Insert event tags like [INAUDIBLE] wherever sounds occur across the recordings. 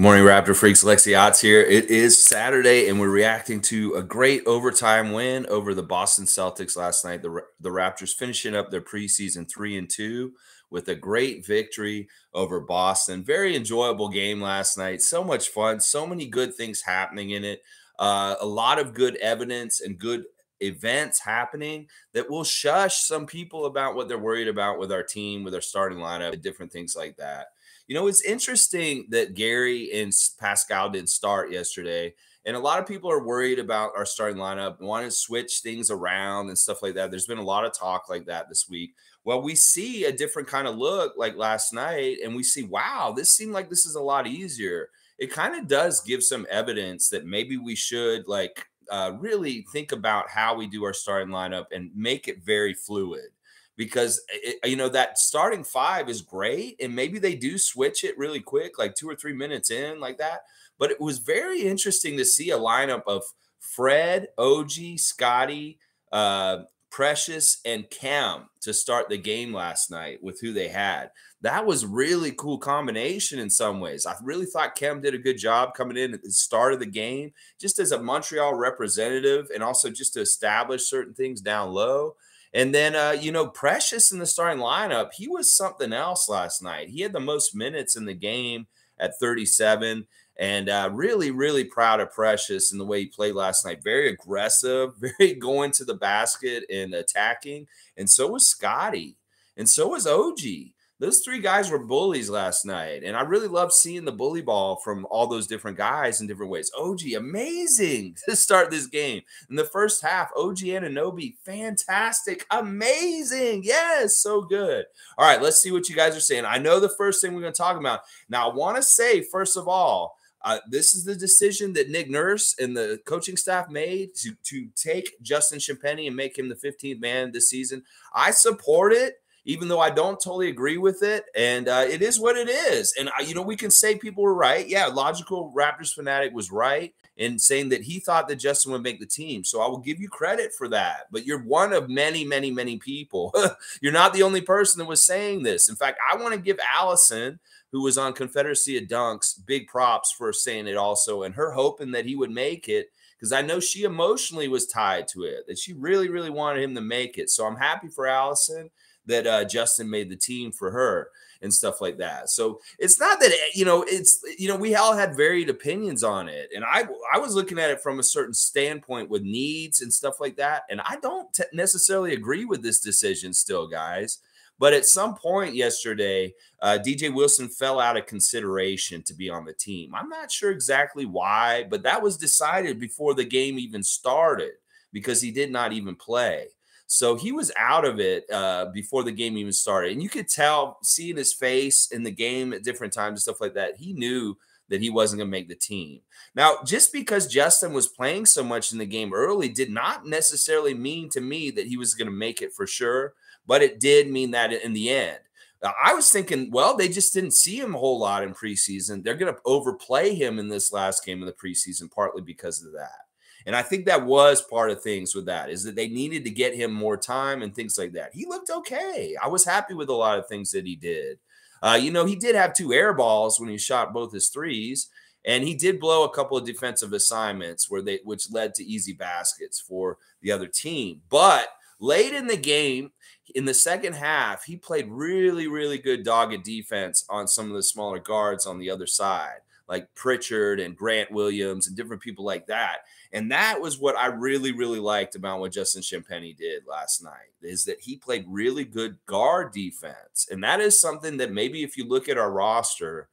Morning Raptor Freaks, Lexi Otts here. It is Saturday, and we're reacting to a great overtime win over the Boston Celtics last night. The, the Raptors finishing up their preseason three and two with a great victory over Boston. Very enjoyable game last night. So much fun. So many good things happening in it. Uh, a lot of good evidence and good events happening that will shush some people about what they're worried about with our team, with our starting lineup, different things like that. You know, it's interesting that Gary and Pascal didn't start yesterday. And a lot of people are worried about our starting lineup, want to switch things around and stuff like that. There's been a lot of talk like that this week. Well, we see a different kind of look like last night, and we see, wow, this seemed like this is a lot easier. It kind of does give some evidence that maybe we should like uh, really think about how we do our starting lineup and make it very fluid because it, you know that starting five is great and maybe they do switch it really quick like two or three minutes in like that but it was very interesting to see a lineup of fred og scottie uh, precious and khem to start the game last night with who they had. That was really cool combination in some ways. I really thought khem did a good job coming in at the start of the game just as a montreal representative and also just to establish certain things down low and then, uh, you know, Precious in the starting lineup, he was something else last night. He had the most minutes in the game at 37. And uh, really, really proud of Precious and the way he played last night. Very aggressive, [LAUGHS] very going to the basket and attacking. And so was Scottie. And so was OG those three guys were bullies last night. And I really love seeing the bully ball from all those different guys in different ways. OG, amazing [LAUGHS] to start this game. In the first half, OG Anunoby, fantastic, amazing. Yes, so good. All right, let's see what you guys are saying. I know the first thing we're going to talk about. Now, I want to say, first of all, uh, this is the decision that Nick Nurse and the coaching staff made to, to take Justin Champagnie and make him the 15th man this season. I support it even though I don't totally agree with it. And uh, it is what it is. And, uh, you know, we can say people were right. Yeah, logical Raptors fanatic was right in saying that he thought that Justin would make the team. So I will give you credit for that. But you're one of many, many, many people. [LAUGHS] you're not the only person that was saying this. In fact, I want to give Allison, who was on Confederacy of Dunks, big props for saying it also and her hoping that he would make it because I know she emotionally was tied to it, that she really, really wanted him to make it. So I'm happy for Allison that uh, Justin made the team for her and stuff like that. So it's not that you know it's you know we all had varied opinions on it, and I I was looking at it from a certain standpoint with needs and stuff like that, and I don't necessarily agree with this decision still, guys. But at some point yesterday, uh, DJ Wilson fell out of consideration to be on the team. I'm not sure exactly why, but that was decided before the game even started because he did not even play. So he was out of it uh, before the game even started. And you could tell, seeing his face in the game at different times and stuff like that, he knew that he wasn't going to make the team. Now, just because Justin was playing so much in the game early did not necessarily mean to me that he was going to make it for sure, but it did mean that in the end. I was thinking, well, they just didn't see him a whole lot in preseason. They're going to overplay him in this last game of the preseason, partly because of that. And I think that was part of things with that is that they needed to get him more time and things like that. He looked okay. I was happy with a lot of things that he did. Uh, you know, he did have two air balls when he shot both his threes, and he did blow a couple of defensive assignments where they which led to easy baskets for the other team. But late in the game, in the second half, he played really, really good dogged defense on some of the smaller guards on the other side like Pritchard and Grant Williams and different people like that. And that was what I really, really liked about what Justin Champagnie did last night is that he played really good guard defense. And that is something that maybe if you look at our roster,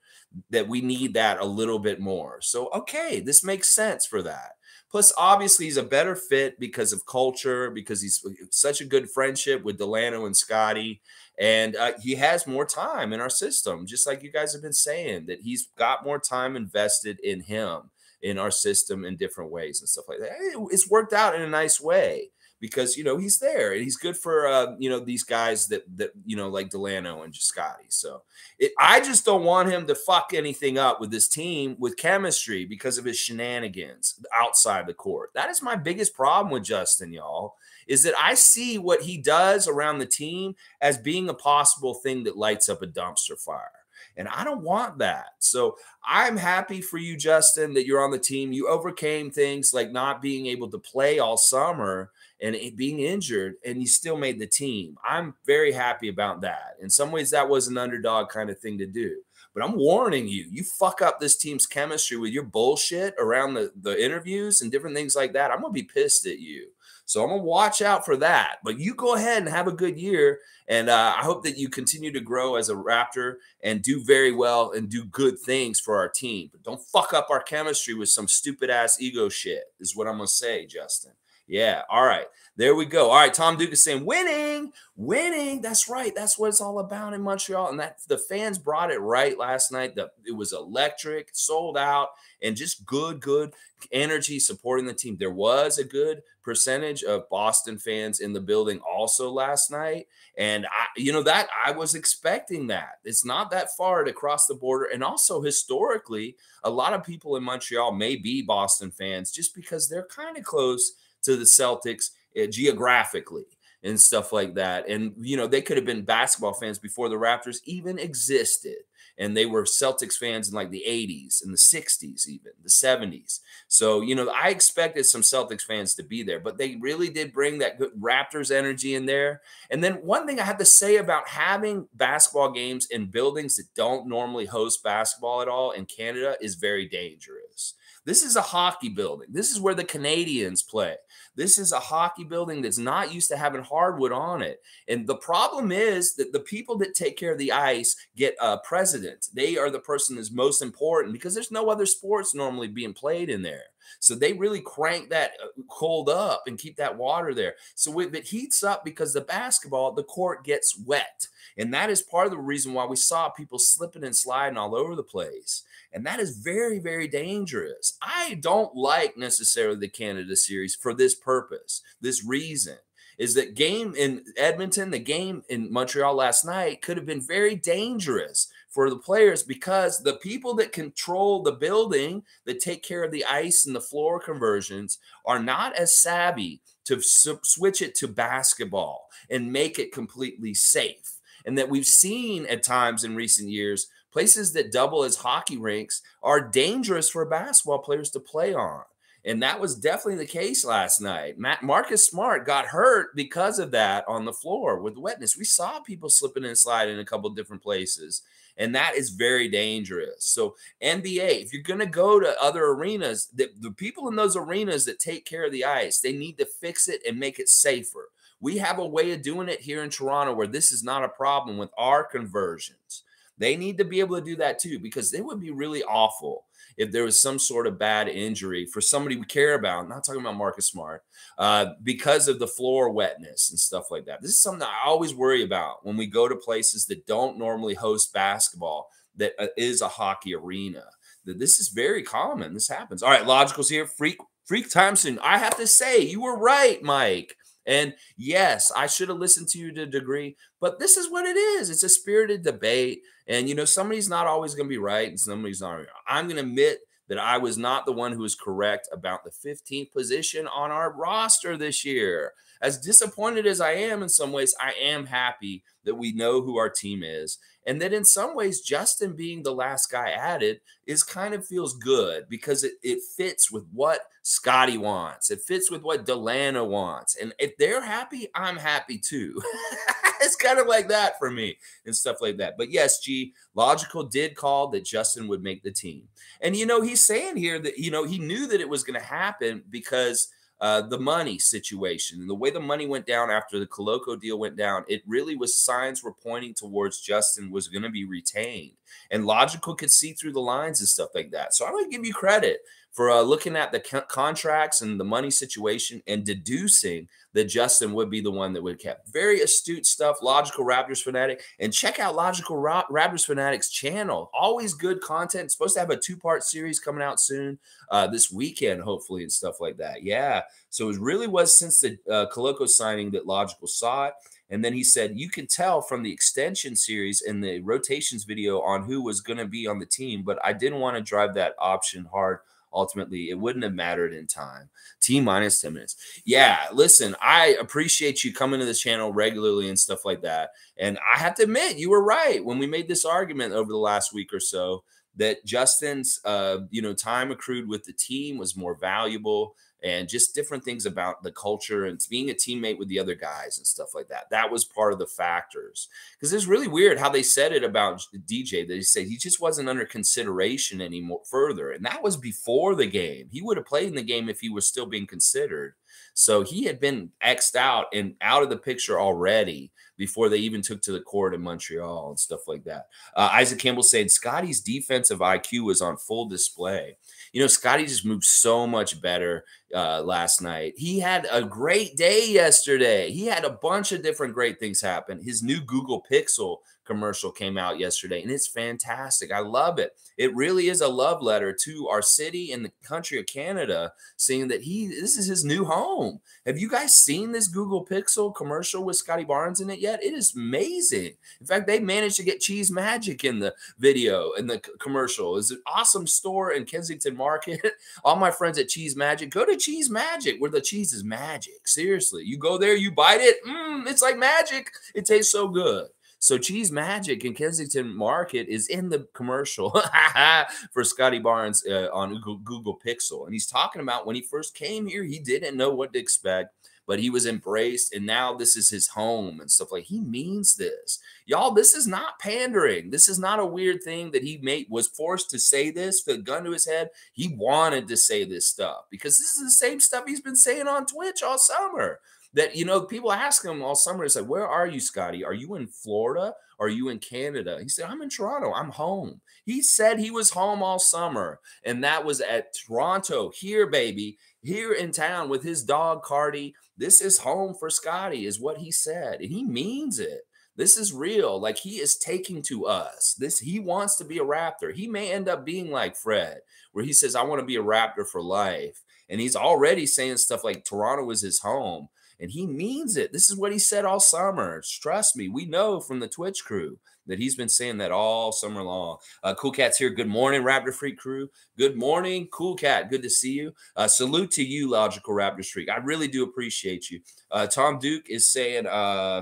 that we need that a little bit more. So, okay, this makes sense for that. Plus, obviously, he's a better fit because of culture, because he's such a good friendship with Delano and Scottie. And uh, he has more time in our system, just like you guys have been saying, that he's got more time invested in him, in our system in different ways and stuff like that. It's worked out in a nice way because you know he's there and he's good for uh, you know these guys that that you know like Delano and Scottie. So it, I just don't want him to fuck anything up with this team with chemistry because of his shenanigans outside the court. That is my biggest problem with Justin, y'all. Is that I see what he does around the team as being a possible thing that lights up a dumpster fire. And I don't want that. So I'm happy for you, Justin, that you're on the team. You overcame things like not being able to play all summer and being injured, and you still made the team. I'm very happy about that. In some ways, that was an underdog kind of thing to do. But I'm warning you, you fuck up this team's chemistry with your bullshit around the, the interviews and different things like that. I'm going to be pissed at you. So I'm going to watch out for that. But you go ahead and have a good year. And uh, I hope that you continue to grow as a Raptor and do very well and do good things for our team. But don't fuck up our chemistry with some stupid ass ego shit, is what I'm going to say, Justin. Yeah. All right. There we go. All right. Tom Duke is saying winning, winning. That's right. That's what it's all about in Montreal. And that the fans brought it right last night. The, it was electric, sold out, and just good, good energy supporting the team. There was a good percentage of Boston fans in the building also last night. And I, you know, that I was expecting that. It's not that far to cross the border. And also historically, a lot of people in Montreal may be Boston fans just because they're kind of close to the Celtics uh, geographically and stuff like that. And, you know, they could have been basketball fans before the Raptors even existed. And they were Celtics fans in like the 80s and the 60s, even the 70s. So, you know, I expected some Celtics fans to be there, but they really did bring that good Raptors energy in there. And then one thing I have to say about having basketball games in buildings that don't normally host basketball at all in Canada is very dangerous. This is a hockey building. This is where the Canadiens play. This is a hockey building that's not used to having hardwood on it. And the problem is that the people that take care of the ice get a president. They are the person that's most important because there's no other sports normally being played in there. So they really crank that uh, cold up and keep that water there. So if it heats up because the basketball, the court gets wet. And that is part of the reason why we saw people slipping and sliding all over the place. And that is very, very dangerous. I don't like necessarily the Canada series for this purpose, this reason is that game in Edmonton, the game in Montreal last night could have been very dangerous for the players because the people that control the building that take care of the ice and the floor conversions are not as savvy to switch it to basketball and make it completely safe. And that we've seen at times in recent years places that double as hockey rinks are dangerous for basketball players to play on. And that was definitely the case last night. Matt, Marcus Smart got hurt because of that on the floor with wetness. We saw people slipping and sliding in a couple different places, and that is very dangerous. So, NBA, if you're going to go to other arenas, the, the people in those arenas that take care of the ice, they need to fix it and make it safer. We have a way of doing it here in Toronto where this is not a problem with our conversions. They need to be able to do that too, because it would be really awful if there was some sort of bad injury for somebody we care about. I'm not talking about Marcus Smart, uh, because of the floor wetness and stuff like that. This is something I always worry about when we go to places that don't normally host basketball, that uh, a hockey arena. That this is very common. This happens. All right, logical's here. Freak, freak Thompson. I have to say, you were right, Mike. And yes, I should have listened to you to a degree, but this is what it is. It's a spirited debate. And, you know, somebody's not always going to be right and somebody's not. I'm going to admit that I was not the one who was correct about the 15th position on our roster this year. As disappointed as I am in some ways, I am happy that we know who our team is. And that in some ways, Justin being the last guy added is kind of feels good because it, it fits with what Scottie wants. It fits with what Delano wants. And if they're happy, I'm happy too. [LAUGHS] it's kind of like that for me and stuff like that. But yes, G, Logical did call that Justin would make the team. And, you know, he's saying here that, you know, he knew that it was going to happen because – uh, the money situation and the way the money went down after the Koloko deal went down, it really was signs were pointing towards Justin was going to be retained. And Logical could see through the lines and stuff like that. So I'm going to give you credit for uh, looking at the co- contracts and the money situation and deducing that Justin would be the one that would kept. Very astute stuff, Logical Raptors Fanatic. And check out Logical Ra- Raptors Fanatics channel. Always good content. Supposed to have a two part series coming out soon uh, this weekend, hopefully, and stuff like that. Yeah. So it really was since the uh, Koloko signing that Logical saw it. And then he said, You can tell from the extension series and the rotations video on who was going to be on the team, but I didn't want to drive that option hard ultimately it wouldn't have mattered in time. T minus 10 minutes. Yeah, listen, I appreciate you coming to this channel regularly and stuff like that. And I have to admit, you were right when we made this argument over the last week or so that Justin's uh, you know, time accrued with the team was more valuable and just different things about the culture and being a teammate with the other guys and stuff like that. That was part of the factors. Because it's really weird how they said it about DJ. They said he just wasn't under consideration anymore further. And that was before the game. He would have played in the game if he was still being considered. So he had been xed out and out of the picture already before they even took to the court in Montreal and stuff like that. Uh, Isaac Campbell said Scottie's defensive IQ was on full display. You know, Scottie just moved so much better uh, last night. He had a great day yesterday. He had a bunch of different great things happen. His new Google Pixel commercial came out yesterday and it's fantastic. I love it. It really is a love letter to our city and the country of Canada saying that he this is his new home. Have you guys seen this Google Pixel commercial with Scottie Barnes in it yet? It is amazing. In fact, they managed to get Cheese Magic in the video in the commercial. It's an awesome store in Kensington Market. [LAUGHS] All my friends at Cheese Magic, go to Cheese Magic where the cheese is magic. Seriously, you go there, you bite it, mm, it's like magic. It tastes so good. So Cheese Magic in Kensington Market is in the commercial [LAUGHS] for Scottie Barnes uh, on Google Pixel. And he's talking about when he first came here, he didn't know what to expect, but he was embraced. And now this is his home and stuff like he means this. Y'all, this is not pandering. This is not a weird thing that he made was forced to say this, the gun to his head. He wanted to say this stuff because this is the same stuff he's been saying on Twitch all summer that you know people ask him all summer it's like where are you scottie? Are you in florida? Are you in canada? He said i'm in toronto. I'm home. He said he was home all summer and that was at toronto here baby here in town with his dog cardi. This is home for scottie is what he said and he means it. This is real like he is taking to us. This he wants to be a raptor. He may end up being like fred where he says i want to be a raptor for life and he's already saying stuff like toronto is his home and he means it. This is what he said all summer. Trust me, we know from the Twitch crew that he's been saying that all summer long. Uh, cool Cat's here. Good morning, Raptor Freak crew. Good morning, Cool Cat. Good to see you. Uh, salute to you, Logical Raptor Freak. I really do appreciate you. Uh, Tom Duke is saying, uh,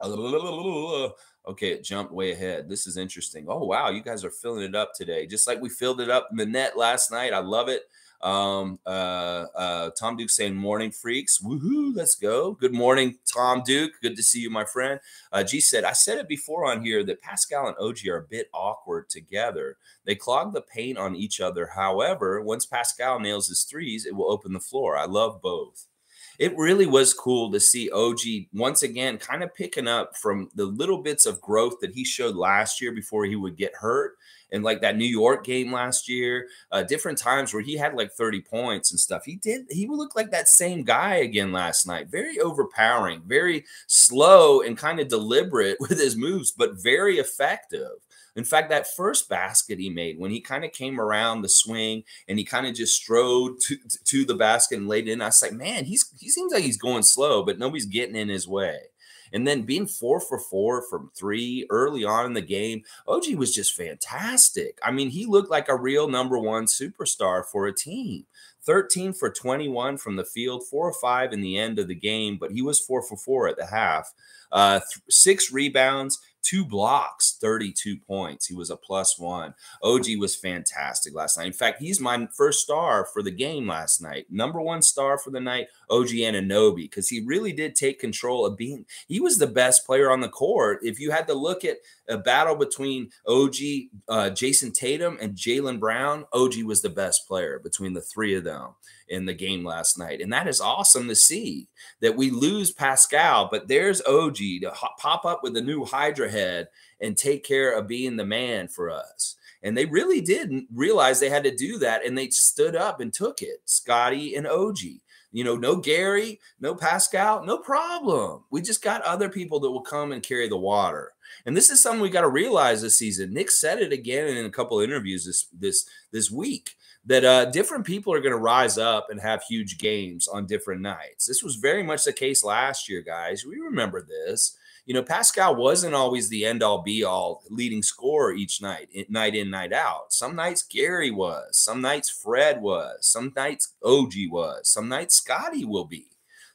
[LAUGHS] okay, it jumped way ahead. This is interesting. Oh, wow. You guys are filling it up today, just like we filled it up in the net last night. I love it. Um, uh, uh, Tom Duke saying morning freaks. Woohoo, let's go. Good morning, Tom Duke. Good to see you, my friend. Uh, G said, I said it before on here that Pascal and OG are a bit awkward together. They clog the paint on each other. However, once Pascal nails his threes, it will open the floor. I love both it really was cool to see OG once again kind of picking up from the little bits of growth that he showed last year before he would get hurt. And like that New York game last year, uh, different times where he had like 30 points and stuff. He did, he would look like that same guy again last night. Very overpowering, very slow and kind of deliberate [LAUGHS] with his moves, but very effective. In fact, that first basket he made when he kind of came around the swing and he kind of just strode to, to the basket and laid it in, I was like, man, he's he seems like he's going slow, but nobody's getting in his way. And then being four for four from three early on in the game, OG was just fantastic. I mean, he looked like a real number one superstar for a team. 13 for 21 from the field, four or five in the end of the game, but he was four for four at the half. Uh, six rebounds, two blocks, 32 points. He was a plus one. OG was fantastic last night. In fact, he's my first star for the game last night. Number one star for the night, OG Anunoby, because he really did take control of being, he was the best player on the court. If you had to look at a battle between OG, uh, Jayson Tatum, and Jaylen Brown, OG was the best player between the three of them in the game last night. And that is awesome to see that we lose Pascal, but there's OG to pop up with a new Hydra head and take care of being the man for us. And they really didn't realize they had to do that. And they stood up and took it, Scottie and OG. You know, no Gary, no Pascal, no problem. We just got other people that will come and carry the water. And this is something we got to realize this season. Nick said it again in a couple of interviews this this this week that uh, different people are going to rise up and have huge games on different nights. This was very much the case last year, guys. We remember this. You know, Pascal wasn't always the end all be all leading scorer each night, night in, night out. Some nights Gary was, some nights Fred was, some nights OG was, some nights Scottie will be.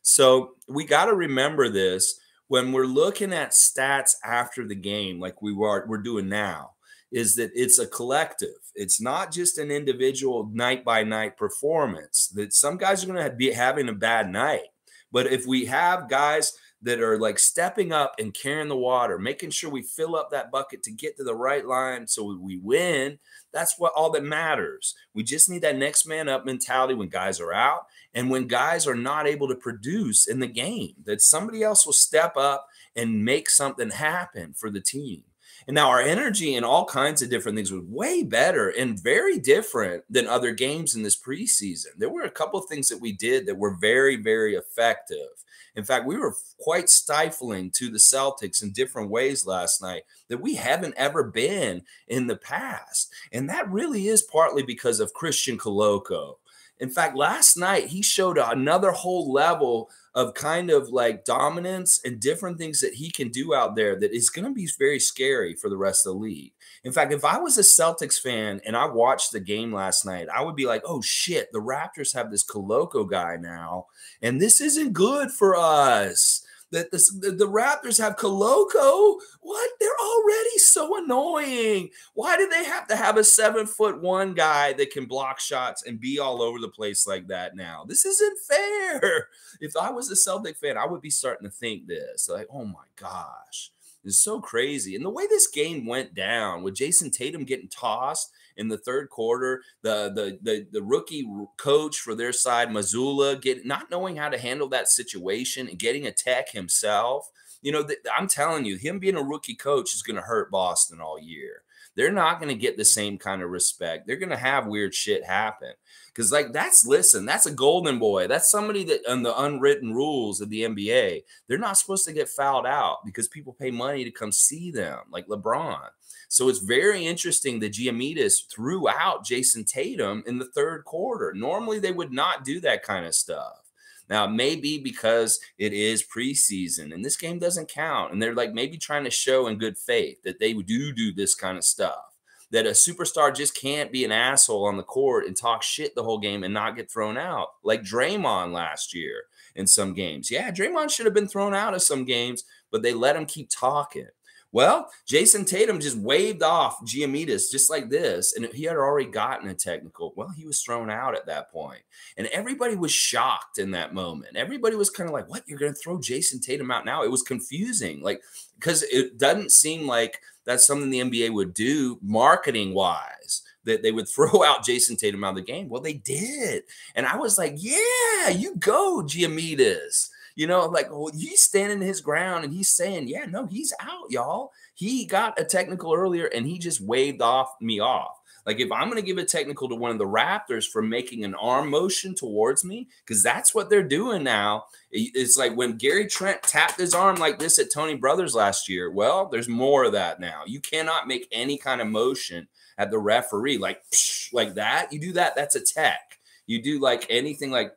So we got to remember this when we're looking at stats after the game, like we were we're doing now, is that it's a collective. It's not just an individual night by night performance. That some guys are going to be having a bad night, but if we have guys that are like stepping up and carrying the water, making sure we fill up that bucket to get to the right line so we win. That's what all that matters. We just need that next man up mentality when guys are out and when guys are not able to produce in the game, that somebody else will step up and make something happen for the team. And now our energy and all kinds of different things was way better and very different than other games in this preseason. There were a couple of things that we did that were very, very effective. In fact, we were quite stifling to the Celtics in different ways last night that we haven't ever been in the past. And that really is partly because of Christian Koloko. In fact, last night he showed another whole level of kind of like dominance and different things that he can do out there that is going to be very scary for the rest of the league. In fact, if I was a Celtics fan and I watched the game last night, I would be like, oh shit, the Raptors have this Koloko guy now, and this isn't good for us that the, the Raptors have Koloko. What? They're already so annoying. Why do they have to have a seven foot one guy that can block shots and be all over the place like that now? This isn't fair. [LAUGHS] If I was a Celtic fan, I would be starting to think this like, oh my gosh. It's so crazy. And the way this game went down with Jayson Tatum getting tossed in the third quarter. The the the, the rookie coach for their side, Mazzulla, get not knowing how to handle that situation and getting a tech himself. You know, th- I'm telling you, him being a rookie coach is going to hurt Boston all year. They're not going to get the same kind of respect. They're going to have weird shit happen. Because, like, that's listen, that's a golden boy. That's somebody that, on the unwritten rules of the NBA, they're not supposed to get fouled out because people pay money to come see them, like LeBron. So it's very interesting that Giannis threw out Jayson Tatum in the third quarter. Normally, they would not do that kind of stuff. Now, maybe because it is preseason and this game doesn't count, and they're like maybe trying to show in good faith that they do do this kind of stuff. That a superstar just can't be an asshole on the court and talk shit the whole game and not get thrown out, like Draymond last year in some games. Yeah, Draymond should have been thrown out of some games, but they let him keep talking. Well, Jayson Tatum just waved off Giannis just like this, and he had already gotten a technical. Well, he was thrown out at that point, and everybody was shocked in that moment. Everybody was kind of like, "What? You're going to throw Jayson Tatum out now?" It was confusing, like because it doesn't seem like that's something the NBA would do marketing wise that they would [LAUGHS] throw out Jayson Tatum out of the game. Well, they did. And I was like, yeah, you go, Giannis. You know, like well, he's standing his ground and he's saying, yeah, no, he's out, y'all. He got a technical earlier and he just waved off me off. Like if I'm going to give a technical to one of the Raptors for making an arm motion towards me, because that's what they're doing now. It's like when Gary Trent tapped his arm like this at Tony Brothers last year. Well, there's more of that now. You cannot make any kind of motion at the referee like psh, like that. You do that, that's a tech. You do like anything like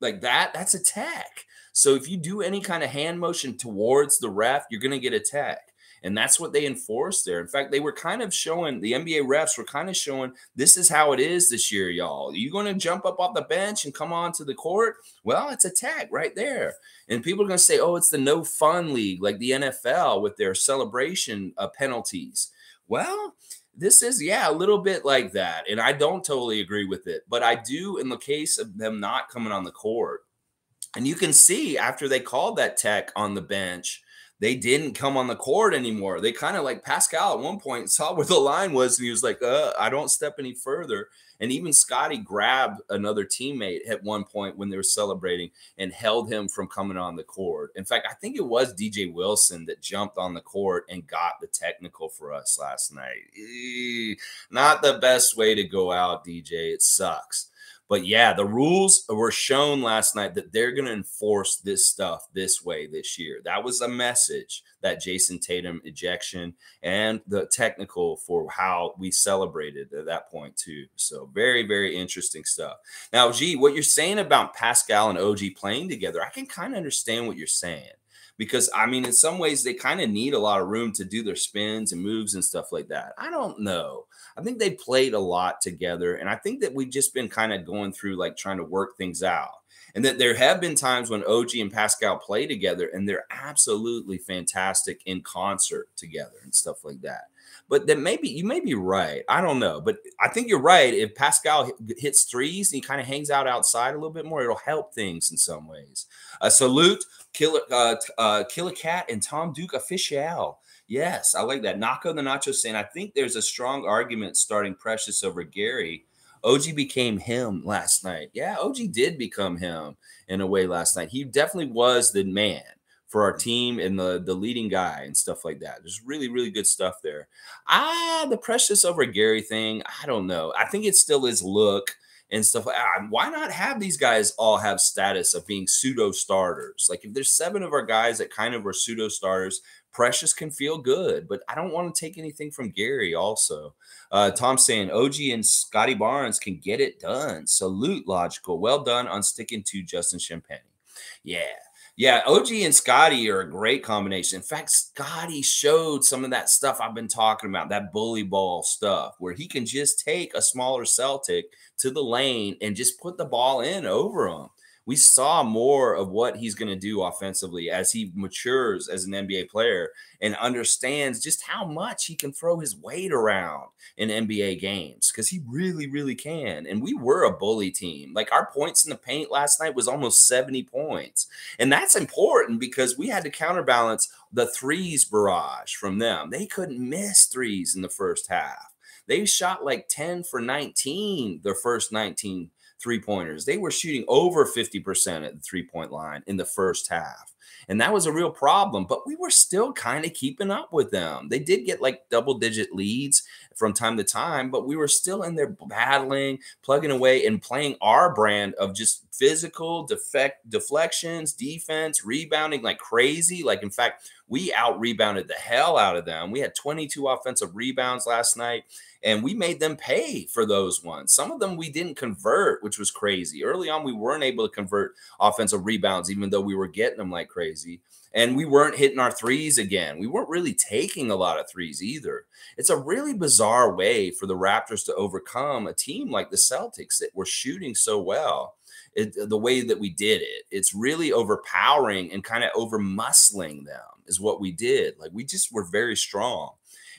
like that, that's a tech. So if you do any kind of hand motion towards the ref, you're going to get a tech. And that's what they enforced there. In fact, they were kind of showing the NBA refs were kind of showing this is how it is this year, y'all. You're you going to jump up off the bench and come on to the court? Well, it's a tag right there. And people are going to say, oh, it's the no fun league like the NFL with their celebration uh, penalties. Well, this is yeah a little bit like that and i don't totally agree with it but i do in the case of them not coming on the court and you can see after they called that tech on the bench, they didn't come on the court anymore. They kind of like Pascal at one point [LAUGHS] saw where the line was and he was like, uh, I don't step any further. And even Scottie grabbed another teammate at one point when they were celebrating and held him from coming on the court. In fact, I think it was DJ Wilson that jumped on the court and got the technical for us last night. Eee, not the best way to go out, DJ. It sucks. But yeah, the rules were shown last night that they're going to enforce this stuff this way this year. That was a message that Jayson Tatum ejection and the technical for how we celebrated at that point too. So very very interesting stuff. Now, G, what you're saying about Pascal and OG playing together, I can kind of understand what you're saying. because I mean, in some ways, they kind of need a lot of room to do their spins and moves and stuff like that. I don't know. I think they played a lot together, and I think that we've just been kind of going through like trying to work things out. And that there have been times when OG and Pascal play together, and they're absolutely fantastic in concert together and stuff like that. But then maybe you may be right. I don't know. But I think you're right. If Pascal hits threes and he kind of hangs out outside a little bit more, it'll help things in some ways. A salute, Killer, uh, uh, Killer Cat and Tom Duke official. Yes, I like that. Naco the Nacho saying, I think there's a strong argument starting Precious over Gary. OG became him last night. Yeah, OG did become him in a way last night. He definitely was the man for our team and the the leading guy and stuff like that. There's really really good stuff there. Ah, the Precious over Gary thing. I don't know. I think it still is look and stuff. Ah, why not have these guys all have status of being pseudo starters? Like if there's seven of our guys that kind of were pseudo starters, Precious can feel good, but I don't want to take anything from Gary. Also, uh, Tom saying OG and Scottie Barnes can get it done. Salute, logical. Well done on sticking to Justin Champagnie. Yeah, yeah, OG and Scottie are a great combination. In fact, Scottie showed some of that stuff I've been talking about, that bully ball stuff, where he can just take a smaller Celtic to the lane and just put the ball in over him we saw more of what he's going to do offensively as he matures as an NBA player and understands just how much he can throw his weight around in NBA games because he really, really can. And we were a bully team. Like our points in the paint last night was almost 70 points. And that's important because we had to counterbalance the threes barrage from them. They couldn't miss threes in the first half. They shot like 10 for 19 their first 19 three pointers. They were shooting over 50% at the three point line in the first half. And that was a real problem, but we were still kind of keeping up with them. They did get like double digit leads from time to time, but we were still in there battling, plugging away, and playing our brand of just physical defect deflections, defense, rebounding like crazy. Like, in fact, we out rebounded the hell out of them. We had 22 offensive rebounds last night and we made them pay for those ones. Some of them we didn't convert, which was crazy. Early on, we weren't able to convert offensive rebounds, even though we were getting them like crazy. And we weren't hitting our threes again. We weren't really taking a lot of threes either. It's a really bizarre way for the Raptors to overcome a team like the Celtics that were shooting so well. It, the way that we did it, it's really overpowering and kind of over muscling them is what we did. Like we just were very strong.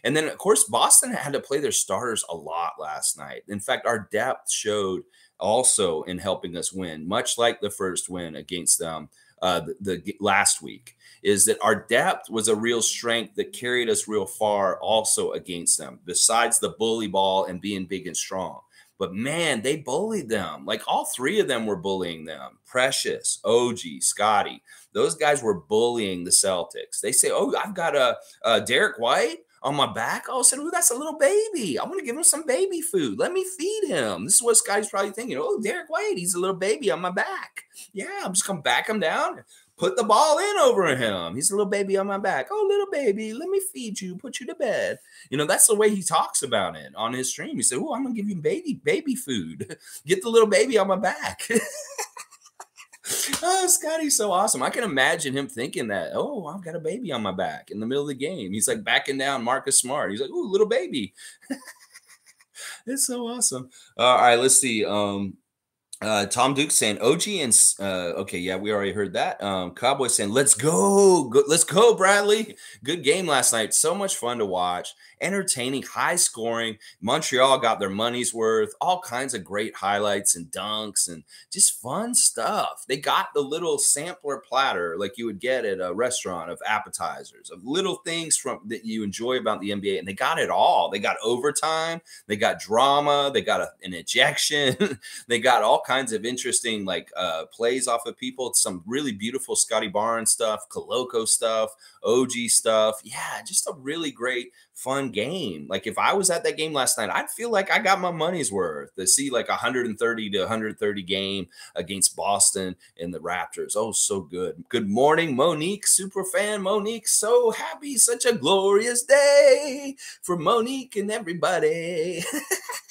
And then, of course, Boston had to play their starters a lot last night. In fact, our depth showed also in helping us win, much like the first win against them uh, the, the last week. Is that our depth was a real strength that carried us real far also against them, besides the bully ball and being big and strong. But man, they bullied them. Like all three of them were bullying them. Precious, OG, Scottie. Those guys were bullying the Celtics. They say, "Oh, I've got a, a Derrick White on my back. Of a sudden, oh, that's a little baby. I'm to give him some baby food. Let me feed him. This is what Scottie's probably thinking. Oh, Derrick White, he's a little baby on my back. Yeah, I'm just to back him down, put the ball in over him. He's a little baby on my back. Oh, little baby, let me feed you, put you to bed. You know, that's the way he talks about it on his stream. He said, Oh, I'm to give you baby, baby food. [LAUGHS] Get the little baby on my back. [LAUGHS] oh, Scottie's so awesome. I can imagine him thinking that, oh, I've got a baby on my back in the middle of the game. He's like backing down Marcus Smart. He's like, oh, little baby. [LAUGHS] it's so awesome. Uh, all right, let's see. Um, uh, Tom Duke saying OG and uh, okay, yeah, we already heard that. Um, Cowboy saying, "Let's go, go, let's go, Bradley." Good game last night. So much fun to watch entertaining, high scoring. Montreal got their money's worth, all kinds of great highlights and dunks and just fun stuff. They got the little sampler platter like you would get at a restaurant of appetizers, of little things from that you enjoy about the NBA, and they got it all. They got overtime, they got drama, they got a, an ejection, [LAUGHS] they got all kinds of interesting like uh, plays off of people. Some really beautiful Scottie Barnes stuff, Koloko stuff, OG stuff. Yeah, just a really great fun game. Like if I was at that game last night, I'd feel like I got my money's worth to see like 130 to 130 game against Boston and the Raptors. Oh, so good. Good morning, Monique, super fan Monique. So happy, such a glorious day for Monique and everybody. [LAUGHS]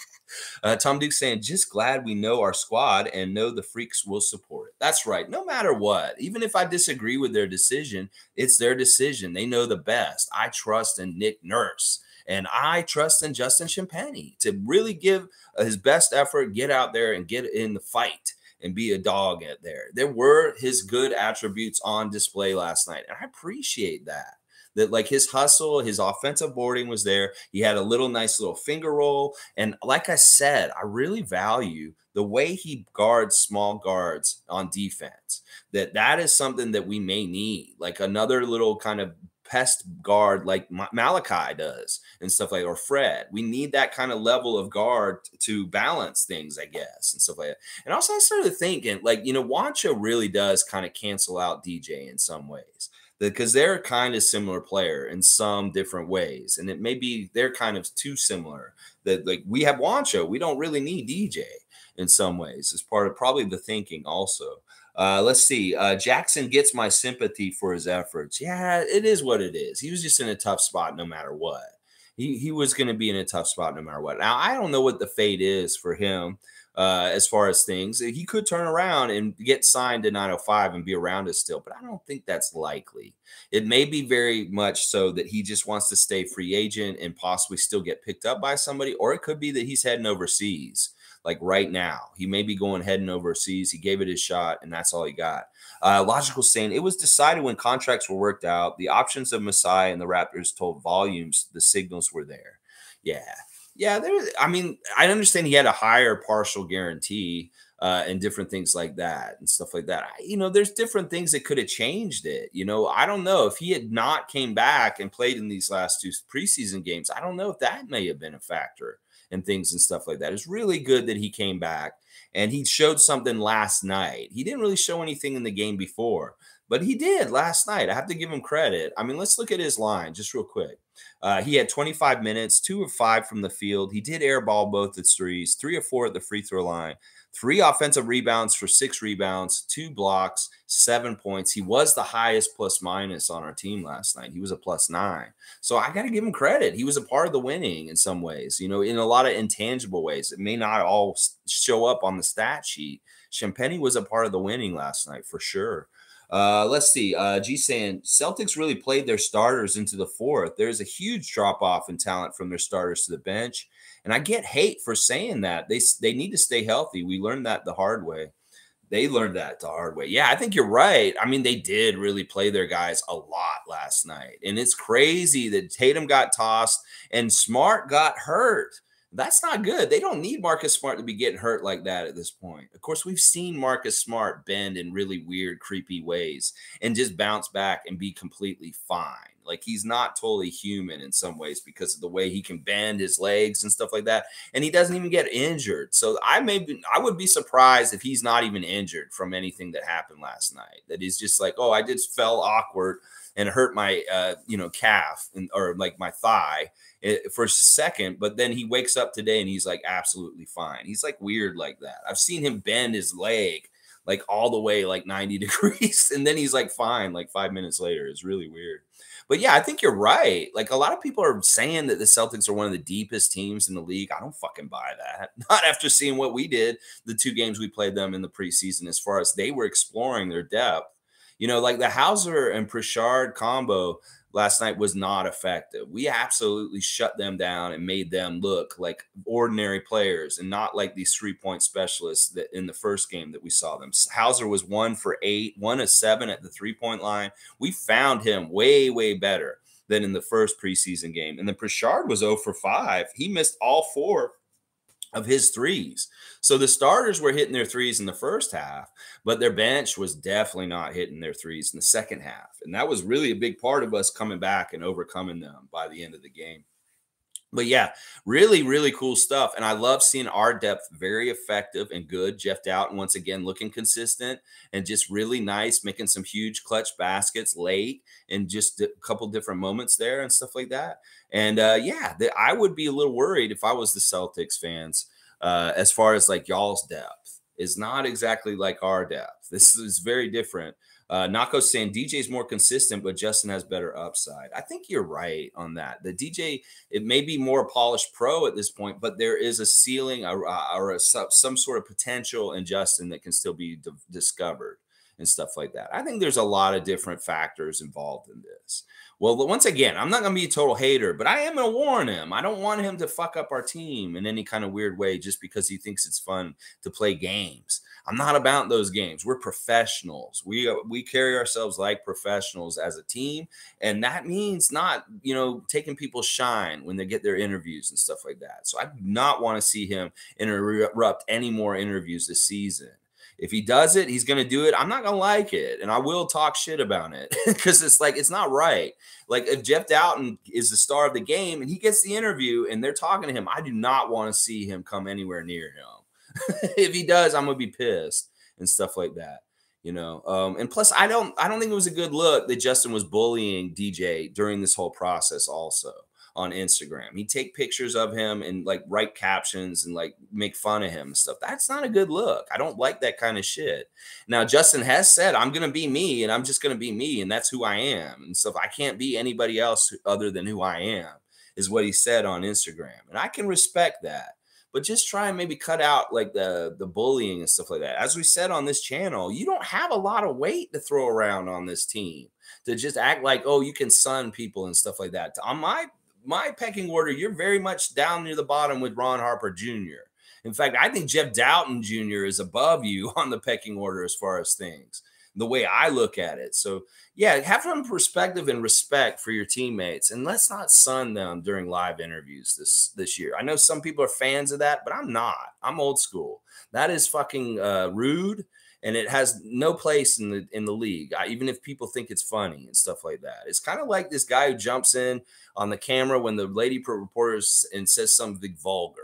Uh, Tom Duke saying, just glad we know our squad and know the freaks will support it. That's right. No matter what, even if I disagree with their decision, it's their decision. They know the best. I trust in Nick Nurse. And I trust in Justin Champagnie to really give his best effort, get out there and get in the fight and be a dog at there. There were his good attributes on display last night. And I appreciate that. That like his hustle, his offensive boarding was there. He had a little nice little finger roll. And like I said, I really value the way he guards small guards on defense. That that is something that we may need. Like another little kind of pest guard like Malachi does and stuff like or Fred. We need that kind of level of guard to balance things, I guess, and stuff like that. And also I started thinking, like, you know, Juancho really does kind of cancel out DJ in some ways. Because they're kind of similar player in some different ways. And it may be they're kind of too similar. That like we have Juancho, we don't really need DJ in some ways. It's part of probably the thinking also. Uh, let's see. Uh, Jackson gets my sympathy for his efforts. Yeah, it is what it is. He was just in a tough spot no matter what. He, he was going to be in a tough spot no matter what. Now, I don't know what the fate is for him uh, as far as things. He could turn around and get signed to 905 and be around us still, but I don't think that's likely. It may be very much so that he just wants to stay free agent and possibly still get picked up by somebody, or it could be that he's heading overseas like right now. He may be going heading overseas. He gave it his shot, and that's all he got. Uh, Logical saying it was decided when contracts were worked out. The options of Masai and the Raptors told volumes. The signals were there. Yeah, yeah. There. I mean, I understand he had a higher partial guarantee. Uh, and different things like that and stuff like that. I, you know, there's different things that could have changed it. You know, I don't know if he had not came back and played in these last two preseason games. I don't know if that may have been a factor and things and stuff like that. It's really good that he came back and he showed something last night. He didn't really show anything in the game before, but he did last night. I have to give him credit. I mean, let's look at his line just real quick. Uh, he had 25 minutes, two of five from the field. He did airball both the threes, three or four at the free throw line, three offensive rebounds for six rebounds, two blocks, seven points. He was the highest plus minus on our team last night. He was a plus nine. So I got to give him credit. He was a part of the winning in some ways, you know, in a lot of intangible ways. It may not all show up on the stat sheet. Champagnie was a part of the winning last night for sure. Uh, let's see. Uh, G saying Celtics really played their starters into the fourth. There's a huge drop off in talent from their starters to the bench. And I get hate for saying that. They they need to stay healthy. We learned that the hard way. They learned that the hard way. Yeah, I think you're right. I mean, they did really play their guys a lot last night. And it's crazy that Tatum got tossed and Smart got hurt. That's not good. They don't need Marcus Smart to be getting hurt like that at this point. Of course, we've seen Marcus Smart bend in really weird, creepy ways and just bounce back and be completely fine. Like he's not totally human in some ways because of the way he can bend his legs and stuff like that. And he doesn't even get injured. So I may be, I would be surprised if he's not even injured from anything that happened last night. That he's just like, oh, I just fell awkward and hurt my uh, you know calf and, or like my thigh eh, for a second but then he wakes up today and he's like absolutely fine he's like weird like that i've seen him bend his leg like all the way like 90 [LAUGHS] degrees and then he's like fine like five minutes later it's really weird but yeah, I think you're right. Like a lot of people are saying that the Celtics are one of the deepest teams in the league. I don't fucking buy that. [LAUGHS] Not after seeing what we did the two games we played them in the preseason, as far as they were exploring their depth. You know, like the Hauser and Pritchard combo last night was not effective. We absolutely shut them down and made them look like ordinary players and not like these three point specialists that in the first game that we saw them. Hauser was one for eight, one of seven at the three point line. We found him way, way better than in the first preseason game. And then Pritchard was 0 for 5. He missed all four of his threes. So the starters were hitting their threes in the first half, but their bench was definitely not hitting their threes in the second half. And that was really a big part of us coming back and overcoming them by the end of the game. But yeah, really, really cool stuff. And I love seeing our depth very effective and good. Jeff Dowtin, once again, looking consistent and just really nice, making some huge clutch baskets late and just a couple different moments there and stuff like that. And uh, yeah, the, I would be a little worried if I was the Celtics fans uh, as far as like y'all's depth is not exactly like our depth. This is very different Uh, saying DJ's more consistent, but Justin has better upside. I think you're right on that. The DJ, it may be more polished pro at this point, but there is a ceiling or, or a, some sort of potential in Justin that can still be discovered and stuff like that. I think there's a lot of different factors involved in this. Well, once again, I'm not going to be a total hater, but I am going to warn him. I don't want him to fuck up our team in any kind of weird way just because he thinks it's fun to play games. I'm not about those games. We're professionals. We uh, we carry ourselves like professionals as a team, and that means not you know taking people's shine when they get their interviews and stuff like that. So I do not want to see him interrupt any more interviews this season. If he does it, he's going to do it. I'm not going to like it. And I will talk shit about it [LAUGHS] because it's like, it's not right. Like, if Jeff Dowtin is the star of the game and he gets the interview and they're talking to him, I do not want to see him come anywhere near him. [LAUGHS] if he does, I'm to be pissed and stuff like that you know um, and plus i don't i don't think it was a good look that justin was bullying dj during this whole process also on Instagram. He'd take pictures of him and like write captions and like make fun of him and stuff. That's not a good look. I don't like that kind of shit. Now, Justin has said, I'm going to be me and I'm just going to be me and that's who I am and stuff. I can't be anybody else other than who I am, is what he said on Instagram. And I can respect that. But just try and maybe cut out like the the bullying and stuff like that. As we said on this channel, you don't have a lot of weight to throw around on this team to just act like oh you can sun people and stuff like that. On my my pecking order, you're very much down near the bottom with Ron Harper Jr. In fact, I think Jeff Dowtin Jr. is above you [LAUGHS] on the pecking order as far as things, the way I look at it. So, yeah, have some perspective and respect for your teammates, and let's not sun them during live interviews this this year. I know some people are fans of that, but I'm not. I'm old school. That is fucking uh, rude and it has no place in the in the league. I, even if people think it's funny and stuff like that, it's kind of like this guy who jumps in on the camera when the lady reporters and says something vulgar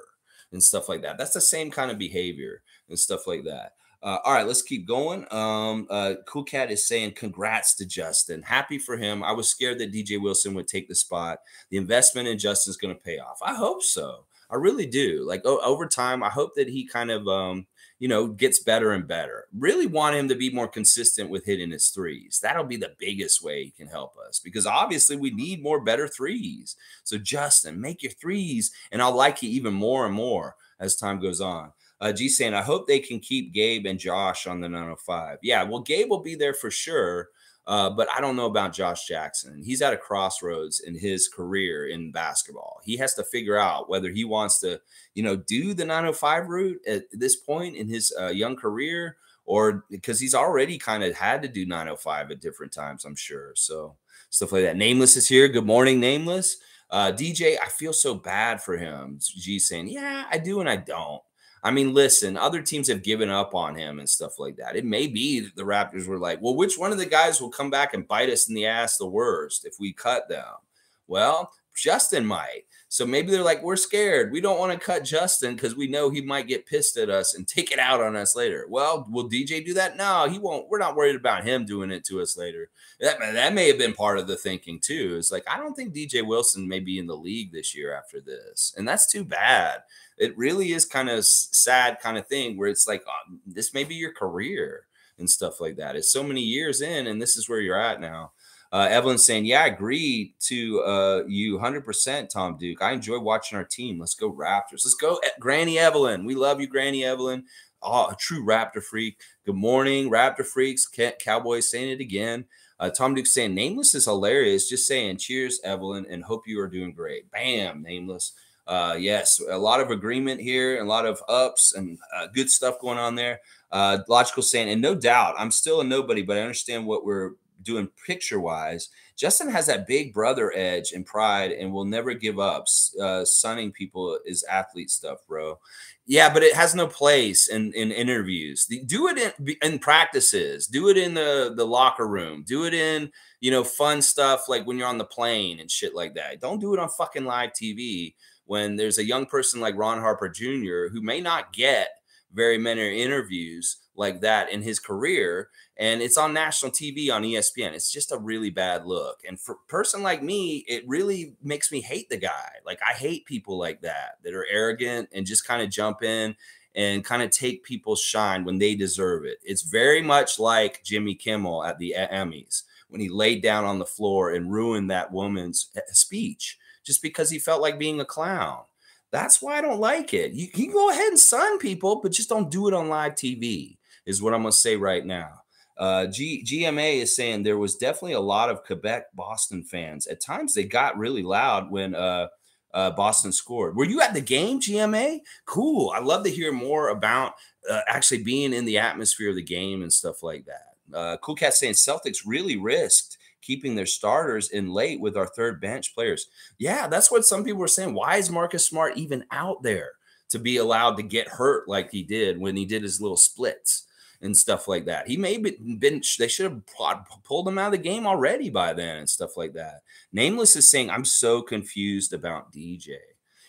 and stuff like that. That's the same kind of behavior and stuff like that. Uh, all right, let's keep going. Um, uh, cool Cat is saying, "Congrats to Justin. Happy for him. I was scared that DJ Wilson would take the spot. The investment in Justin's going to pay off. I hope so. I really do. Like over time, I hope that he kind of um, you know, gets better and better. Really want him to be more consistent with hitting his threes. That'll be the biggest way he can help us because obviously we need more better threes. So, Justin, make your threes, and I'll like you even more and more as time goes on. Uh, G saying, I hope they can keep Gabe and Josh on the 905. Yeah, well, Gabe will be there for sure. Uh, but I don't know about Josh Jackson. He's at a crossroads in his career in basketball. He has to figure out whether he wants to, you know, do the 905 route at this point in his uh, young career, or because he's already kind of had to do 905 at different times, I'm sure. So stuff like that. Nameless is here. Good morning, Nameless. Uh, DJ, I feel so bad for him. G saying, yeah, I do and I don't. I mean, listen, other teams have given up on him and stuff like that. It may be that the Raptors were like, well, which one of the guys will come back and bite us in the ass the worst if we cut them? Well, Justin might. So maybe they're like, we're scared. We don't want to cut Justin because we know he might get pissed at us and take it out on us later. Well, will DJ do that? No, he won't. We're not worried about him doing it to us later. That, that may have been part of the thinking too. It's like, I don't think DJ Wilson may be in the league this year after this. And that's too bad it really is kind of sad kind of thing where it's like oh, this may be your career and stuff like that. It's so many years in, and this is where you're at now. Uh, Evelyn's saying, "Yeah, I agree to uh, you 100%, Tom Duke. I enjoy watching our team. Let's go Raptors. Let's go, Granny Evelyn. We love you, Granny Evelyn. Oh, a true Raptor freak. Good morning, Raptor freaks. Cowboys saying it again. Uh, Tom Duke saying, Nameless is hilarious. Just saying, cheers, Evelyn, and hope you are doing great. Bam, Nameless uh, yes, a lot of agreement here, a lot of ups and uh, good stuff going on there. Uh, logical saying, and no doubt, I'm still a nobody, but I understand what we're doing picture wise. Justin has that big brother edge and pride, and will never give up. Uh, sunning people is athlete stuff, bro. Yeah, but it has no place in in interviews. Do it in in practices. Do it in the the locker room. Do it in you know fun stuff like when you're on the plane and shit like that. Don't do it on fucking live TV when there's a young person like Ron Harper Jr. who may not get very many interviews like that in his career and it's on national TV on ESPN. It's just a really bad look. And for a person like me, it really makes me hate the guy. Like I hate people like that that are arrogant and just kind of jump in and kind of take people's shine when they deserve it. It's very much like Jimmy Kimmel at the Emmys when he laid down on the floor and ruined that woman's eh, speech just because he felt like being a clown. That's why I don't like it. You, you can go ahead and sign people, but just don't do it on live TV, is what I'm going to say right now. Uh, G, GMA is saying there was definitely a lot of Quebec Boston fans. At times they got really loud when uh, uh, Boston scored. Were you at the game, GMA? Cool. I'd love to hear more about uh, actually being in the atmosphere of the game and stuff like that. Uh, cool Cat saying Celtics really risked keeping their starters in late with our third bench players. Yeah, that's what some people were saying. Why is Marcus Smart even out there to be allowed to get hurt like he did when he did his little splits? and stuff like that. He may have been, they should have pulled him out of the game already by then and stuff like that. Nameless is saying, I'm so confused about DJ.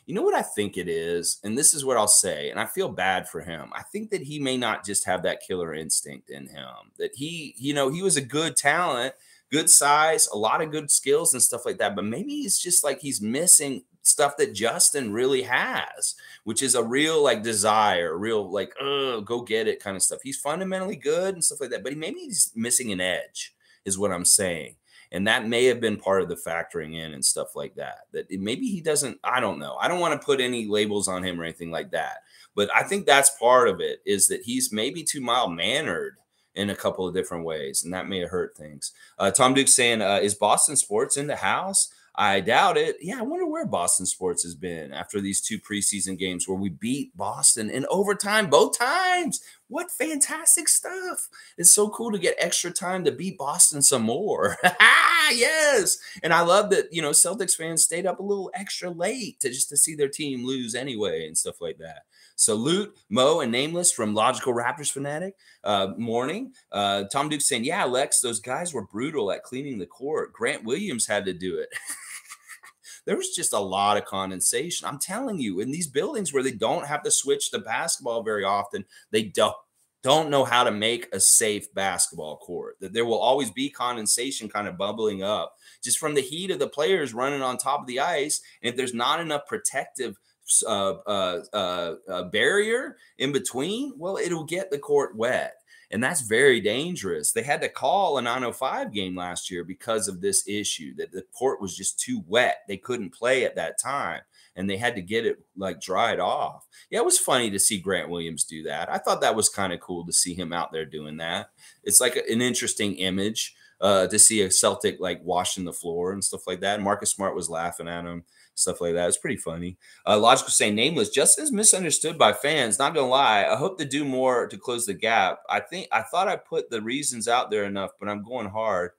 You know what I think it is? And this is what I'll say. And I feel bad for him. I think that he may not just have that killer instinct in him, that he, you know, he was a good talent, good size, a lot of good skills and stuff like that. But maybe he's just like he's missing stuff that Justin really has, which is a real like desire, real like, oh, go get it kind of stuff. He's fundamentally good and stuff like that, but he maybe he's missing an edge, is what I'm saying. And that may have been part of the factoring in and stuff like that. That maybe he doesn't, I don't know. I don't want to put any labels on him or anything like that. But I think that's part of it is that he's maybe too mild mannered in a couple of different ways, and that may have hurt things. Uh, Tom Duke saying, uh, "Is Boston sports in the house?" I doubt it. Yeah, I wonder where Boston sports has been after these two preseason games where we beat Boston in overtime both times. What fantastic stuff. It's so cool to get extra time to beat Boston some more. [LAUGHS] yes. And I love that, you know, Celtics fans stayed up a little extra late to just to see their team lose anyway and stuff like that. Salute Mo and Nameless from Logical Raptors Fanatic. Uh, morning. Uh, Tom Duke saying, Yeah, Lex, those guys were brutal at cleaning the court. Grant Williams had to do it. [LAUGHS] there was just a lot of condensation. I'm telling you, in these buildings where they don't have to switch the basketball very often, they don't don't know how to make a safe basketball court. That there will always be condensation kind of bubbling up just from the heat of the players running on top of the ice. And if there's not enough protective uh, uh, uh, uh, barrier in between, well, it'll get the court wet. And that's very dangerous. They had to call a 905 game last year because of this issue that the court was just too wet. They couldn't play at that time and they had to get it like dried off. Yeah, it was funny to see Grant Williams do that. I thought that was kind of cool to see him out there doing that. It's like an interesting image uh, to see a Celtic like washing the floor and stuff like that. Marcus Smart was laughing at him stuff like that. It's pretty funny. Uh, Logical saying nameless, just as misunderstood by fans. Not gonna lie, I hope to do more to close the gap. I think I thought I put the reasons out there enough, but I'm going hard.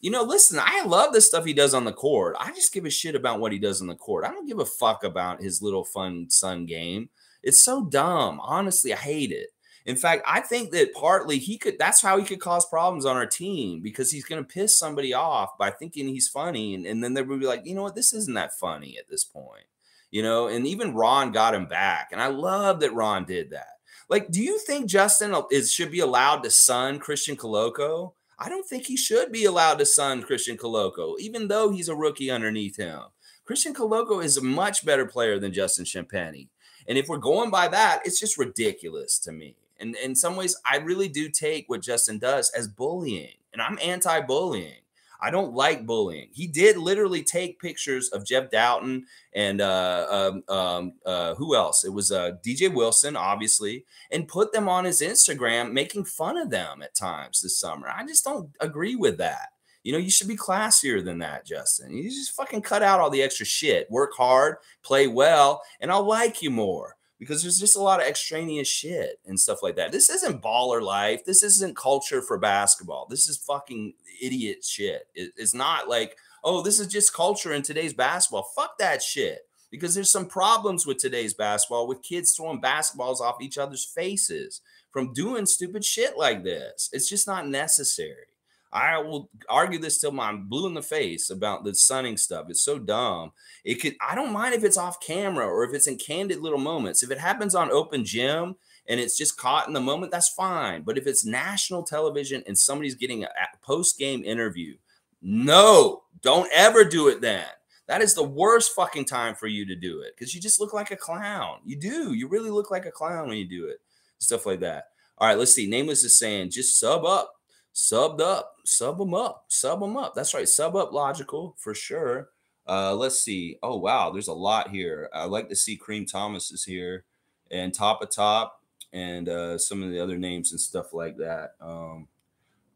You know, listen, I love the stuff he does on the court. I just give a shit about what he does on the court. I don't give a fuck about his little fun son game. It's so dumb. Honestly, I hate it. In fact, I think that partly he could that's how he could cause problems on our team because he's going to piss somebody off by thinking he's funny. And, and then they would be like, you know what, this isn't that funny at this point. You know, and even Ron got him back. And I love that Ron did that. Like, do you think Justin is should be allowed to son Christian Koloko? I don't think he should be allowed to son Christian Koloko, even though he's a rookie underneath him. Christian Koloko is a much better player than Justin Champagnie. And if we're going by that, it's just ridiculous to me. And in some ways, I really do take what Justin does as bullying, and I'm anti bullying. I don't like bullying. He did literally take pictures of Jeff Dowtin and uh, um, um, uh, who else? It was uh, DJ Wilson, obviously, and put them on his Instagram, making fun of them at times this summer. I just don't agree with that. You know, you should be classier than that, Justin. You just fucking cut out all the extra shit. Work hard, play well, and I'll like you more because there's just a lot of extraneous shit and stuff like that. This isn't baller life. This isn't culture for basketball. This is fucking idiot shit. It, it's not like, oh, this is just culture in today's basketball. Fuck that shit. Because there's some problems with today's basketball with kids throwing basketballs off each other's faces from doing stupid shit like this. It's just not necessary. I will argue this till I'm blue in the face about the sunning stuff. It's so dumb. It could I don't mind if it's off camera or if it's in candid little moments. If it happens on open gym and it's just caught in the moment, that's fine. But if it's national television and somebody's getting a post game interview, no, don't ever do it then. That is the worst fucking time for you to do it because you just look like a clown. You do. You really look like a clown when you do it. Stuff like that. All right, let's see. Nameless is saying just sub up, subbed up, sub them up, sub them up. That's right. Sub up logical for sure. Uh, let's see. Oh, wow. There's a lot here. I like to see Cream Thomas is here and Top of Top and uh, some of the other names and stuff like that. Um,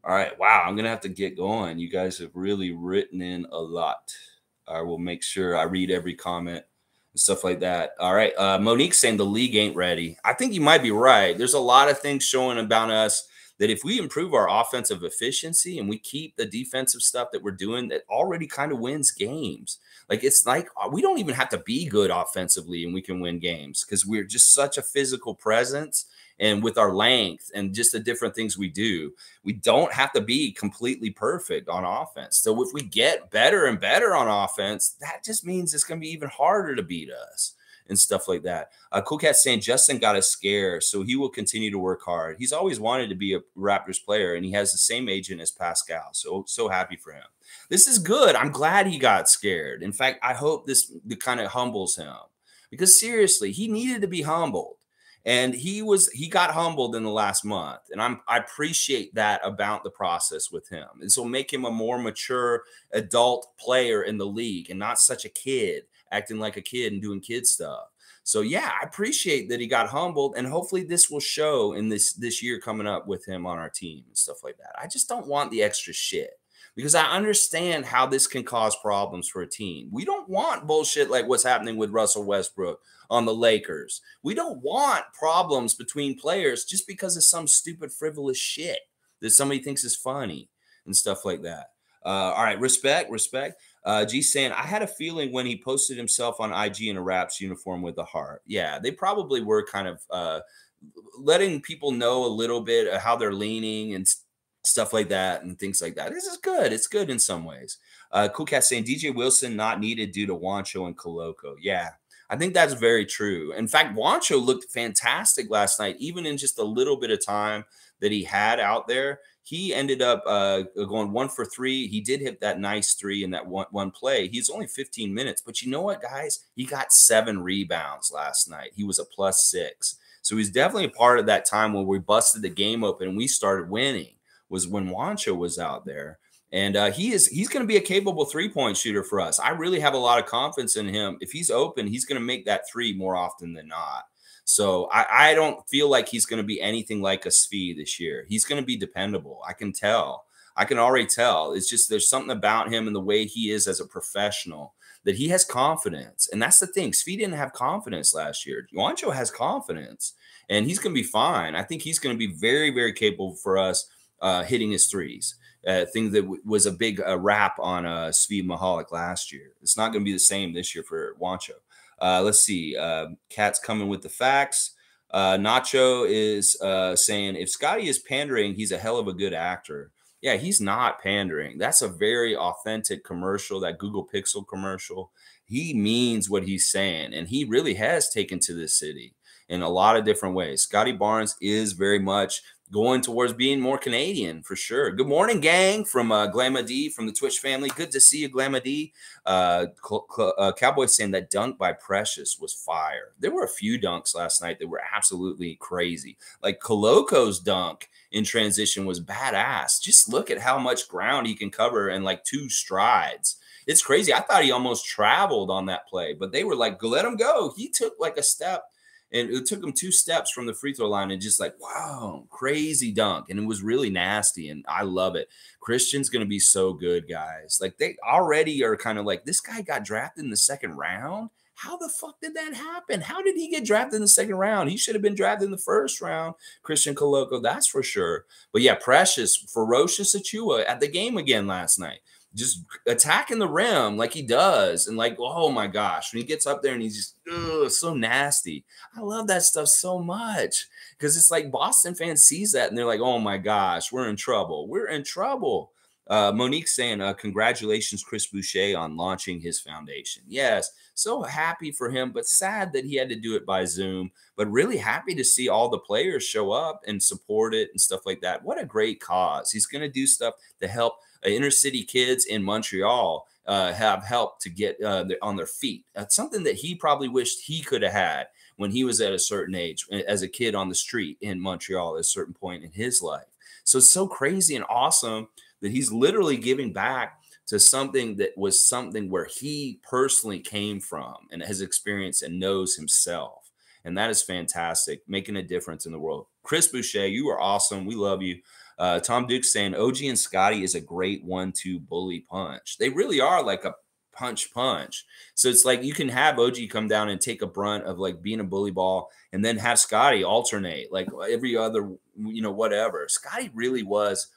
all right. Wow. I'm going to have to get going. You guys have really written in a lot. I will make sure I read every comment and stuff like that. All right. Uh, Monique saying the league ain't ready. I think you might be right. There's a lot of things showing about us that if we improve our offensive efficiency and we keep the defensive stuff that we're doing, that already kind of wins games. Like it's like uh, we don't even have to be good offensively and we can win games because we're just such a physical presence and with our length and just the different things we do. We don't have to be completely perfect on offense. So if we get better and better on offense, that just means it's going to be even harder to beat us and stuff like that. Uh, cool Cat saying Justin got a scare, so he will continue to work hard. He's always wanted to be a Raptors player, and he has the same agent as Pascal. So so happy for him. This is good. I'm glad he got scared. In fact, I hope this kind of humbles him because seriously, he needed to be humbled and he was he got humbled in the last month and i'm i appreciate that about the process with him and so make him a more mature adult player in the league and not such a kid acting like a kid and doing kid stuff so yeah i appreciate that he got humbled and hopefully this will show in this this year coming up with him on our team and stuff like that i just don't want the extra shit because I understand how this can cause problems for a team. We don't want bullshit like what's happening with Russell Westbrook on the Lakers. We don't want problems between players just because of some stupid, frivolous shit that somebody thinks is funny and stuff like that. Uh, all right, respect, respect. Uh, G saying, I had a feeling when he posted himself on IG in a Raps uniform with a heart. Yeah, they probably were kind of uh, letting people know a little bit how they're leaning and stuff like that and things like that. This is good. It's good in some ways. Uh, cool Cat saying DJ Wilson not needed due to Juancho and Koloko. Yeah, I think that's very true. In fact, Juancho looked fantastic last night, even in just a little bit of time that he had out there. He ended up uh, going one for three. He did hit that nice three in that one, one play. He's only 15 minutes, but you know what, guys? He got seven rebounds last night. He was a plus six. So he's definitely a part of that time when we busted the game open and we started winning was when Juancho was out there. And uh, he is he's going to be a capable three point shooter for us. I really have a lot of confidence in him. If he's open, he's going to make that three more often than not. So I, I don't feel like he's going to be anything like a Svi this year. He's going to be dependable. I can tell. I can already tell. It's just there's something about him and the way he is as a professional that he has confidence. And that's the thing. Svi didn't have confidence last year. Juancho has confidence and he's going to be fine. I think he's going to be very, very capable for us uh, hitting his threes. Uh, thing that was a big uh, wrap on uh, Svi Mykhailiuk last year. It's not going to be the same this year for Juancho. Uh, let's see. Uh, Cat's coming with the facts. Uh, Nacho is uh, saying if Scottie is pandering, he's a hell of a good actor. Yeah, he's not pandering. That's a very authentic commercial, that Google Pixel commercial. He means what he's saying, and he really has taken to this city in a lot of different ways. Scottie Barnes is very much going towards being more Canadian for sure. Good morning, gang, from uh, Glamma D from the Twitch family. Good to see you, Glamma D. Uh, uh, Cowboy saying that dunk by Precious was fire. There were a few dunks last night that were absolutely crazy. Like Koloko's dunk in transition was badass. Just look at how much ground he can cover in like two strides. It's crazy. I thought he almost traveled on that play, but they were like, let him go. He took like a step and it took him two steps from the free throw line and just like wow crazy dunk and it was really nasty and i love it christian's going to be so good guys like they already are kind of like this guy got drafted in the second round how the fuck did that happen? How did he get drafted in the second round? He should have been drafted in the first round. Christian Koloko, that's for sure. But yeah, Precious, ferocious Achiuwa at the game again last night just attacking the rim like he does. And like, oh my gosh, when he gets up there and he's just so nasty. I love that stuff so much because it's like Boston fans sees that and they're like, oh my gosh, we're in trouble. We're in trouble. Uh, Monique saying, uh, congratulations, Chris Boucher, on launching his foundation. Yes, so happy for him, but sad that he had to do it by Zoom. But really happy to see all the players show up and support it and stuff like that. What a great cause. He's going to do stuff to help inner city kids in Montreal uh, have helped to get uh, on their feet. That's something that he probably wished he could have had when he was at a certain age as a kid on the street in Montreal at a certain point in his life. So it's so crazy and awesome that he's literally giving back to something that was something where he personally came from and has experienced and knows himself. And that is fantastic, making a difference in the world. Chris Boucher, you are awesome. We love you. Uh, Tom Duke saying OG and Scottie is a great one-two bully punch. They really are like a punch punch. So it's like you can have OG come down and take a brunt of like being a bully ball and then have Scottie alternate like every other, you know, whatever. Scottie really was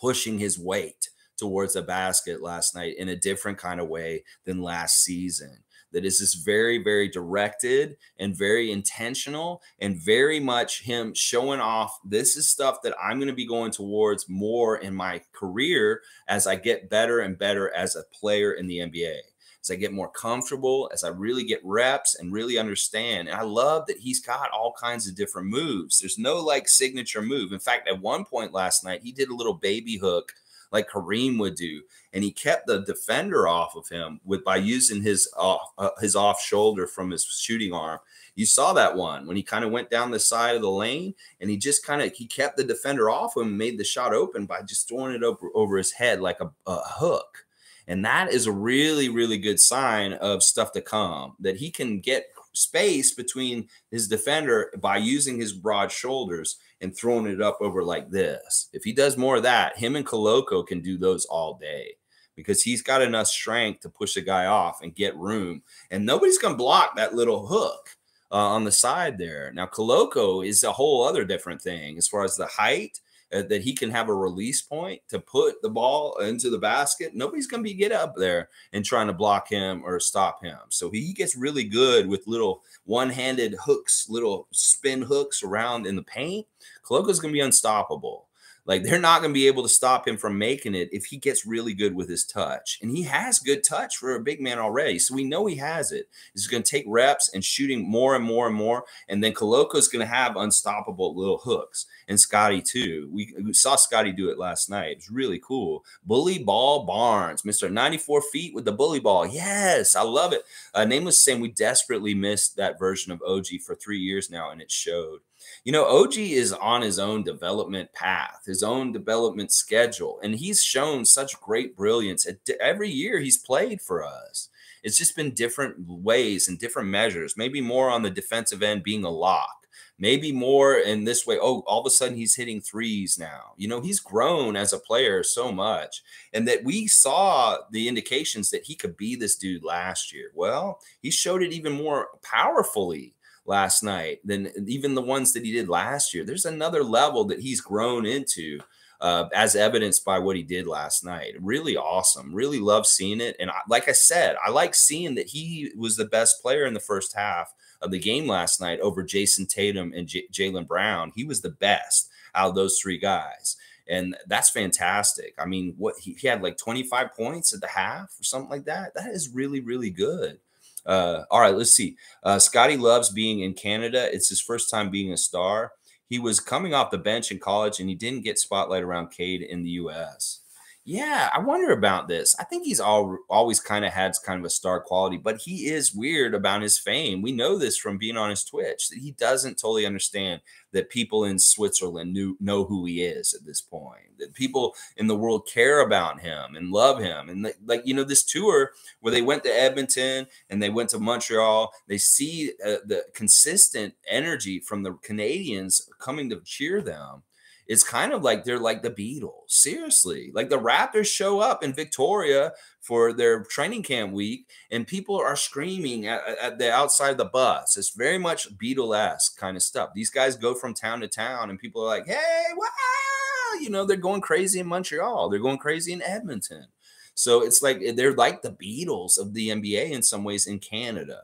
pushing his weight towards the basket last night in a different kind of way than last season that is just very, very directed and very intentional and very much him showing off this is stuff that I'm going to be going towards more in my career as I get better and better as a player in the NBA. As I get more comfortable, as I really get reps and really understand. And I love that he's got all kinds of different moves. There's no like signature move. In fact, at one point last night, he did a little baby hook like Kareem would do, and he kept the defender off of him with by using his off uh, his off shoulder from his shooting arm. You saw that one when he kind of went down the side of the lane, and he just kind of he kept the defender off him, and made the shot open by just throwing it over over his head like a, a hook. And that is a really, really good sign of stuff to come that he can get space between his defender by using his broad shoulders and throwing it up over like this. If he does more of that, him and Koloko can do those all day because he's got enough strength to push a guy off and get room. And nobody's going to block that little hook uh, on the side there. Now, Koloko is a whole other different thing as far as the height uh, that he can have a release point to put the ball into the basket. Nobody's going to be get up there and trying to block him or stop him. So he gets really good with little one-handed hooks, little spin hooks around in the paint. Koloko's going to be unstoppable. Like they're not going to be able to stop him from making it if he gets really good with his touch. And he has good touch for a big man already. So we know he has it. He's going to take reps and shooting more and more and more. And then Koloko's going to have unstoppable little hooks. And Scottie too. We, we saw Scottie do it last night. It was really cool. Bully Ball Barnes, Mr. 94 feet with the bully ball. Yes, I love it. Uh, Nameless saying we desperately missed that version of OG for three years now, and it showed. You know, OG is on his own development path, his own development schedule, and he's shown such great brilliance. Every year he's played for us. It's just been different ways and different measures, maybe more on the defensive end being a lock maybe more in this way. Oh, all of a sudden he's hitting threes now. You know, he's grown as a player so much, and that we saw the indications that he could be this dude last year. Well, he showed it even more powerfully last night than even the ones that he did last year. There's another level that he's grown into. Uh, as evidenced by what he did last night. Really awesome. Really love seeing it. And I, like I said, I like seeing that he was the best player in the first half of the game last night over Jayson Tatum and J- Jaylen Brown. He was the best out of those three guys. And that's fantastic. I mean, what he, he had like 25 points at the half or something like that. That is really, really good. Uh, all right, let's see. Uh, Scottie loves being in Canada. It's his first time being a star. He was coming off the bench in college and he didn't get spotlight around Cade in the U.S. Yeah, I wonder about this. I think he's all, always kind of had kind of a star quality, but he is weird about his fame. We know this from being on his Twitch that he doesn't totally understand that people in Switzerland knew, know who he is at this point. That people in the world care about him and love him. And like, like you know, this tour where they went to Edmonton and they went to Montreal, they see uh, the consistent energy from the Canadians coming to cheer them it's kind of like they're like the Beatles. Seriously. Like the Raptors show up in Victoria for their training camp week and people are screaming at, at the outside of the bus. It's very much Beatle-esque kind of stuff. These guys go from town to town and people are like, hey, wow, you know, they're going crazy in Montreal. They're going crazy in Edmonton. So it's like they're like the Beatles of the NBA in some ways in Canada.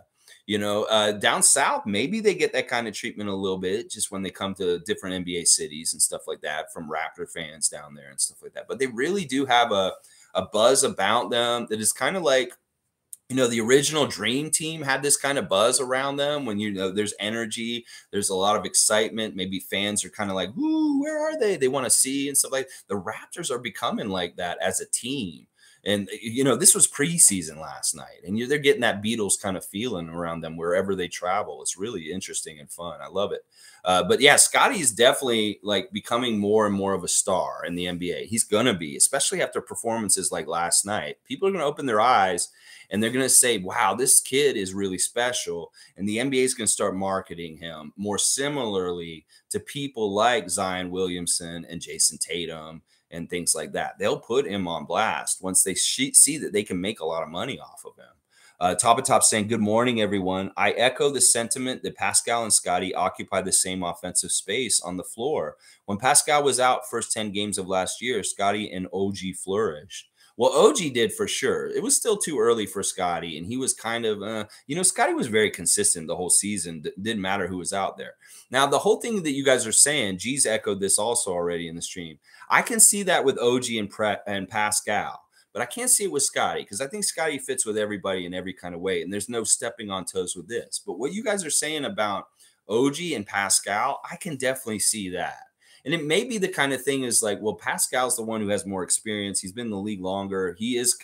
You know, uh, down south, maybe they get that kind of treatment a little bit just when they come to different NBA cities and stuff like that from Raptor fans down there and stuff like that. But they really do have a, a buzz about them that is kind of like, you know, the original Dream Team had this kind of buzz around them when you know there's energy, there's a lot of excitement. Maybe fans are kind of like, "Ooh, where are they?" They want to see and stuff like. The Raptors are becoming like that as a team And you know, this was preseason last night, and they're getting that Beatles kind of feeling around them wherever they travel. It's really interesting and fun. I love it. Uh, but yeah, Scottie is definitely like becoming more and more of a star in the NBA. He's gonna be, especially after performances like last night. People are gonna open their eyes and they're gonna say, "Wow, this kid is really special," and the NBA is gonna start marketing him more similarly to people like Zion Williamson and Jayson Tatum and things like that. They'll put him on blast once they see that they can make a lot of money off of him. Uh, top of top saying, Good morning, everyone. I echo the sentiment that Pascal and Scottie occupy the same offensive space on the floor. When Pascal was out first 10 games of last year, Scottie and OG flourished. Well, OG did for sure. It was still too early for Scottie, and he was kind of, uh, you know, Scottie was very consistent the whole season. D- didn't matter who was out there. Now, the whole thing that you guys are saying, G's echoed this also already in the stream. I can see that with OG and, Pre- and Pascal, but I can't see it with Scottie because I think Scottie fits with everybody in every kind of way, and there's no stepping on toes with this. But what you guys are saying about OG and Pascal, I can definitely see that. And it may be the kind of thing is like, well, Pascal's the one who has more experience. He's been in the league longer. He has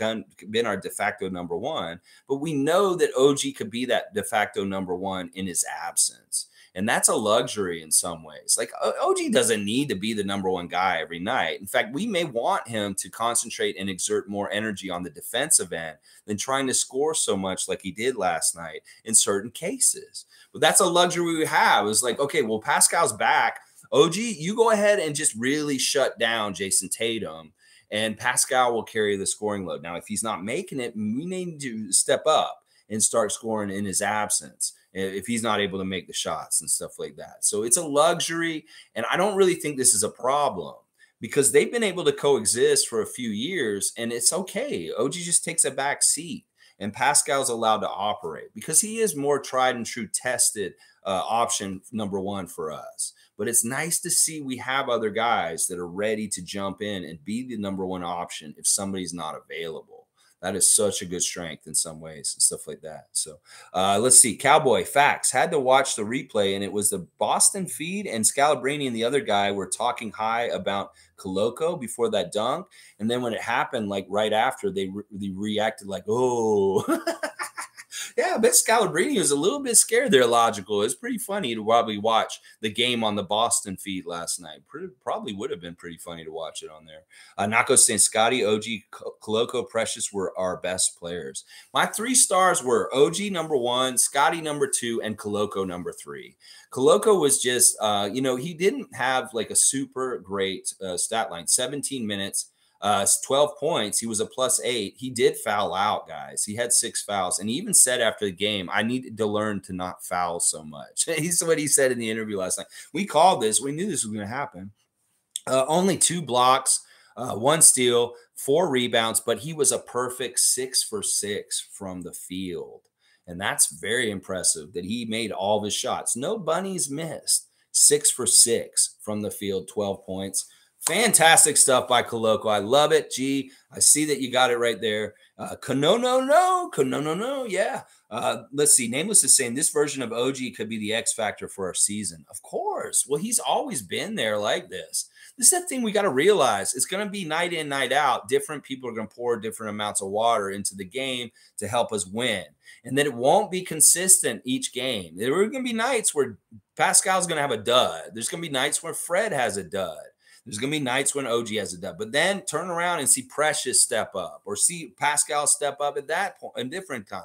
been our de facto number one, but we know that OG could be that de facto number one in his absence. And that's a luxury in some ways. Like OG doesn't need to be the number one guy every night. In fact, we may want him to concentrate and exert more energy on the defensive end than trying to score so much like he did last night in certain cases. But that's a luxury we have. It's like, okay, well, Pascal's back OG, you go ahead and just really shut down Jayson Tatum, and Pascal will carry the scoring load. Now, if he's not making it, we need to step up and start scoring in his absence if he's not able to make the shots and stuff like that. So it's a luxury, and I don't really think this is a problem because they've been able to coexist for a few years, and it's okay. OG just takes a back seat and Pascal's allowed to operate because he is more tried and true tested uh, option number one for us. But it's nice to see we have other guys that are ready to jump in and be the number one option if somebody's not available. That is such a good strength in some ways and stuff like that. So uh, let's see. Cowboy facts had to watch the replay, and it was the Boston feed and Scalabrine and the other guy were talking high about Koloko before that dunk, and then when it happened, like right after, they re- they reacted like, "Oh." [LAUGHS] yeah, I bet Scalabrine was a little bit scared there, logical. It's pretty funny to probably watch the game on the Boston feed last night. Probably would have been pretty funny to watch it on there. Uh, Nako Scottie, OG, Koloko, Precious were our best players. My three stars were OG number one, Scottie number two, and Koloko number three. Koloko was just, uh, you know, he didn't have like a super great uh, stat line 17 minutes uh, 12 points. He was a plus eight. He did foul out, guys. He had six fouls. And he even said after the game, I needed to learn to not foul so much. [LAUGHS] He's what he said in the interview last night. We called this, we knew this was going to happen. Uh, only two blocks, uh, one steal, four rebounds, but he was a perfect six for six from the field. And that's very impressive that he made all of his shots. No bunnies missed. Six for six from the field, 12 points. Fantastic stuff by Koloko. I love it. Gee, I see that you got it right there. Uh, no, no, no, no, no, no. Yeah. Uh, let's see. Nameless is saying this version of OG could be the X factor for our season. Of course. Well, he's always been there like this. This is the thing we got to realize. It's going to be night in, night out. Different people are going to pour different amounts of water into the game to help us win. And then it won't be consistent each game. There are going to be nights where Pascal's going to have a dud. There's going to be nights where Fred has a dud. There's going to be nights when OG has a dub, but then turn around and see Precious step up or see Pascal step up at that point, a different time.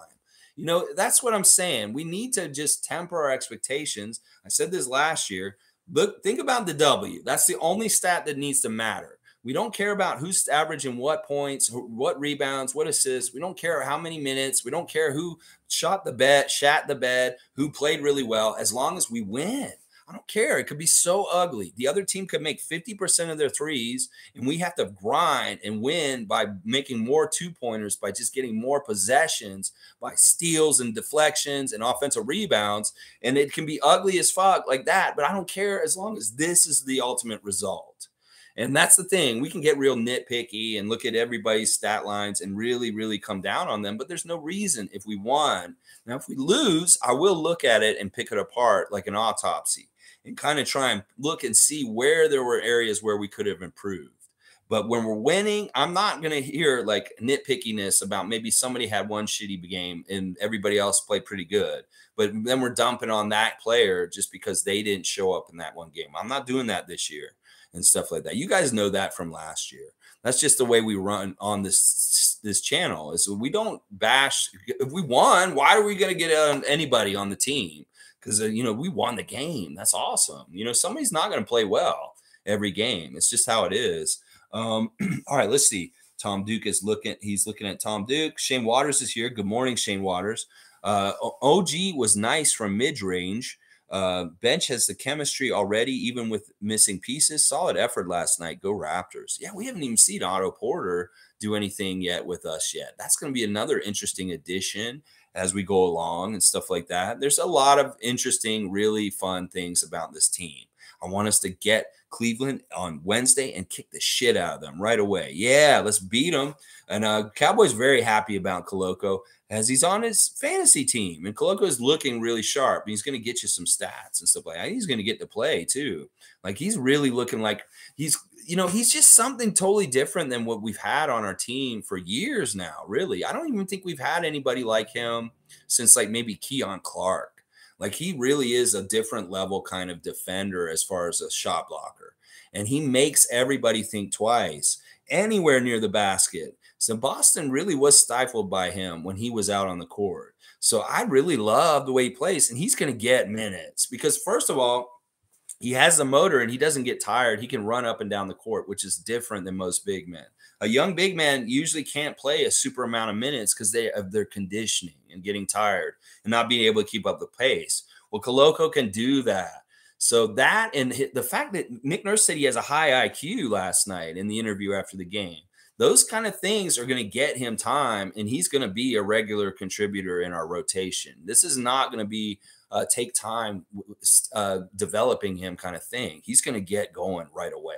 You know, that's what I'm saying. We need to just temper our expectations. I said this last year. Look, think about the W. That's the only stat that needs to matter. We don't care about who's averaging what points, what rebounds, what assists. We don't care how many minutes. We don't care who shot the bet, shat the bed, who played really well, as long as we win. I don't care. It could be so ugly. The other team could make 50% of their threes, and we have to grind and win by making more two pointers, by just getting more possessions, by steals and deflections and offensive rebounds. And it can be ugly as fuck like that, but I don't care as long as this is the ultimate result. And that's the thing. We can get real nitpicky and look at everybody's stat lines and really, really come down on them. But there's no reason if we won. Now, if we lose, I will look at it and pick it apart like an autopsy and kind of try and look and see where there were areas where we could have improved. But when we're winning, I'm not going to hear like nitpickiness about maybe somebody had one shitty game and everybody else played pretty good. But then we're dumping on that player just because they didn't show up in that one game. I'm not doing that this year and stuff like that. You guys know that from last year. That's just the way we run on this this channel. Is we don't bash. If we won, why are we going to get on anybody on the team? Because uh, you know we won the game. That's awesome. You know somebody's not going to play well every game. It's just how it is. Um, [CLEARS THROAT] all right, let's see. Tom Duke is looking. He's looking at Tom Duke. Shane Waters is here. Good morning, Shane Waters. Uh, OG was nice from mid range. Uh, bench has the chemistry already, even with missing pieces. Solid effort last night. Go Raptors. Yeah, we haven't even seen Otto Porter do anything yet with us yet. That's going to be another interesting addition as we go along and stuff like that. There's a lot of interesting, really fun things about this team. I want us to get Cleveland on Wednesday and kick the shit out of them right away. Yeah, let's beat them. And uh, Cowboys very happy about Koloko as he's on his fantasy team. And Koloko is looking really sharp. He's going to get you some stats and stuff like that. He's going to get to play too. Like he's really looking like he's, you know, he's just something totally different than what we've had on our team for years now. Really, I don't even think we've had anybody like him since like maybe Keon Clark. Like he really is a different level kind of defender as far as a shot blocker. And he makes everybody think twice anywhere near the basket. So Boston really was stifled by him when he was out on the court. So I really love the way he plays, and he's going to get minutes because, first of all, he has the motor and he doesn't get tired. He can run up and down the court, which is different than most big men. A young big man usually can't play a super amount of minutes because they of their conditioning and getting tired and not being able to keep up the pace. Well, Koloko can do that. So that and the fact that Nick Nurse said he has a high IQ last night in the interview after the game those kind of things are going to get him time and he's going to be a regular contributor in our rotation this is not going to be uh, take time uh, developing him kind of thing he's going to get going right away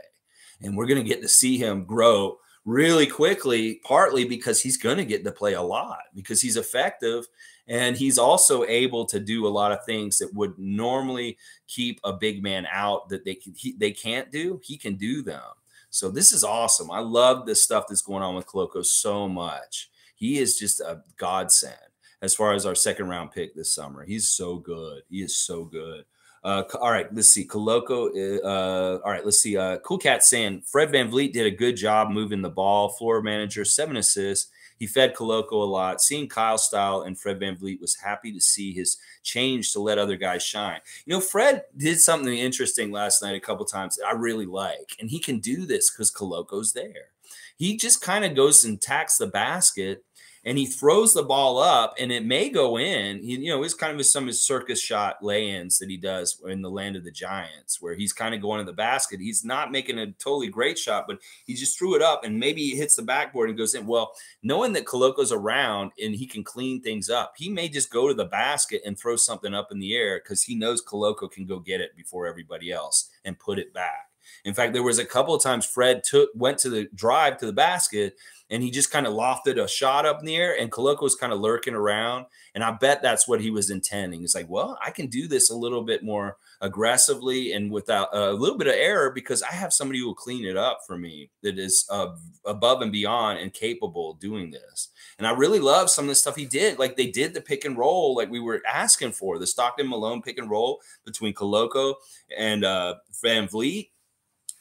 and we're going to get to see him grow really quickly partly because he's going to get to play a lot because he's effective and he's also able to do a lot of things that would normally keep a big man out that they can, he, they can't do he can do them so this is awesome. I love the stuff that's going on with Koloko so much. He is just a godsend as far as our second round pick this summer. He's so good. He is so good. Uh, all right, let's see. Koloko. Uh, all right, let's see. Uh, cool Cat saying Fred VanVleet did a good job moving the ball. Floor manager, seven assists. He fed Koloko a lot. Seeing Kyle Style and Fred VanVleet was happy to see his change to let other guys shine. You know, Fred did something interesting last night a couple times that I really like, and he can do this because Koloko's there. He just kind of goes and tacks the basket and he throws the ball up and it may go in. He, you know, it's kind of some of his circus shot lay-ins that he does in the land of the giants, where he's kind of going to the basket. He's not making a totally great shot, but he just threw it up and maybe he hits the backboard and goes in. Well, knowing that Koloko's around and he can clean things up, he may just go to the basket and throw something up in the air because he knows Koloko can go get it before everybody else and put it back. In fact, there was a couple of times Fred took went to the drive to the basket and he just kind of lofted a shot up in the air, and Koloko was kind of lurking around. And I bet that's what he was intending. He's like, well, I can do this a little bit more aggressively and without a little bit of error because I have somebody who will clean it up for me that is uh, above and beyond and capable doing this. And I really love some of the stuff he did. Like they did the pick and roll, like we were asking for the Stockton Malone pick and roll between Koloko and uh, VanVleet.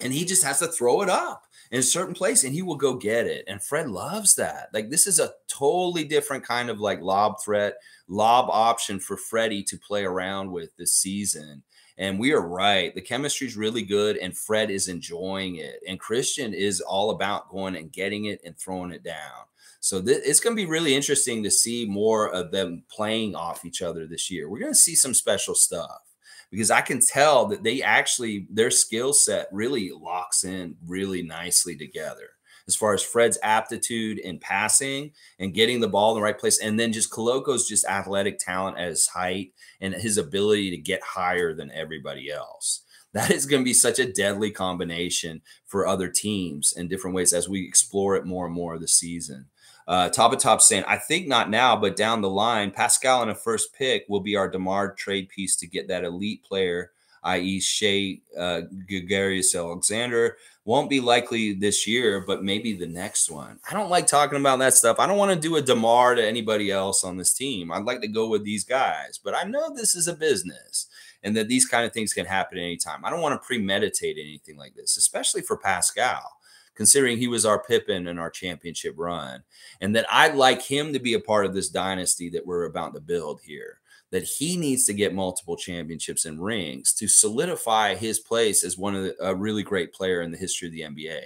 And he just has to throw it up in a certain place and he will go get it. And Fred loves that. Like this is a totally different kind of like lob threat, lob option for Freddie to play around with this season. And we are right. The chemistry is really good, and Fred is enjoying it. And Christian is all about going and getting it and throwing it down. So it's going to be really interesting to see more of them playing off each other this year. We're going to see some special stuff because I can tell that they actually their skill set really locks in really nicely together as far as Fred's aptitude in passing and getting the ball in the right place, and then just Koloko's just athletic talent at his height and his ability to get higher than everybody else. That is going to be such a deadly combination for other teams in different ways as we explore it more and more this season. Uh, Top of Top saying, I think not now, but down the line, Pascal in a first pick will be our DeMar trade piece to get that elite player i.e., Shai uh, Gilgeous-Alexander. Won't be likely this year, but maybe the next one. I don't like talking about that stuff. I don't want to do a Demar to anybody else on this team. I'd like to go with these guys, but I know this is a business and that these kind of things can happen anytime. I don't want to premeditate anything like this, especially for Pascal considering he was our Pippin in our championship run, and that I'd like him to be a part of this dynasty that we're about to build here. That he needs to get multiple championships and rings to solidify his place as one of the, a really great player in the history of the NBA.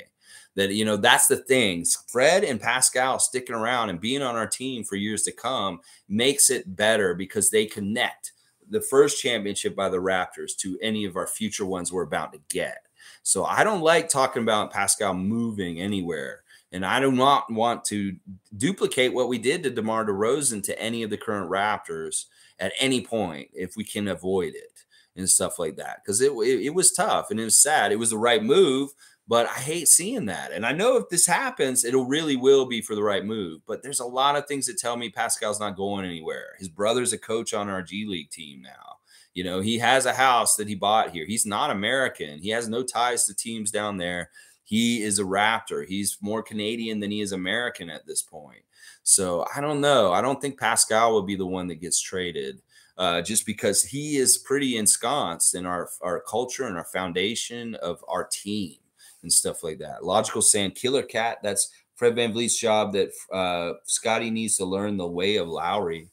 That you know that's the things. Fred and Pascal sticking around and being on our team for years to come makes it better because they connect the first championship by the Raptors to any of our future ones we're about to get. So I don't like talking about Pascal moving anywhere. And I do not want to duplicate what we did to DeMar DeRozan to any of the current Raptors at any point if we can avoid it and stuff like that. Because it, it, it was tough and it was sad. It was the right move, but I hate seeing that. And I know if this happens, it'll really will be for the right move. But there's a lot of things that tell me Pascal's not going anywhere. His brother's a coach on our G League team now. You know, he has a house that he bought here. He's not American. He has no ties to teams down there. He is a Raptor. He's more Canadian than he is American at this point. So I don't know. I don't think Pascal will be the one that gets traded. Uh, just because he is pretty ensconced in our our culture and our foundation of our team and stuff like that. Logical saying killer cat. That's Fred VanVleet's job. That uh, Scottie needs to learn the way of Lowry.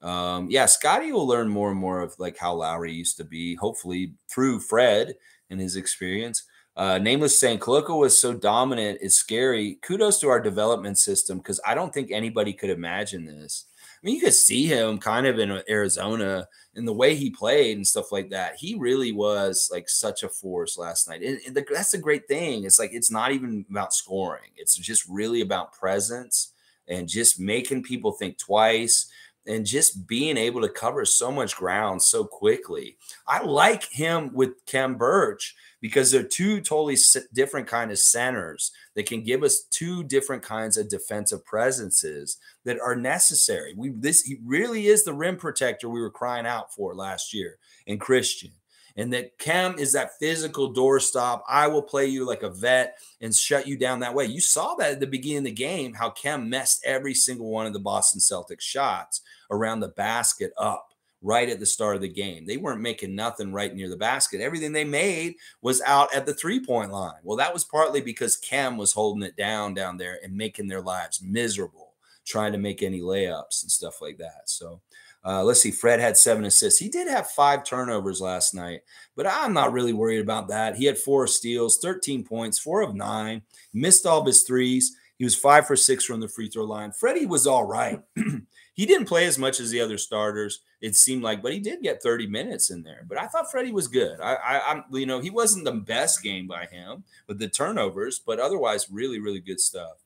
Um, yeah, Scottie will learn more and more of like how Lowry used to be, hopefully through Fred and his experience. Uh, Nameless saying Koloko was so dominant, it's scary. Kudos to our development system because I don't think anybody could imagine this. I mean, you could see him kind of in Arizona and the way he played and stuff like that. He really was like such a force last night. And, and the, that's a great thing. It's like it's not even about scoring, it's just really about presence and just making people think twice and just being able to cover so much ground so quickly. I like him with Khem Birch because they're two totally different kind of centers that can give us two different kinds of defensive presences that are necessary. We this he really is the rim protector we were crying out for last year in Christian and that Khem is that physical doorstop. I will play you like a vet and shut you down that way. You saw that at the beginning of the game, how Khem messed every single one of the Boston Celtics shots around the basket up right at the start of the game. They weren't making nothing right near the basket. Everything they made was out at the three point line. Well, that was partly because Khem was holding it down down there and making their lives miserable, trying to make any layups and stuff like that. So, uh, let's see. Fred had seven assists. He did have five turnovers last night, but I'm not really worried about that. He had four steals, 13 points, four of nine, missed all of his threes. He was five for six from the free throw line. Freddie was all right. [CLEARS THROAT] he didn't play as much as the other starters, it seemed like, but he did get 30 minutes in there. But I thought Freddie was good. I, I, am you know, he wasn't the best game by him with the turnovers, but otherwise, really, really good stuff.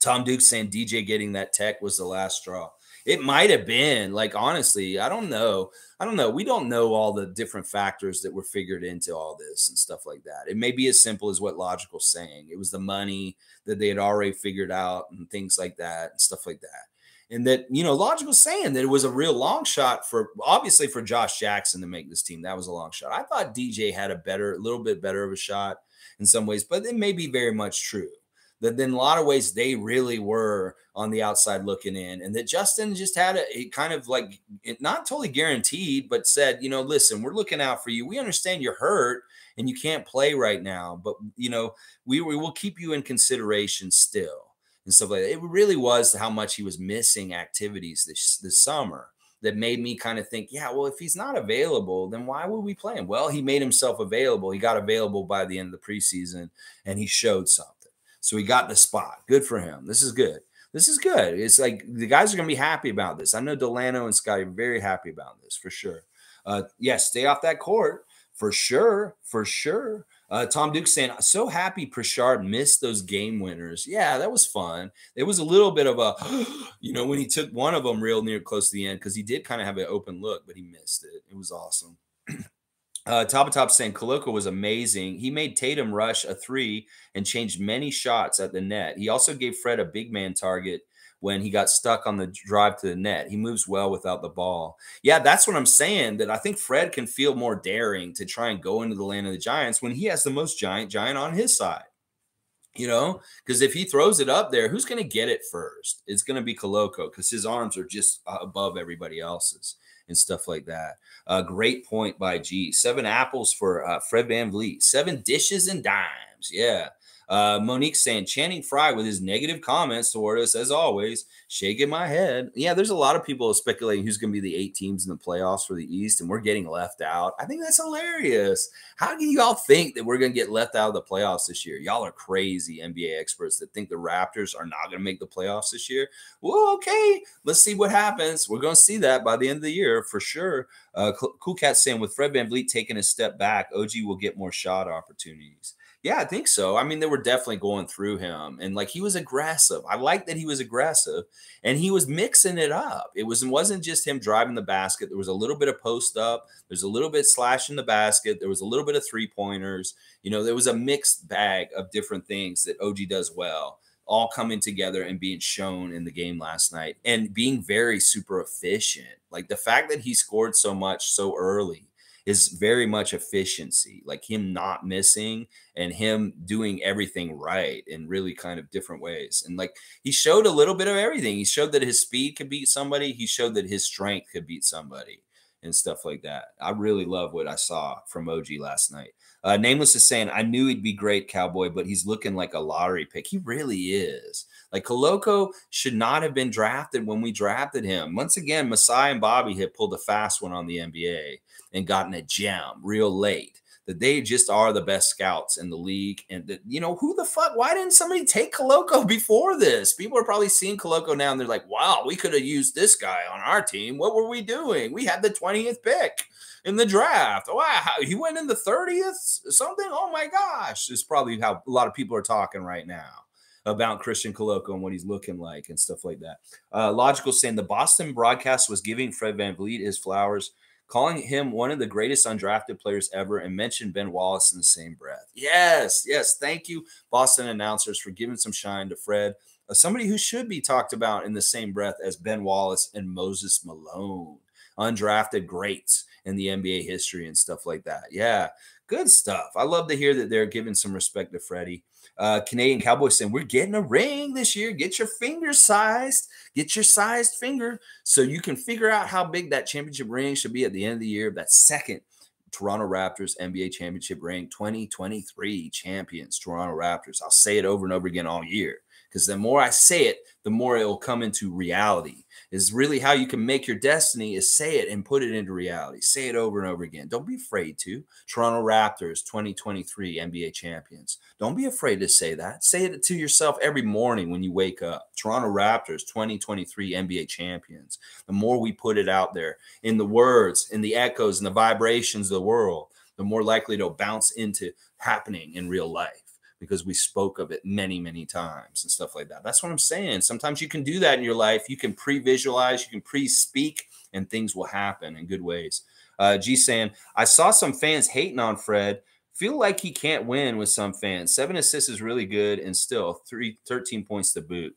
Tom Duke saying DJ getting that tech was the last straw. It might have been like honestly, I don't know. I don't know. We don't know all the different factors that were figured into all this and stuff like that. It may be as simple as what Logical's saying. It was the money that they had already figured out and things like that and stuff like that. And that, you know, Logical saying that it was a real long shot for obviously for Josh Jackson to make this team. That was a long shot. I thought DJ had a better, a little bit better of a shot in some ways, but it may be very much true that in a lot of ways they really were on the outside looking in and that justin just had a, a kind of like not totally guaranteed but said you know listen we're looking out for you we understand you're hurt and you can't play right now but you know we, we will keep you in consideration still and stuff like that it really was how much he was missing activities this this summer that made me kind of think, yeah, well, if he's not available, then why would we play him? Well, he made himself available. He got available by the end of the preseason and he showed something. So he got the spot. Good for him. This is good. This is good. It's like the guys are going to be happy about this. I know Delano and Scottie are very happy about this for sure. Uh, yes, yeah, stay off that court for sure. For sure. Uh, Tom Duke saying, so happy Pritchard missed those game winners. Yeah, that was fun. It was a little bit of a, [GASPS] you know, when he took one of them real near close to the end because he did kind of have an open look, but he missed it. It was awesome. [CLEARS THROAT] Uh, Top of Top saying Koloko was amazing. He made Tatum rush a three and changed many shots at the net. He also gave Fred a big man target when he got stuck on the drive to the net. He moves well without the ball. Yeah, that's what I'm saying. That I think Fred can feel more daring to try and go into the land of the Giants when he has the most giant giant on his side. You know, because if he throws it up there, who's going to get it first? It's going to be Koloko because his arms are just uh, above everybody else's and stuff like that. Uh, great point by G. Seven apples for uh, Fred VanVleet. Seven dishes and dimes. Yeah. Uh, Monique saying Channing Frye with his negative comments toward us, as always, shaking my head. Yeah, there's a lot of people speculating who's going to be the eight teams in the playoffs for the East, and we're getting left out. I think that's hilarious. How do y'all think that we're going to get left out of the playoffs this year? Y'all are crazy NBA experts that think the Raptors are not going to make the playoffs this year. Well, okay, let's see what happens. We're going to see that by the end of the year for sure. Uh, cool Cat saying with Fred Van VanVleet taking a step back, OG will get more shot opportunities. Yeah, I think so. I mean, they were definitely going through him, and like he was aggressive. I like that he was aggressive, and he was mixing it up. It was wasn't just him driving the basket. There was a little bit of post up. There's a little bit slash in the basket. There was a little bit of three pointers. You know, there was a mixed bag of different things that OG does well, all coming together and being shown in the game last night, and being very super efficient. Like the fact that he scored so much so early is very much efficiency, like him not missing and him doing everything right in really kind of different ways. And like he showed a little bit of everything. He showed that his speed could beat somebody, he showed that his strength could beat somebody and stuff like that. I really love what I saw from OG last night. Uh, Nameless is saying, I knew he'd be great, Cowboy, but he's looking like a lottery pick. He really is. Like Koloko should not have been drafted when we drafted him. Once again, Masai and Bobby had pulled a fast one on the NBA and gotten a gem real late. That they just are the best scouts in the league. And that, you know, who the fuck? Why didn't somebody take Koloko [LAUGHS] before this? People are probably seeing Koloko now and they're like, wow, we could have used this guy on our team. What were we doing? We had the 20th pick in the draft. Wow, he went in the 30th, something. Oh my gosh. It's probably how a lot of people are talking right now about Christian Koloko and what he's looking like and stuff like that. Uh, Logical saying the Boston broadcast was giving Fred Van VanVleet his flowers calling him one of the greatest undrafted players ever and mentioned Ben Wallace in the same breath. Yes, yes. Thank you, Boston announcers, for giving some shine to Fred, uh, somebody who should be talked about in the same breath as Ben Wallace and Moses Malone, undrafted greats in the NBA history and stuff like that. Yeah, good stuff. I love to hear that they're giving some respect to Freddie. Uh, Canadian Cowboys saying, We're getting a ring this year. Get your finger sized. Get your sized finger so you can figure out how big that championship ring should be at the end of the year. That second Toronto Raptors NBA championship ring, 2023 champions, Toronto Raptors. I'll say it over and over again all year because the more I say it, the more it will come into reality is really how you can make your destiny is say it and put it into reality. Say it over and over again. Don't be afraid to. Toronto Raptors 2023 NBA champions. Don't be afraid to say that. Say it to yourself every morning when you wake up. Toronto Raptors 2023 NBA champions. The more we put it out there in the words, in the echoes, and the vibrations of the world, the more likely it'll bounce into happening in real life because we spoke of it many, many times and stuff like that. That's what I'm saying. Sometimes you can do that in your life. You can pre visualize, you can pre speak, and things will happen in good ways. Uh, G saying, I saw some fans hating on Fred. Feel like he can't win with some fans. Seven assists is really good and still three, 13 points to boot.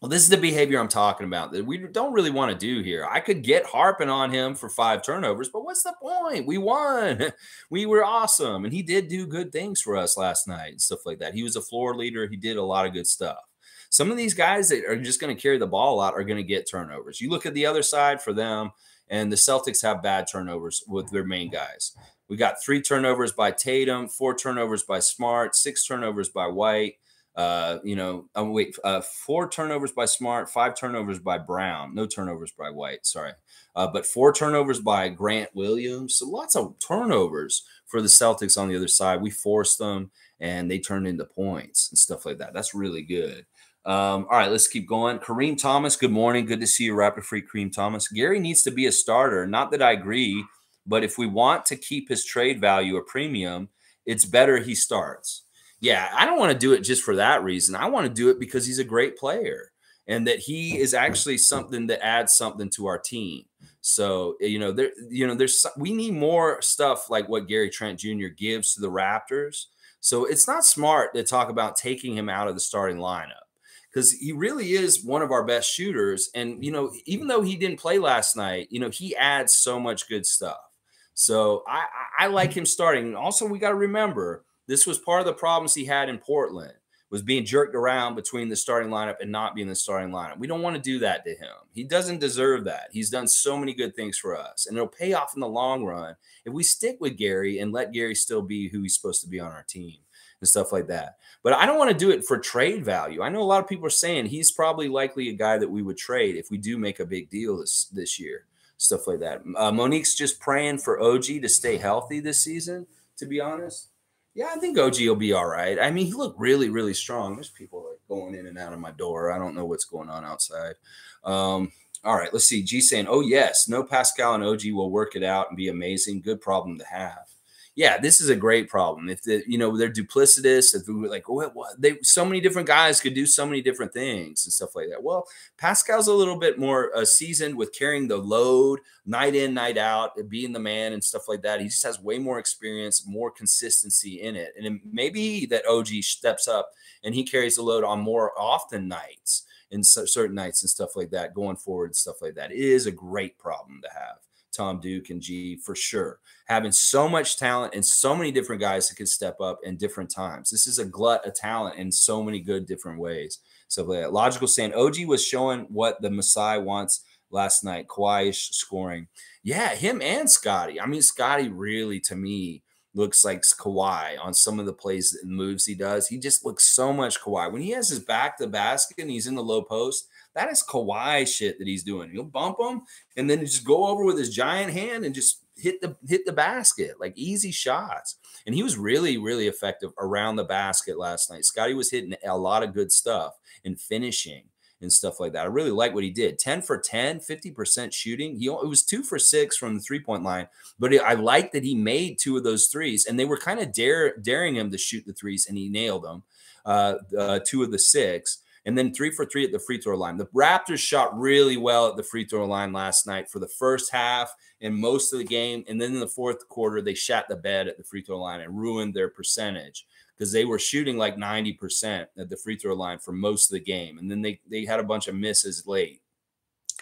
Well, this is the behavior I'm talking about that we don't really want to do here. I could get harping on him for five turnovers, but what's the point? We won. [LAUGHS] We were awesome. And he did do good things for us last night and stuff like that. He was a floor leader. He did a lot of good stuff. Some of these guys that are just going to carry the ball out are going to get turnovers. You look at the other side for them, and the Celtics have bad turnovers with their main guys. We got three turnovers by Tatum, four turnovers by Smart, six turnovers by White. Uh, you know, oh, wait, uh, four turnovers by Smart, five turnovers by Brown, no turnovers by White, sorry, uh, but four turnovers by Grant Williams. So lots of turnovers for the Celtics on the other side. We forced them and they turned into points and stuff like that. That's really good. Um, all right, let's keep going. Kareem Thomas, good morning. Good to see you, Rapid Free Kareem Thomas. Gary needs to be a starter. Not that I agree, but if we want to keep his trade value a premium, it's better he starts. Yeah, I don't want to do it just for that reason. I want to do it because he's a great player and that he is actually something that adds something to our team. So, eh, you know, there, you know, there's we need more stuff like what Gary Trent Jr. gives to the Raptors. So it's not smart to talk about taking him out of the starting lineup because he really is one of our best shooters. And, you know, even though he didn't play last night, you know, he adds so much good stuff. So I, I like him starting. And also, we got to remember this was part of the problems he had in Portland was being jerked around between the starting lineup and not being the starting lineup. We don't want to do that to him. He doesn't deserve that. He's done so many good things for us, and it'll pay off in the long run if we stick with Gary and let Gary still be who he's supposed to be on our team and stuff like that. But I don't want to do it for trade value. I know a lot of people are saying he's probably likely a guy that we would trade if we do make a big deal this this year, stuff like that. Uh, Monique's just praying for OG to stay healthy this season. To be honest, yeah, I think OG will be all right. I mean, he looked really, really strong. There's people like going in and out of my door. I don't know what's going on outside. Um, all right, let's see. G saying, "Oh yes, no Pascal and OG will work it out and be amazing. Good problem to have." Yeah, this is a great problem. If the, you know they're duplicitous, if we like, what, what, they so many different guys could do so many different things and stuff like that. Well, Pascal's a little bit more uh, seasoned with carrying the load night in, night out, being the man and stuff like that. He just has way more experience, more consistency in it, and it maybe that OG steps up and he carries the load on more often nights in certain nights and stuff like that going forward and stuff like that. It is a great problem to have. Tom Duke and G for sure. Having so much talent and so many different guys that could step up in different times. This is a glut of talent in so many good different ways. So logical saying OG was showing what the Masai wants last night. Kawhi scoring. Yeah, him and Scottie. I mean, Scottie really to me looks like Kawhi on some of the plays and moves he does. He just looks so much Kawhi. When he has his back to basket and he's in the low post, that is Kawhi shit that he's doing. He'll bump him and then just go over with his giant hand and just hit the hit the basket like easy shots. And he was really really effective around the basket last night. Scottie was hitting a lot of good stuff and finishing and stuff like that. I really like what he did. 10 for 10, 50% shooting. He it was 2 for 6 from the three-point line, but I like that he made two of those threes and they were kind of dare daring him to shoot the threes and he nailed them. Uh, uh, two of the six and then three for three at the free throw line. The Raptors shot really well at the free throw line last night for the first half and most of the game. And then in the fourth quarter, they shot the bed at the free throw line and ruined their percentage because they were shooting like 90% at the free throw line for most of the game. And then they, they had a bunch of misses late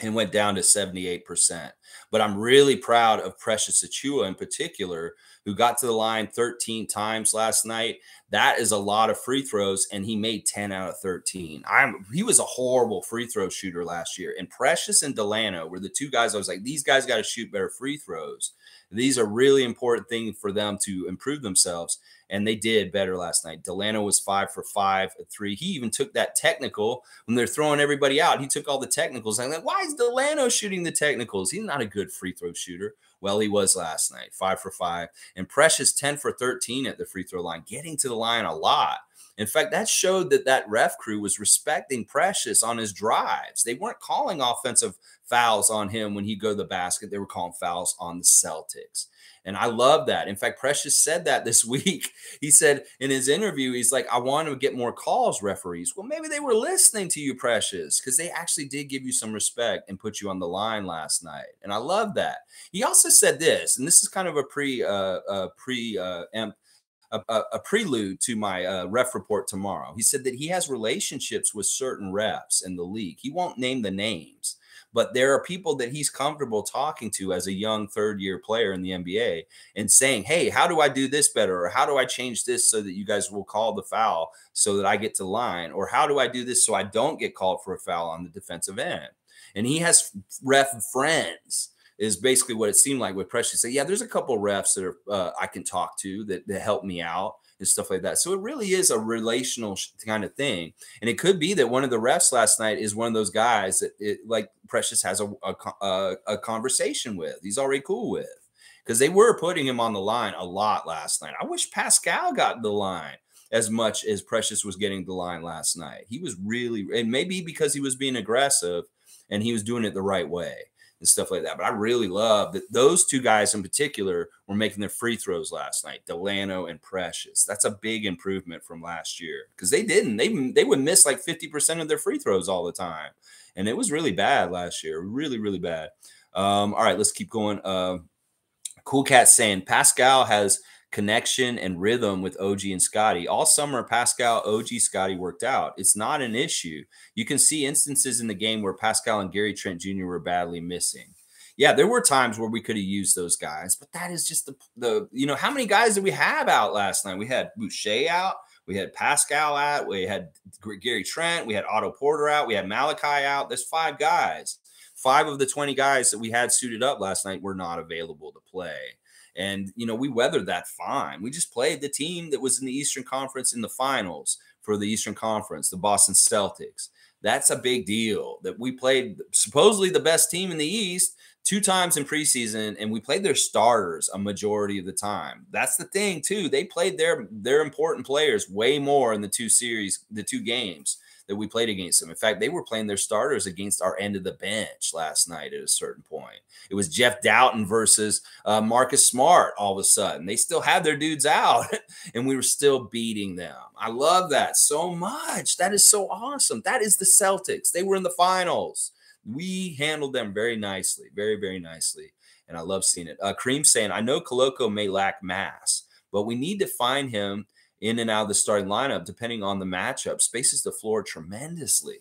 and went down to 78%. But I'm really proud of Precious Achiuwa in particular, who got to the line 13 times last night. That is a lot of free throws, and he made 10 out of 13. I'm he was a horrible free throw shooter last year. And Precious and Delano were the two guys I was like, these guys got to shoot better free throws. These are really important things for them to improve themselves and they did better last night. Delano was five for five three. He even took that technical when they're throwing everybody out. He took all the technicals. I'm like, why is Delano shooting the technicals? He's not a good free throw shooter. Well, he was last night, five for five. And Precious, 10 for 13 at the free throw line, getting to the line a lot. In fact, that showed that that ref crew was respecting Precious on his drives. They weren't calling offensive fouls on him when he go to the basket. They were calling fouls on the Celtics. And I love that. In fact, Precious said that this [LAUGHS] week. He said in his interview, he's like, I want to get more calls, referees. Well, maybe they were listening to you, Precious, because they actually did give you some respect and put you on the line last night. And I love that. He also said this, and this is kind of a pre uh, uh pre uh, a, a, prelude to my uh, ref report tomorrow. He said that he has relationships with certain refs in the league. He won't name the names, but there are people that he's comfortable talking to as a young third year player in the NBA and saying, Hey, how do I do this better? Or how do I change this so that you guys will call the foul so that I get to line? Or how do I do this so I don't get called for a foul on the defensive end? And he has ref friends is basically what it seemed like with Precious. Say, yeah, there's a couple refs that are, uh, I can talk to that, that help me out and stuff like that. So it really is a relational kind of thing. And it could be that one of the refs last night is one of those guys that it, like Precious has a, a, a conversation with. He's already cool with because they were putting him on the line a lot last night. I wish Pascal got the line as much as Precious was getting the line last night. He was really, and maybe because he was being aggressive and he was doing it the right way and stuff like that. But I really love that those two guys in particular were making their free throws last night, Delano and Precious. That's a big improvement from last year because they didn't. They they would miss like 50% of their free throws all the time. And it was really bad last year. Really, really bad. Um, all right, let's keep going. Uh, cool Cat saying Pascal has connection and rhythm with OG and Scottie. All summer, Pascal, OG, Scottie worked out. It's not an issue. You can see instances in the game where Pascal and Gary Trent Jr. were badly missing. Yeah, there were times where we could have used those guys, but that is just the the you know how many guys did we have out last night? We had Boucher out, we had Pascal out, we had Gary Trent, we had Otto Porter out, we had Malachi out. There's five guys. Five of the 20 guys that we had suited up last night were not available to play. And, you know, we weathered that fine. We just played the team that was in the Eastern Conference in the finals for the Eastern Conference, the Boston Celtics. That's a big deal that we played supposedly the best team in the East two times in preseason and we played their starters a majority of the time. That's the thing too. They played their their important players way more in the two series, the two games that we played against them. In fact, they were playing their starters against our end of the bench last night at a certain point. It was Jeff Dowtin versus uh, Marcus Smart all of a sudden. They still had their dudes out [LAUGHS] and we were still beating them. I love that so much. That is so awesome. That is the Celtics. They were in the finals. We handled them very nicely, very, very nicely. And I love seeing it. Uh, Kareem saying, I know Koloko may lack mass, but we need to find him in and out of the starting lineup, depending on the matchup, spaces the floor tremendously.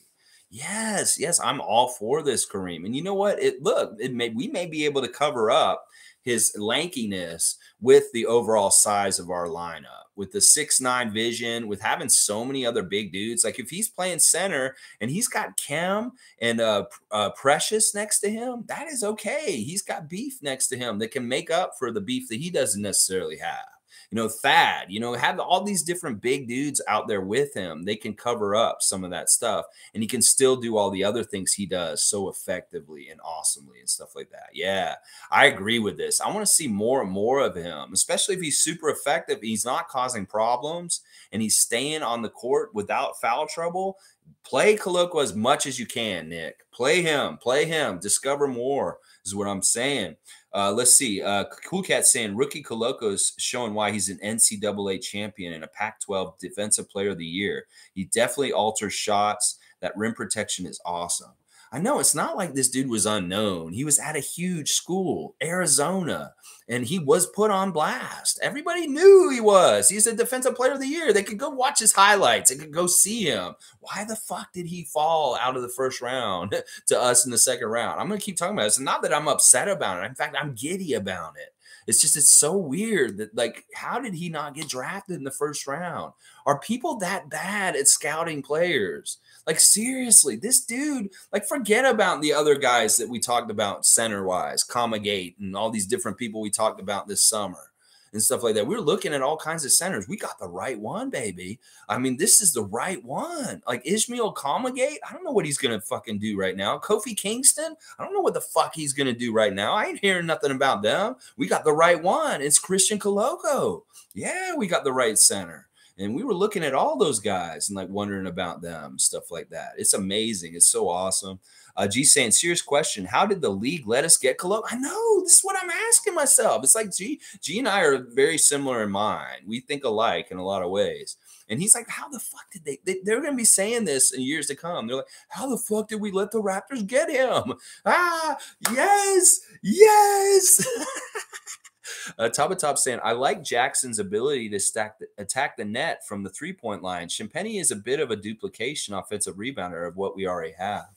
Yes, yes, I'm all for this, Kareem. And you know what? It look, it may we may be able to cover up his lankiness with the overall size of our lineup, with the six nine vision, with having so many other big dudes. Like if he's playing center and he's got Cam and uh, uh, Precious next to him, that is okay. He's got beef next to him that can make up for the beef that he doesn't necessarily have you know, Thad, you know, have all these different big dudes out there with him. They can cover up some of that stuff and he can still do all the other things he does so effectively and awesomely and stuff like that. Yeah, I agree with this. I want to see more and more of him, especially if he's super effective. He's not causing problems and he's staying on the court without foul trouble. Play Koloko as much as you can, Nick. Play him, play him, discover more is what I'm saying. Uh, let's see. Uh, cool Cat saying rookie is showing why he's an NCAA champion and a Pac-12 Defensive Player of the Year. He definitely alters shots. That rim protection is awesome. I know it's not like this dude was unknown. He was at a huge school, Arizona, and he was put on blast. Everybody knew he was. He's a defensive player of the year. They could go watch his highlights. They could go see him. Why the fuck did he fall out of the first round [LAUGHS] to us in the second round? I'm going to keep talking about this. And not that I'm upset about it. In fact, I'm giddy about it. It's just it's so weird that like how did he not get drafted in the first round? Are people that bad at scouting players? Like seriously, this dude, like forget about the other guys that we talked about center wise, Gate, and all these different people we talked about this summer and stuff like that. We are looking at all kinds of centers. We got the right one, baby. I mean, this is the right one. Like Ismael Kamagate, I don't know what he's gonna fucking do right now. Kofi Kingston, I don't know what the fuck he's gonna do right now. I ain't hearing nothing about them. We got the right one. It's Christian Koloko. Yeah, we got the right center. And we were looking at all those guys and like wondering about them, stuff like that. It's amazing. It's so awesome. Uh, G saying, serious question. How did the league let us get Cologne? I know this is what I'm asking myself. It's like G, G and I are very similar in mind. We think alike in a lot of ways. And he's like, how the fuck did they, they they're going to be saying this in years to come. They're like, how the fuck did we let the Raptors get him? Ah, yes, yes. [LAUGHS] [LAUGHS] Uh, Taba Top saying, I like Jackson's ability to stack the, attack the net from the three point line. Champagnie is a bit of a duplication offensive rebounder of what we already have.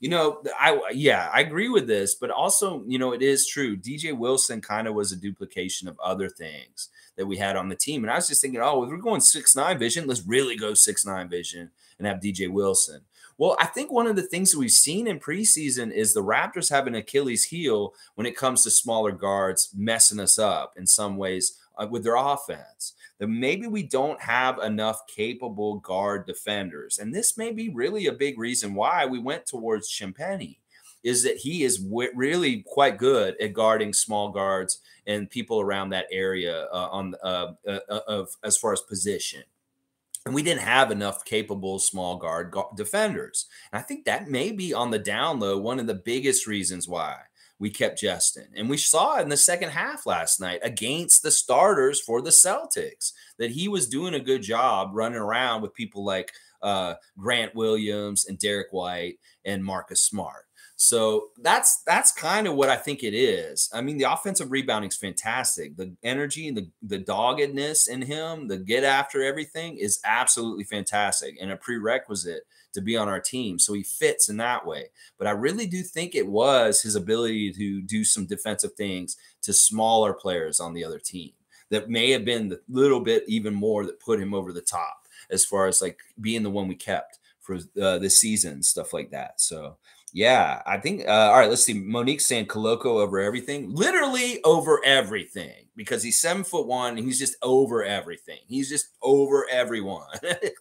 You know, I yeah, I agree with this, but also, you know, it is true. DJ Wilson kind of was a duplication of other things that we had on the team. And I was just thinking, oh, if we're going six nine vision, let's really go six nine vision and have DJ Wilson. Well, I think one of the things that we've seen in preseason is the Raptors have an Achilles heel when it comes to smaller guards messing us up in some ways uh, with their offense. That maybe we don't have enough capable guard defenders. And this may be really a big reason why we went towards Champagnie is that he is really quite good at guarding small guards and people around that area uh, on uh, uh, uh of as far as position and we didn't have enough capable small guard defenders. And I think that may be on the down low one of the biggest reasons why we kept Justin. And we saw in the second half last night against the starters for the Celtics that he was doing a good job running around with people like uh, Grant Williams and Derrick White and Marcus Smart. So that's that's kind of what I think it is. I mean, the offensive rebounding is fantastic. The energy and the, the doggedness in him, the get after everything is absolutely fantastic and a prerequisite to be on our team. So he fits in that way. But I really do think it was his ability to do some defensive things to smaller players on the other team that may have been the little bit even more that put him over the top as far as like being the one we kept for uh, the season, stuff like that. So yeah, I think. Uh, all right, let's see. Monique saying Koloko over everything, literally over everything, because he's seven foot one. And he's just over everything. He's just over everyone,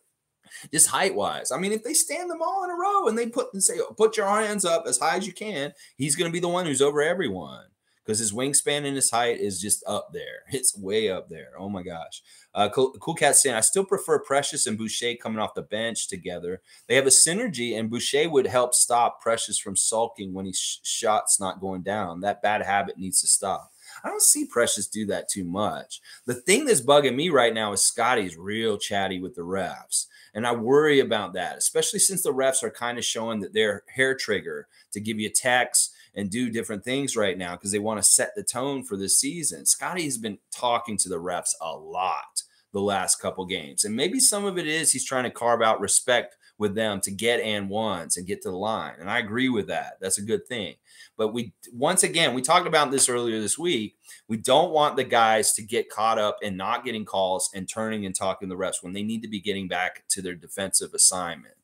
[LAUGHS] just height wise. I mean, if they stand them all in a row and they put and say, put your hands up as high as you can, he's going to be the one who's over everyone because his wingspan and his height is just up there. [LAUGHS] It's way up there. Oh my gosh. Uh, cool, cool Cat saying, I still prefer Precious and Boucher coming off the bench together. They have a synergy, and Boucher would help stop Precious from sulking when his sh- shot's not going down. That bad habit needs to stop. I don't see Precious do that too much. The thing that's bugging me right now is Scottie's real chatty with the refs. And I worry about that, especially since the refs are kind of showing that they're hair trigger to give you text and do different things right now because they want to set the tone for this season. Scottie's been talking to the refs a lot the last couple games. And maybe some of it is he's trying to carve out respect with them to get and ones and get to the line. And I agree with that. That's a good thing. But we once again, we talked about this earlier this week. We don't want the guys to get caught up in not getting calls and turning and talking to the refs when they need to be getting back to their defensive assignment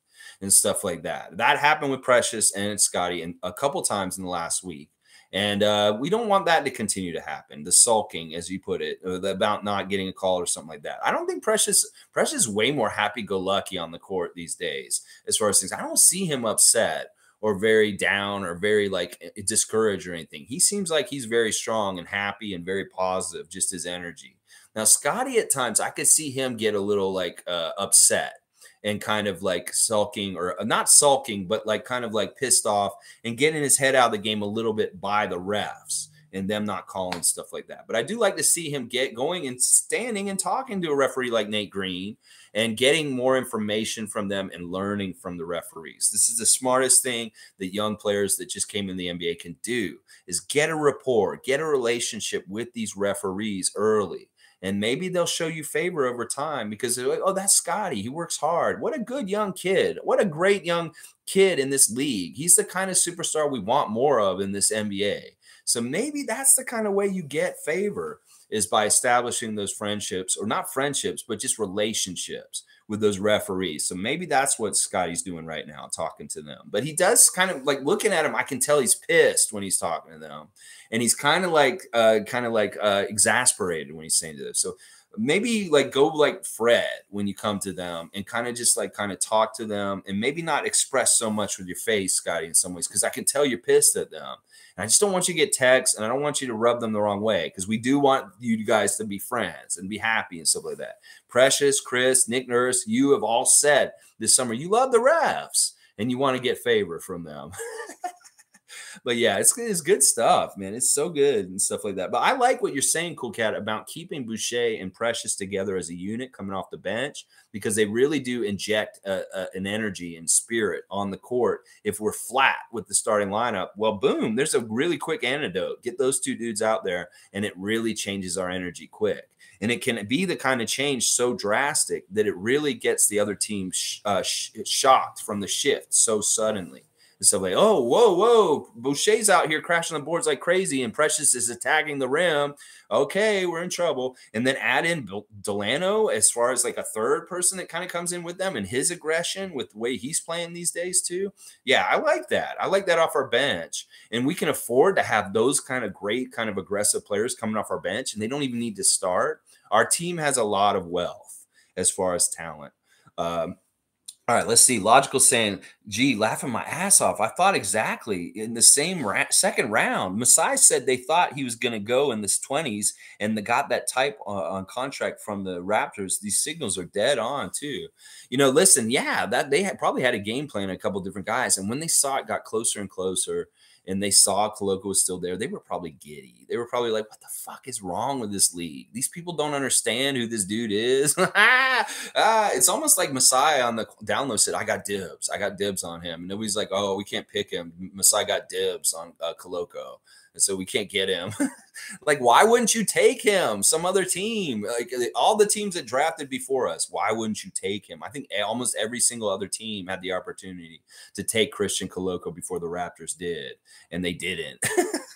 and stuff like that. That happened with Precious and Scottie and a couple times in the last week. And uh, we don't want that to continue to happen. The sulking, as you put it, about not getting a call or something like that. I don't think Precious Precious is way more happy go lucky on the court these days as far as things. I don't see him upset or very down or very like discouraged or anything. He seems like he's very strong and happy and very positive, just his energy. Now, Scottie, at times, I could see him get a little like uh, upset and kind of like sulking or uh, not sulking, but like kind of like pissed off and getting his head out of the game a little bit by the refs and them not calling stuff like that. But I do like to see him get going and standing and talking to a referee like Nate Green and getting more information from them and learning from the referees. This is the smartest thing that young players that just came in the NBA can do is get a rapport, get a relationship with these referees early and maybe they'll show you favor over time because like, oh, that's Scottie. He works hard. What a good young kid. What a great young kid in this league. He's the kind of superstar we want more of in this NBA. So maybe that's the kind of way you get favor is by establishing those friendships or not friendships, but just relationships with those referees. So maybe that's what Scottie's doing right now, talking to them. But he does kind of like looking at him, I can tell he's pissed when he's talking to them. And he's kind of like uh kind of like uh exasperated when he's saying to this. So maybe like go like Fred when you come to them and kind of just like kind of talk to them and maybe not express so much with your face, Scottie, in some ways, because I can tell you're pissed at them. And I just don't want you to get texts and I don't want you to rub them the wrong way because we do want you guys to be friends and be happy and stuff like that. Precious, Chris, Nick Nurse, you have all said this summer you love the refs and you want to get favor from them. [LAUGHS] but yeah, it's, it's good stuff, man. It's so good and stuff like that. But I like what you're saying, Cool Cat, about keeping Boucher and Precious together as a unit coming off the bench because they really do inject a, a, an energy and spirit on the court. If we're flat with the starting lineup, well, boom, there's a really quick antidote. Get those two dudes out there, and it really changes our energy quick. And it can be the kind of change so drastic that it really gets the other team sh- uh, sh- shocked from the shift so suddenly and stuff like, oh, whoa, whoa, Boucher's out here crashing the boards like crazy, and Precious is attacking the rim. Okay, we're in trouble. And then add in Delano as far as like a third person that kind of comes in with them and his aggression with the way he's playing these days too. Yeah, I like that. I like that off our bench, and we can afford to have those kind of great, kind of aggressive players coming off our bench, and they don't even need to start. Our team has a lot of wealth as far as talent. Um, all right, let's see. Logical saying, gee, laughing my ass off. I thought exactly in the same ra- second round. Masai said they thought he was going to go in this 20s and they got that type on, on contract from the Raptors. These signals are dead on, too. You know, listen, yeah, that they had probably had a game plan, a couple different guys. And when they saw it got closer and closer, and they saw Koloko was still there, they were probably giddy. They were probably like, "What the fuck is wrong with this league? These people don't understand who this dude is." [LAUGHS] ah, it's almost like Masai on the download said, "I got dibs. I got dibs on him," and nobody's like, "Oh, we can't pick him." Masai got dibs on uh, Koloko and so we can't get him. [LAUGHS] like, why wouldn't you take him? Some other team, like eh, all the teams that drafted before us, why wouldn't you take him? I think almost every single other team had the opportunity to take Christian Koloko before the Raptors did, and they didn't. [LAUGHS]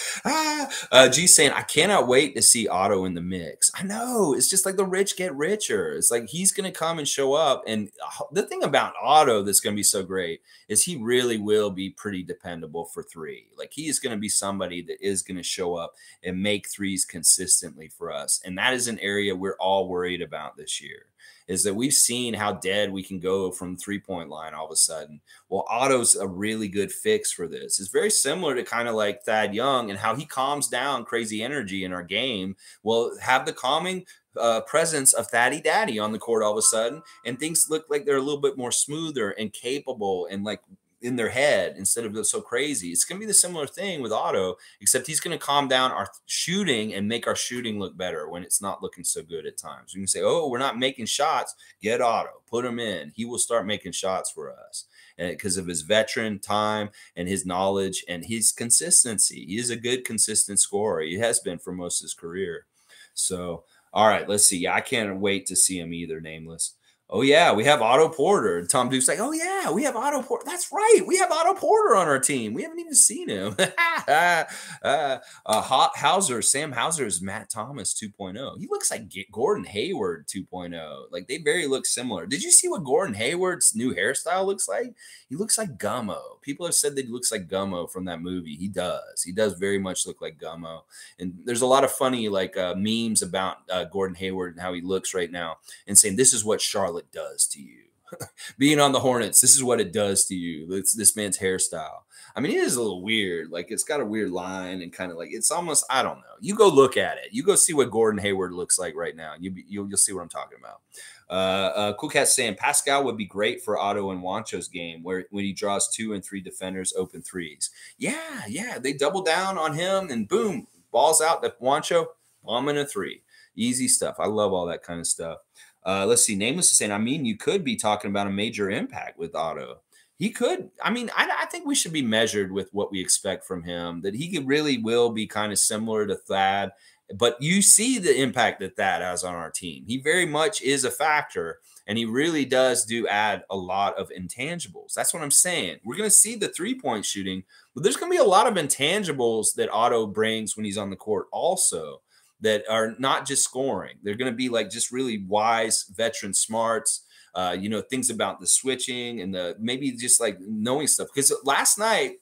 [LAUGHS] ah, uh, G saying, I cannot wait to see Otto in the mix. I know it's just like the rich get richer. It's like he's going to come and show up. And uh, the thing about Otto that's going to be so great is he really will be pretty dependable for three. Like he is going to be somebody that is going to show up and make threes consistently for us. And that is an area we're all worried about this year is that we've seen how dead we can go from three point line all of a sudden. Well, Otto's a really good fix for this. It's very similar to kind of like Thad Young and how he calms down crazy energy in our game. Well, have the calming uh, presence of Thaddy Daddy on the court all of a sudden, and things look like they're a little bit more smoother and capable and like in their head instead of so crazy. It's going to be the similar thing with Otto, except he's going to calm down our shooting and make our shooting look better when it's not looking so good at times. We can say, "Oh, we're not making shots. Get Otto, put him in. He will start making shots for us." And because of his veteran time and his knowledge and his consistency. He is a good, consistent scorer. He has been for most of his career. So, all right, let's see. I can't wait to see him either, nameless oh yeah, we have Otto Porter. And Tom Duke's like, oh yeah, we have Otto Porter. That's right, we have Otto Porter on our team. We haven't even seen him. [LAUGHS] uh, uh, Hauser, Sam Hauser is Matt Thomas 2.0. He looks like Gordon Hayward 2.0. Like they very look similar. Did you see what Gordon Hayward's new hairstyle looks like? He looks like Gummo. People have said that he looks like Gummo from that movie. He does. He does very much look like Gummo. And there's a lot of funny like uh, memes about uh, Gordon Hayward and how he looks right now, and saying this is what Charlotte it does to you. [LAUGHS] Being on the Hornets, this is what it does to you. It's this man's hairstyle. I mean, it is a little weird. Like it's got a weird line and kind of like it's almost I don't know. You go look at it. You go see what Gordon Hayward looks like right now. You you'll, you'll see what I'm talking about. Uh, uh, cool cat saying Pascal would be great for Otto and Juancho's game where when he draws two and three defenders open threes. Yeah, yeah, they double down on him and boom, balls out to Juancho, bomb in a three. Easy stuff. I love all that kind of stuff. Uh, let's see. Nameless is saying, I mean, you could be talking about a major impact with Otto. He could. I mean, I, I think we should be measured with what we expect from him. That he could really will be kind of similar to Thad, but you see the impact that Thad has on our team. He very much is a factor, and he really does do add a lot of intangibles. That's what I'm saying. We're going to see the three point shooting, but there's going to be a lot of intangibles that Otto brings when he's on the court also that are not just scoring. They're going to be like just really wise veteran smarts. Uh, you know, things about the switching and the maybe just like knowing stuff. Because last night,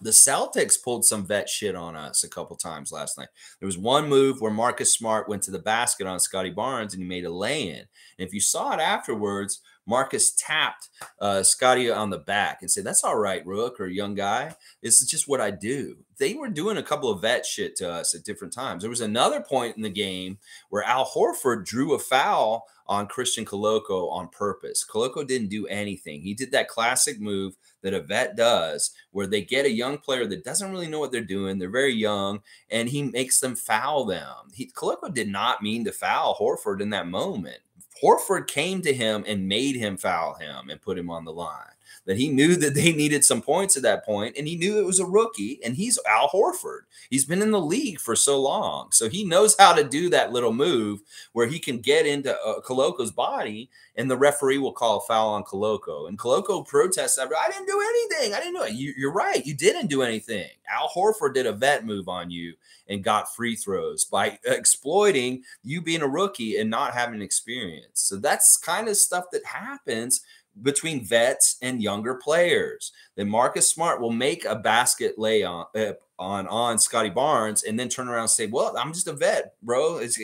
the Celtics pulled some vet shit on us a couple times last night. There was one move where Marcus Smart went to the basket on Scottie Barnes and he made a lay in. And if you saw it afterwards, Marcus tapped uh, Scottie on the back and said, That's all right, Rook or young guy. This is just what I do. They were doing a couple of vet shit to us at different times. There was another point in the game where Al Horford drew a foul on Christian Koloko on purpose. Koloko didn't do anything. He did that classic move that a vet does where they get a young player that doesn't really know what they're doing. They're very young and he makes them foul them. He, Koloko did not mean to foul Horford in that moment. Horford came to him and made him foul him and put him on the line that he knew that they needed some points at that point, and he knew it was a rookie, and he's Al Horford. He's been in the league for so long, so he knows how to do that little move where he can get into uh, Koloko's body, and the referee will call a foul on Koloko, and Koloko protests. I didn't do anything. I didn't do it. You, you're right. You didn't do anything. Al Horford did a vet move on you and got free throws by exploiting you being a rookie and not having experience. So that's kind of stuff that happens between vets and younger players. Then Marcus Smart will make a basket lay on uh, on on Scottie Barnes and then turn around and say, "Well, I'm just a vet, bro. It's,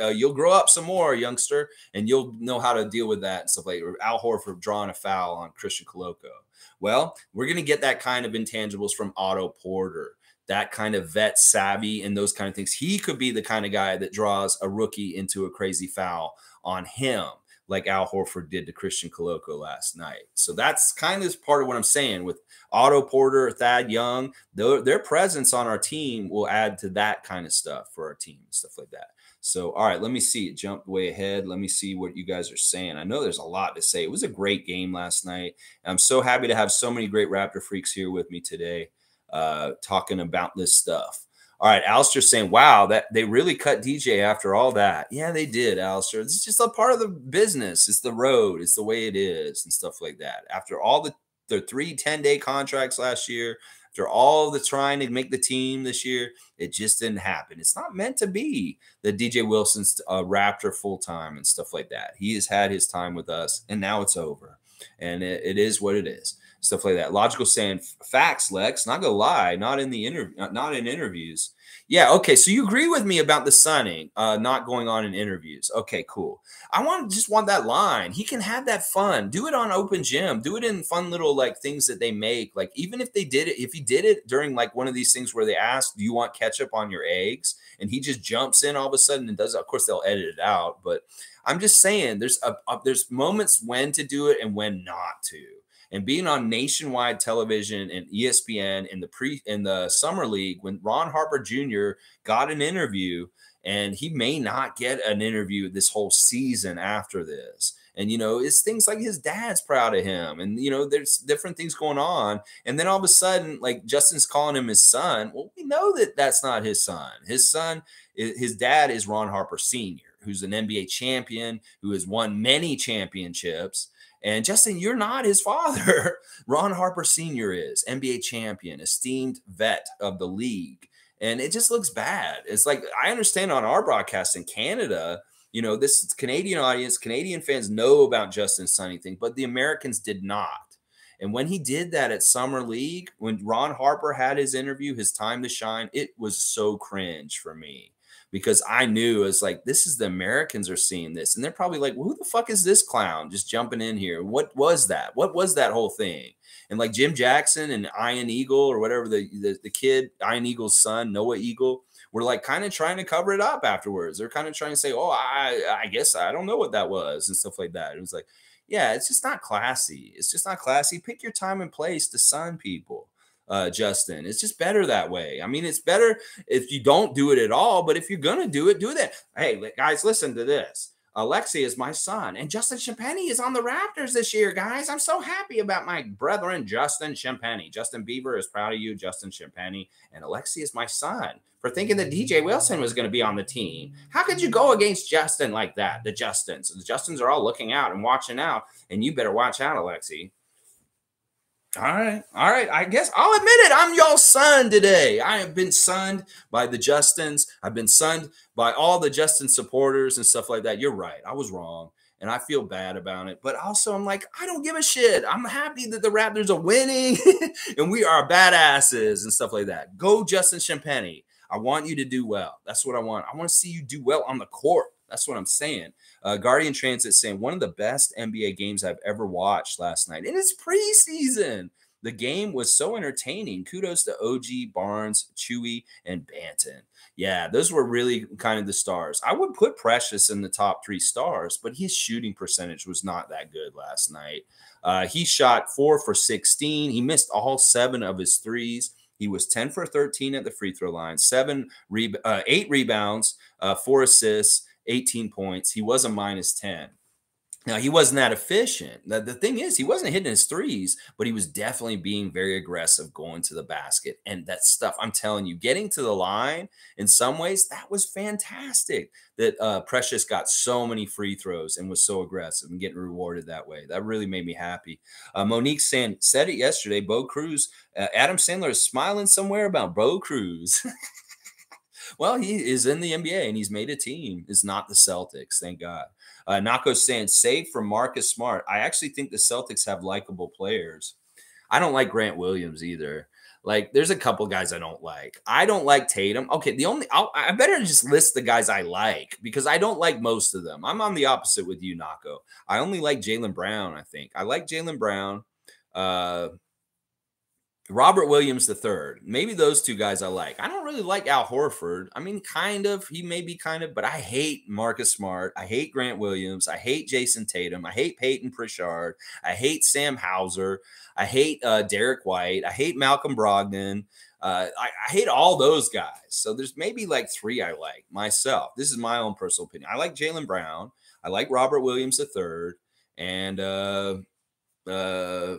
uh, you'll grow up some more, youngster, and you'll know how to deal with that and stuff like Al Horford drawing a foul on Christian Koloko. Well, we're going to get that kind of intangibles from Otto Porter that kind of vet savvy and those kind of things. He could be the kind of guy that draws a rookie into a crazy foul on him like Al Horford did to Christian Koloko last night. So that's kind of part of what I'm saying with Otto Porter, Thad Young, their, their presence on our team will add to that kind of stuff for our team, stuff like that. So, all right, let me see. It jumped way ahead. Let me see what you guys are saying. I know there's a lot to say. It was a great game last night. And I'm so happy to have so many great Raptor freaks here with me today, uh, talking about this stuff. All right, Alistair saying, wow, that they really cut DJ after all that. Yeah, they did, Alistair. It's just a part of the business. It's the road, it's the way it is, and stuff like that. After all the the three 10 day contracts last year, after all the trying to make the team this year, it just didn't happen. It's not meant to be the DJ Wilson's uh, Raptor full time and stuff like that. He has had his time with us, and now it's over. And it, it is what it is stuff like that. Logical saying facts, Lex. Not gonna lie, not in the interview, not in interviews. Yeah, okay. So you agree with me about the signing uh, not going on in interviews. Okay, cool. I want just want that line. He can have that fun. Do it on open gym. Do it in fun little like things that they make. Like even if they did it, if he did it during like one of these things where they ask, "Do you want ketchup on your eggs?" and he just jumps in all of a sudden and does. It. Of course, they'll edit it out, but I'm just saying there's a, a there's moments when to do it and when not to and being on nationwide television and ESPN in the pre in the summer league when Ron Harper Jr. got an interview and he may not get an interview this whole season after this. And you know, it's things like his dad's proud of him, and you know, there's different things going on. And then all of a sudden, like Justin's calling him his son. Well, we know that that's not his son. His son, his dad is Ron Harper Sr., who's an NBA champion, who has won many championships and Justin, you're not his father. [LAUGHS] Ron Harper Sr. is NBA champion, esteemed vet of the league. And it just looks bad. It's like I understand on our broadcast in Canada, you know, this Canadian audience, Canadian fans know about Justin Sunny thing, but the Americans did not. And when he did that at Summer League, when Ron Harper had his interview, his time to shine, it was so cringe for me because I knew it's like this is the Americans are seeing this, and they're probably like, "Who the fuck is this clown just jumping in here? What was that? What was that whole thing?" And like Jim Jackson and Ian Eagle or whatever the the, the kid Ian Eagle's son Noah Eagle were like kind of trying to cover it up afterwards. They're kind of trying to say, "Oh, I I guess I don't know what that was" and stuff like that. It was like, yeah, it's just not classy. It's just not classy. Pick your time and place to sun people uh, Justin. It's just better that way. I mean, it's better if you don't do it at all, but if you're going to do it, do that. Hey, guys, listen to this. Alexi is my son, and Justin Champagnie is on the Raptors this year, guys. I'm so happy about my brethren, Justin Champagnie. Justin Bieber is proud of you, Justin Champagnie, and Alexi is my son for thinking that DJ Wilson was going to be on the team. How could you go against Justin like that? The Justins, the Justins are all looking out and watching out, and you better watch out, Alexi. All right. All right. I guess I'll admit it. I'm y'all's son today. I have been sunned by the Justins. I've been sunned by all the Justin supporters and stuff like that. You're right. I was wrong. And I feel bad about it. But also, I'm like, I don't give a shit. I'm happy that the Raptors are winning [LAUGHS] and we are badasses and stuff like that. Go, Justin Champagnie. I want you to do well. That's what I want. I want to see you do well on the court. That's what I'm saying. Uh, Guardian Transit saying one of the best NBA games I've ever watched last night. And it's preseason. The game was so entertaining. Kudos to OG, Barnes, Chewy, and Banton. Yeah, those were really kind of the stars. I would put Precious in the top three stars, but his shooting percentage was not that good last night. Uh, he shot four for 16. He missed all seven of his threes. He was 10 for 13 at the free throw line, seven, re- uh, eight rebounds, uh, four assists, 18 points. He was a minus 10. Now, he wasn't that efficient. The, the thing is, he wasn't hitting his threes, but he was definitely being very aggressive going to the basket. And that stuff, I'm telling you, getting to the line in some ways, that was fantastic. That uh, Precious got so many free throws and was so aggressive and getting rewarded that way. That really made me happy. Uh, Monique saying, said it yesterday, Bo Cruz, uh, Adam Sandler is smiling somewhere about Bo Cruz. [LAUGHS] Well, he is in the NBA and he's made a team. It's not the Celtics, thank God. Uh, Nako's saying, save for Marcus Smart. I actually think the Celtics have likable players. I don't like Grant Williams either. Like, there's a couple guys I don't like. I don't like Tatum. Okay, the only I'll, i better just list the guys I like because I don't like most of them. I'm on the opposite with you, Nako. I only like Jaylen Brown. I think I like Jaylen Brown. Uh, Robert Williams the third. Maybe those two guys I like. I don't really like Al Horford. I mean, kind of. He may be kind of, but I hate Marcus Smart. I hate Grant Williams. I hate Jayson Tatum. I hate Peyton Pritchard. I hate Sam Hauser. I hate uh, Derrick White. I hate Malcolm Brogdon. Uh, I, I, hate all those guys. So there's maybe like three I like myself. This is my own personal opinion. I like Jaylen Brown. I like Robert Williams third, and uh, uh,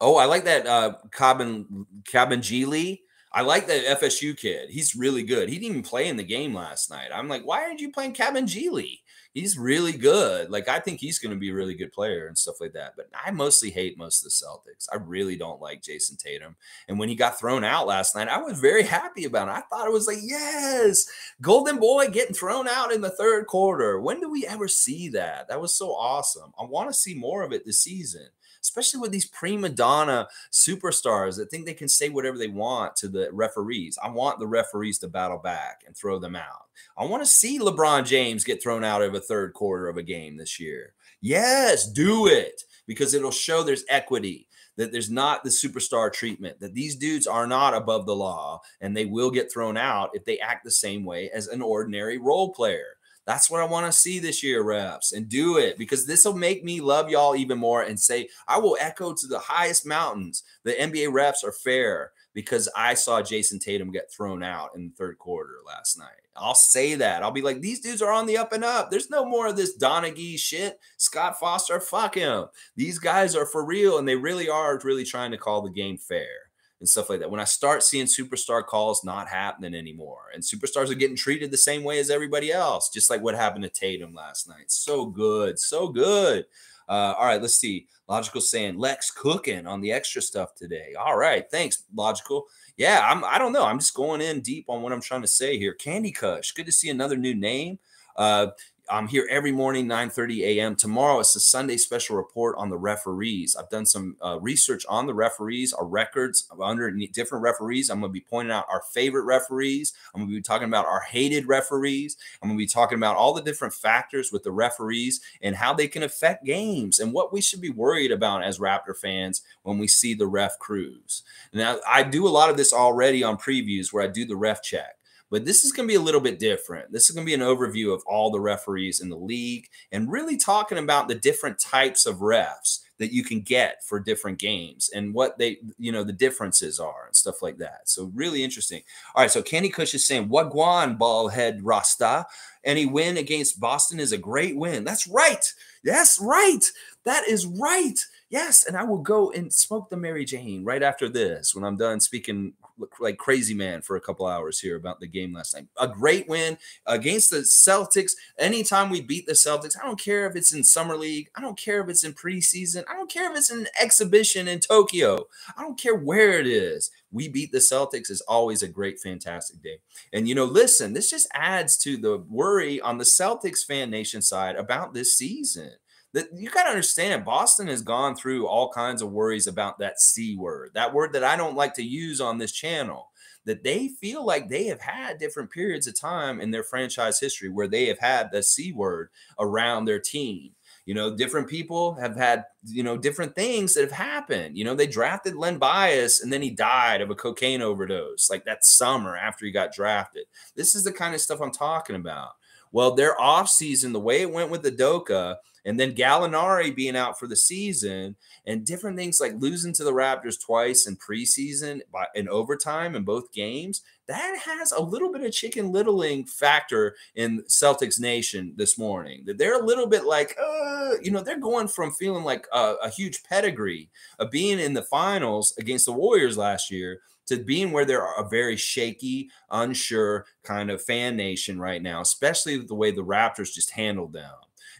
Oh, I like that uh Cabin Kabengele. I like that FSU kid. He's really good. He didn't even play in the game last night. I'm like, why aren't you playing Kabengele? He's really good. Like, I think he's going to be a really good player and stuff like that. But I mostly hate most of the Celtics. I really don't like Jayson Tatum. And when he got thrown out last night, I was very happy about it. I thought it was like, yes, Golden Boy getting thrown out in the third quarter. When do we ever see that? That was so awesome. I want to see more of it this season especially with these prima donna superstars that think they can say whatever they want to the referees. I want the referees to battle back and throw them out. I want to see LeBron James get thrown out of a third quarter of a game this year. Yes, do it because it'll show there's equity that there's not the superstar treatment, that these dudes are not above the law and they will get thrown out if they act the same way as an ordinary role player. That's what I want to see this year, reps, and do it because this will make me love y'all even more and say, I will echo to the highest mountains. The NBA refs are fair because I saw Jayson Tatum get thrown out in the third quarter last night. I'll say that. I'll be like, these dudes are on the up and up. There's no more of this Donaghy shit. Scott Foster, fuck him. These guys are for real and they really are really trying to call the game fair and stuff like that. When I start seeing superstar calls not happening anymore, and superstars are getting treated the same way as everybody else, just like what happened to Tatum last night. So good, so good. Uh, all right, let's see. Logical saying Lex cooking on the extra stuff today. All right, thanks, Logical. Yeah, I'm. I don't know. I'm just going in deep on what I'm trying to say here. Candy Kush. Good to see another new name. Uh, I'm here every morning, 9:30 a.m. Tomorrow it's a Sunday special report on the referees. I've done some uh, research on the referees, our records under different referees. I'm going to be pointing out our favorite referees. I'm going to be talking about our hated referees. I'm going to be talking about all the different factors with the referees and how they can affect games and what we should be worried about as Raptor fans when we see the ref crews. Now, I do a lot of this already on previews where I do the ref check. But this is going to be a little bit different. This is going to be an overview of all the referees in the league and really talking about the different types of refs that you can get for different games and what they, you know, the differences are and stuff like that. So really interesting. All right. So Candy Kush is saying, Wagwan ballhead Rasta. Any win against Boston is a great win. That's right. Yes, right. That is right. Yes. And I will go and smoke the Mary Jane right after this when I'm done speaking like crazy man for a couple hours here about the game last night. A great win against the Celtics. Anytime we beat the Celtics, I don't care if it's in summer league, I don't care if it's in preseason, I don't care if it's an exhibition in Tokyo. I don't care where it is. We beat the Celtics is always a great, fantastic day. And you know, listen, this just adds to the worry on the Celtics fan nation side about this season that you got to understand Boston has gone through all kinds of worries about that C word, that word that I don't like to use on this channel. That they feel like they have had different periods of time in their franchise history where they have had the C word around their team. You know, different people have had, you know, different things that have happened. You know, they drafted Len Bias and then he died of a cocaine overdose like that summer after he got drafted. This is the kind of stuff I'm talking about. Well, their offseason, the way it went with the Udoka, and then Gallinari being out for the season and different things like losing to the Raptors twice in preseason by in overtime in both games, that has a little bit of chicken littling factor in Celtics Nation this morning. That they're a little bit like, uh, you know, they're going from feeling like a, a huge pedigree of being in the finals against the Warriors last year to being where they're a very shaky, unsure kind of fan nation right now, especially the way the Raptors just handled them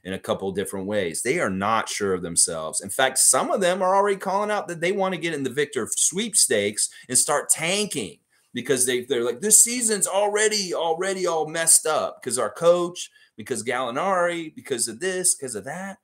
in a couple different ways. They are not sure of themselves. In fact, some of them are already calling out that they want to get in the Victor sweepstakes and start tanking because they, they're like, this season's already, already all messed up because our coach, because Gallinari, because of this, because of that,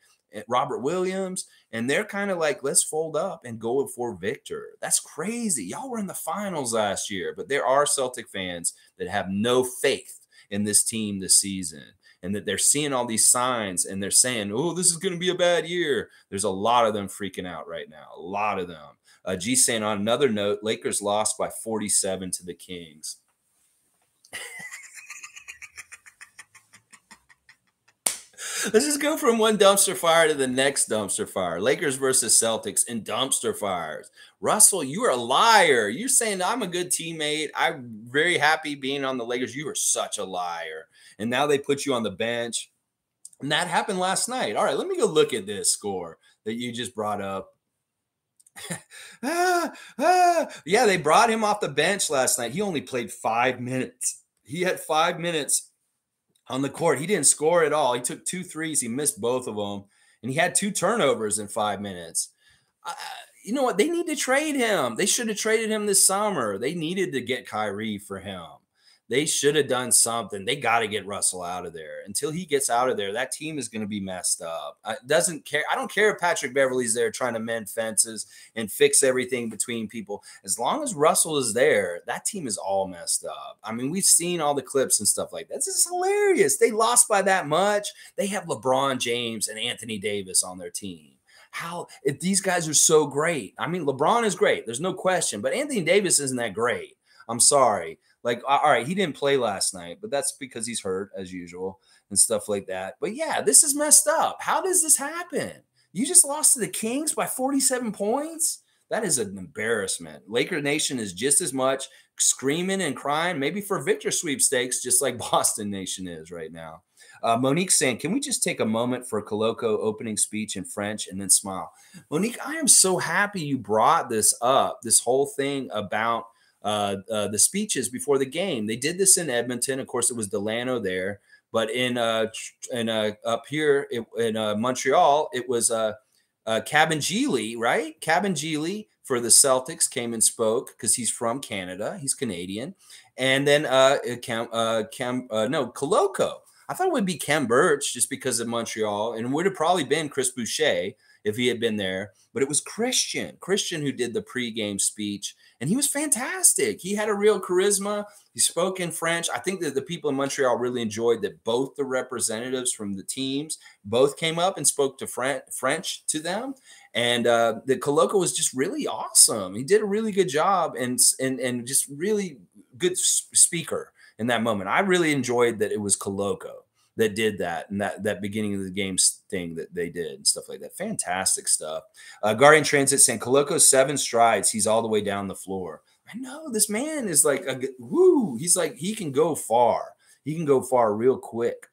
Robert Williams. And they're kind of like, let's fold up and go for Victor. That's crazy. Y'all were in the finals last year, but there are Celtic fans that have no faith in this team this season and that they're seeing all these signs and they're saying, oh, this is going to be a bad year. There's a lot of them freaking out right now. A lot of them. Uh, G saying on another note, Lakers lost by 47 to the Kings. [LAUGHS] Let's just go from one dumpster fire to the next dumpster fire. Lakers versus Celtics in dumpster fires. Russell, you are a liar. You're saying I'm a good teammate. I'm very happy being on the Lakers. You are such a liar. And now they put you on the bench. And that happened last night. All right, let me go look at this score that you just brought up. [LAUGHS] ah, ah. Yeah, they brought him off the bench last night. He only played five minutes. He had five minutes on the court. He didn't score at all. He took two threes. He missed both of them, and he had two turnovers in five minutes. You know what? They need to trade him. They should have traded him this summer. They needed to get Kyrie for him. They should have done something. They got to get Russell out of there. Until he gets out of there, that team is going to be messed up. I doesn't care. I don't care if Patrick Beverley's there trying to mend fences and fix everything between people. As long as Russell is there, that team is all messed up. I mean, we've seen all the clips and stuff like that. This is hilarious. They lost by that much. They have LeBron James and Anthony Davis on their team how if these guys are so great. I mean, LeBron is great. There's no question, but Anthony Davis isn't that great. I'm sorry. Like, all right, he didn't play last night, but that's because he's hurt as usual and stuff like that. But yeah, this is messed up. How does this happen? You just lost to the Kings by 47 points? That is an embarrassment. Laker Nation is just as much screaming and crying, maybe for Victor sweepstakes, just like [LAUGHS] Boston Nation is right now. Uh, Monique saying, Can we just take a moment for Koloko opening speech in French and then smile? Monique, I am so happy you brought this up, this whole thing about uh, uh, the speeches before the game. They did this in Edmonton. Of course, it was Delano there, but in uh, in uh, up here it, in uh, Montreal, it was uh, uh, Kabengele, right? Kabengele for the Celtics came and spoke because he's from Canada. He's Canadian, and then uh, Cam, uh, Cam, uh, no, Koloko. I thought it would be Khem Birch just because of Montreal, and would have probably been Chris Boucher if he had been there. But it was Christian, Christian who did the pregame speech, and he was fantastic. He had a real charisma. He spoke in French. I think that the people in Montreal really enjoyed that both the representatives from the teams both came up and spoke to French to them. And uh, the Koloko was just really awesome. He did a really good job and and and just really good speaker in that moment. I really enjoyed that it was Koloko that did that and that that beginning of the game thing that they did and stuff like that. Fantastic stuff. Uh, Guardian Transit saying Koloko seven strides. He's all the way down the floor. I know this man is like a woo. He's like he can go far. He can go far real quick.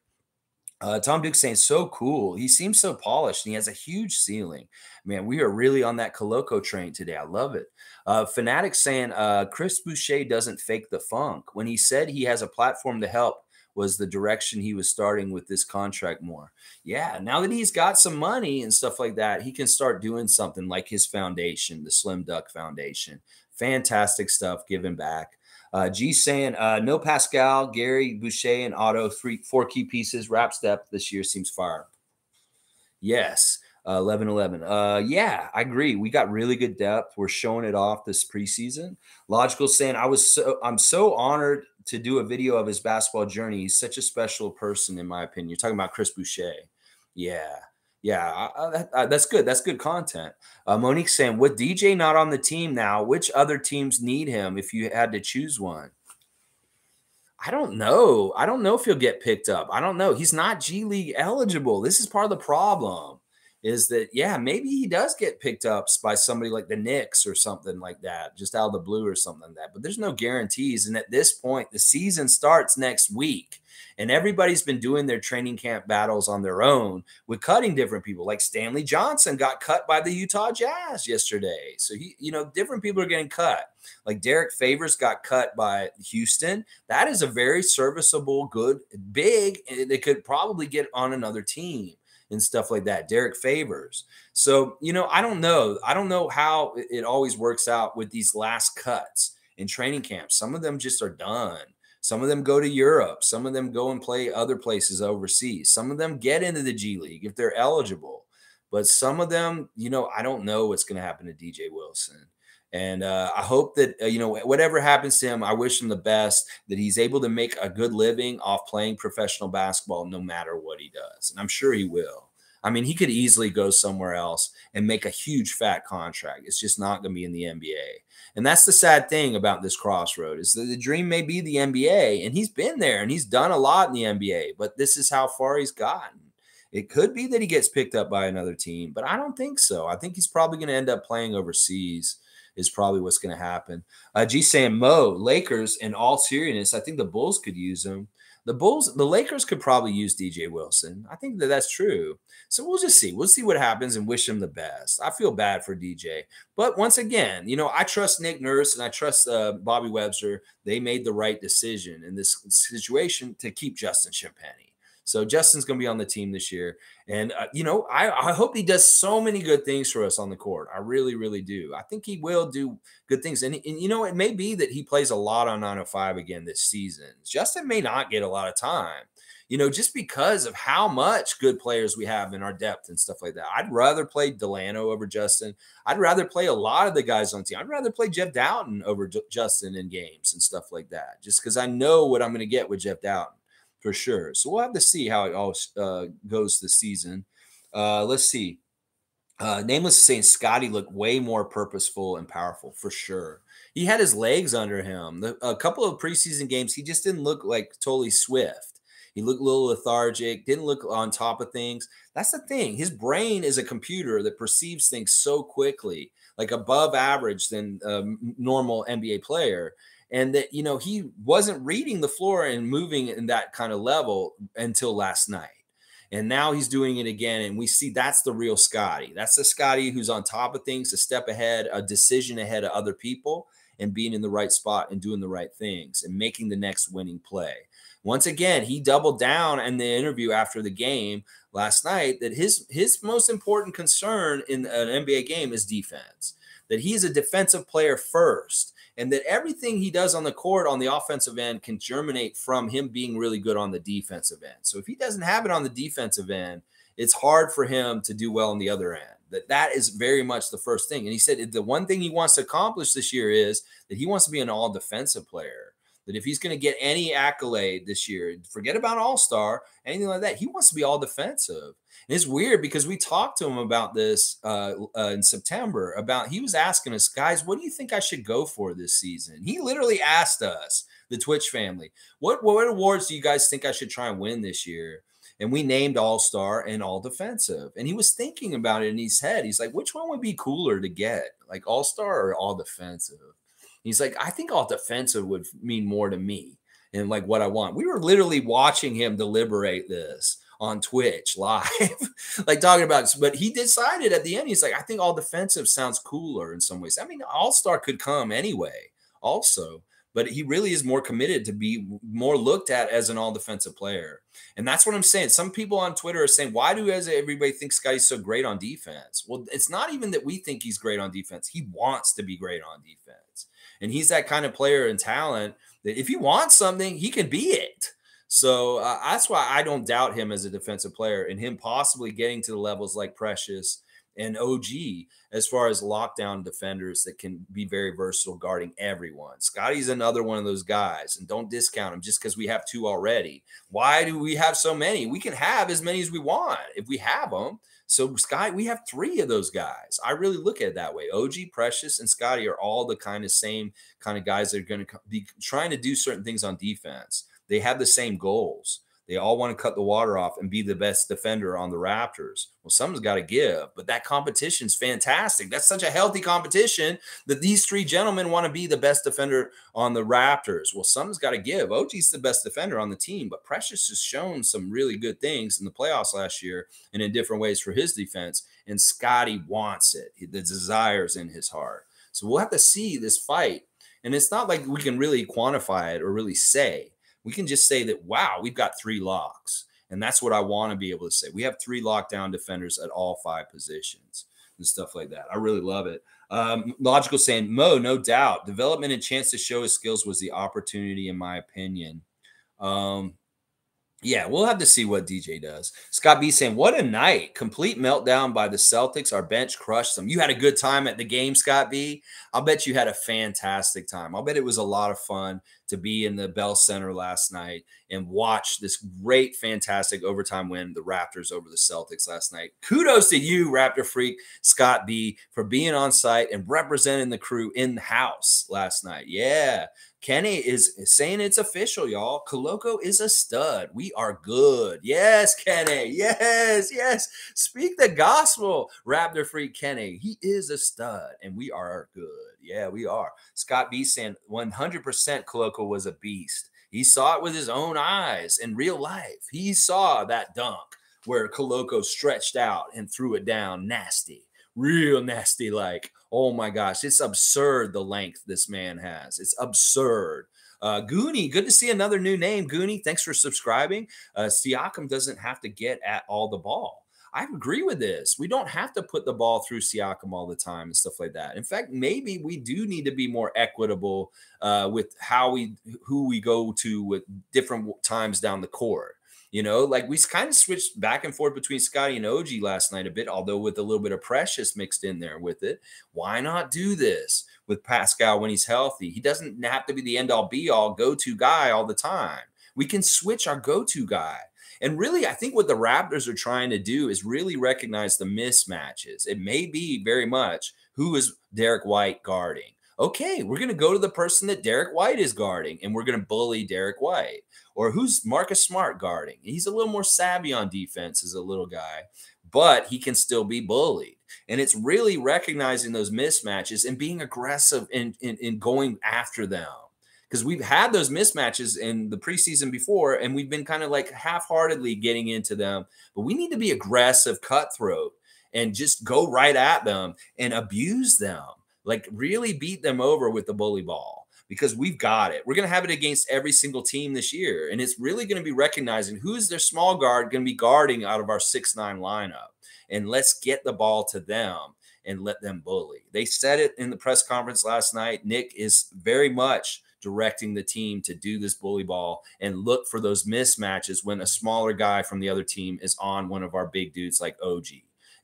Uh, Tom Duke saying so cool. He seems so polished and he has a huge ceiling. Man, we are really on that Koloko train today. I love it. Uh, Fanatic saying uh, Chris Boucher doesn't fake the funk. When he said he has a platform to help, was the direction he was starting with this contract more. Yeah, now that he's got some money and stuff like that, he can start doing something like his foundation, the Slim Duck Foundation. Fantastic stuff giving back. Uh, G saying uh, no Pascal, Gary, Boucher, and Otto, three, four key pieces. Rap step this year seems fire. Yes. Uh, 11 11. Uh, yeah, I agree. We got really good depth. We're showing it off this preseason. Logical saying, I was so I'm so honored to do a video of his basketball journey. He's such a special person, in my opinion. You're talking about Chris Boucher. Yeah. Yeah, I, I, that's good. That's good content. Uh, Monique saying, with DJ not on the team now, which other teams need him if you had to choose one? I don't know. I don't know if he'll get picked up. I don't know. He's not G League eligible. This is part of the problem is that yeah, maybe he does get picked up by somebody like the Knicks or something like that, just out of the blue or something like that. But there's no guarantees. And at this point, the season starts next week. And everybody's been doing their training camp battles on their own with cutting different people. Like Stanley Johnson got cut by the Utah Jazz yesterday. So he, you know, different people are getting cut. Like Derrick Favors got cut by Houston. That is a very serviceable, good, big. They could probably get on another team and stuff like that. Derrick Favors. So, you know, I don't know. I don't know how it always works out with these last cuts in training camps. Some of them just are done. Some of them go to Europe. Some of them go and play other places overseas. Some of them get into the G League if they're eligible. But some of them, you know, I don't know what's going to happen to DJ Wilson. And uh, I hope that, uh, you know, whatever happens to him, I wish him the best, that he's able to make a good living off playing professional basketball no matter what he does. And I'm sure he will. I mean, he could easily go somewhere else and make a huge fat contract. It's just not going to be in the NBA. And that's the sad thing about this crossroad is that the dream may be the NBA and he's been there and he's done a lot in the NBA, but this is how far he's gotten. It could be that he gets picked up by another team, but I don't think so. I think he's probably going to end up playing overseas is probably what's going to happen. Uh, G saying Mo, Lakers, in all seriousness, I think the Bulls could use him. The Bulls, the Lakers could probably use DJ Wilson. I think that that's true. So we'll just see. We'll see what happens and wish him the best. I feel bad for DJ, but once again, you know, I trust Nick Nurse and I trust uh, Bobby Webster. They made the right decision in this situation to keep Justin Champagnie. So Justin's going to be on the team this year, and uh, you know, I, I hope he does so many good things for us on the court. I really, really do. I think he will do good things, and, and you know, it may be that he plays a lot on 905 again this season. Justin may not get a lot of time you know, just because of how much good players we have in our depth and stuff like that. I'd rather play Delano over Justin. I'd rather play a lot of the guys on the team. I'd rather play Jeff Dowtin over J- Justin in games and stuff like that, just because I know what I'm going to get with Jeff Dowtin for sure. So we'll have to see how it all uh, goes this season. Uh, let's see. Uh, Nameless saying Scottie looked way more purposeful and powerful for sure. He had his legs under him. The, a couple of preseason games, he just didn't look like totally swift. He looked a little lethargic, didn't look on top of things. That's the thing. His brain is a computer that perceives things so quickly, like above average than a normal NBA player and that you know he wasn't reading the floor and moving in that kind of level until last night. And now he's doing it again and we see that's the real scottie. That's the scottie who's on top of things a step ahead a decision ahead of other people and being in the right spot and doing the right things and making the next winning play. Once again he doubled down in the interview after the game last night that his his most important concern in an nba game is defense that he's a defensive player first and that everything he does on the court on the offensive end can germinate from him being really good on the defensive end. So if he doesn't have it on the defensive end, it's hard for him to do well on the other end. That that is very much the first thing. And he said the one thing he wants to accomplish this year is that he wants to be an all defensive player. That if he's going to get any accolade this year, forget about all star, anything like that, he wants to be all defensive. And it's weird because we talked to him about this uh, uh, in September. About he was asking us, guys, what do you think I should go for this season? He literally asked us, the Twitch family, what what awards do you guys think I should try and win this year? And we named All Star and All Defensive. And he was thinking about it in his head. He's like, which one would be cooler to get, like All Star or All Defensive? He's like, I think All Defensive would mean more to me and like what I want. We were literally watching him deliberate this on Twitch live, [LAUGHS] like talking about. this. But he decided at the end, he's like, I think all defensive sounds cooler in some ways. I mean, All Star could come anyway, also, but he really is more committed to be more looked at as an all defensive player. And that's what I'm saying. Some people on Twitter are saying, why do everybody think Scottie's so great on defense? Well, it's not even that we think he's great on defense. He wants to be great on defense. And he's that kind of player and talent that if he wants something, he can be it. So uh, that's why I don't doubt him as a defensive player and him possibly getting to the levels like Precious and OG as far as lockdown defenders that can be very versatile guarding everyone. Scottie's another one of those guys, and don't discount him just because we have two already. Why do we have so many? We can have as many as we want if we have them. So Scottie, we have three of those guys. I really look at it that way. OG, Precious, and Scottie are all the kind of same kind of guys that are going to be trying to do certain things on defense. They have the same goals. They all want to cut the water off and be the best defender on the Raptors. Well, something's got to give, but that competition's fantastic. That's such a healthy competition that these three gentlemen want to be the best defender on the Raptors. Well, something's got to give. OG's the best defender on the team, but Precious has shown some really good things in the playoffs last year and in different ways for his defense. And Scottie wants it. The desires in his heart. So we'll have to see this fight. And it's not like we can really quantify it or really say we can just say that, wow, we've got three locks. And that's what I want to be able to say. We have three lockdown defenders at all five positions and stuff like that. I really love it. Um, Logical saying, Mo, no doubt. Development and chance to show his skills was the opportunity, in my opinion. Um, Yeah, we'll have to see what DJ does. Scott B saying, What a night. Complete meltdown by the Celtics. Our bench crushed them. You had a good time at the game, Scott B. I'll bet you had a fantastic time. I'll bet it was a lot of fun to be in the Bell Center last night and watch this great, fantastic overtime win, the Raptors over the Celtics last night. Kudos to you, Raptor Freak, Scott B, for being on site and representing the crew in the house last night. Yeah. Kenny is saying it's official, y'all. Koloko is a stud. We are good. Yes, Kenny. Yes, yes. Speak the gospel, Raptor Freak Kenny. He is a stud, and we are good. Yeah, we are. Scott B saying 100% Koloko was a beast. He saw it with his own eyes in real life. He saw that dunk where Koloko stretched out and threw it down nasty real nasty like oh my gosh it's absurd the length this man has it's absurd uh, Goonie, good to see another new name. Goonie, thanks for subscribing. Uh, Siakam doesn't have to get at all the ball. I agree with this. We don't have to put the ball through Siakam all the time and stuff like that. In fact, maybe we do need to be more equitable uh, with how we who we go to with different times down the court. You know, like we kind of switched back and forth between Scottie and OG last night a bit, although with a little bit of Precious mixed in there with it. Why not do this with Pascal when he's healthy? He doesn't have to be the end all be all go to guy all the time. We can switch our go to guy. And really, I think what the Raptors are trying to do is really recognize the mismatches. It may be very much who is Derrick White guarding. Okay, we're going to go to the person that Derrick White is guarding and we're going to bully Derrick White. Or who's Marcus Smart guarding? He's a little more savvy on defense as a little guy, but he can still be bullied. And it's really recognizing those mismatches and being aggressive in, in, in going after them. Because we've had those mismatches in the preseason before, and we've been kind of like half heartedly getting into them. But we need to be aggressive, cutthroat, and just go right at them and abuse them. Like really beat them over with the bully ball because we've got it. We're going to have it against every single team this year. And it's really going to be recognizing who's their small guard going to be guarding out of our six nine lineup. And let's get the ball to them and let them bully. They said it in the press conference last night. Nick is very much directing the team to do this bully ball and look for those mismatches when a smaller guy from the other team is on one of our big dudes like OG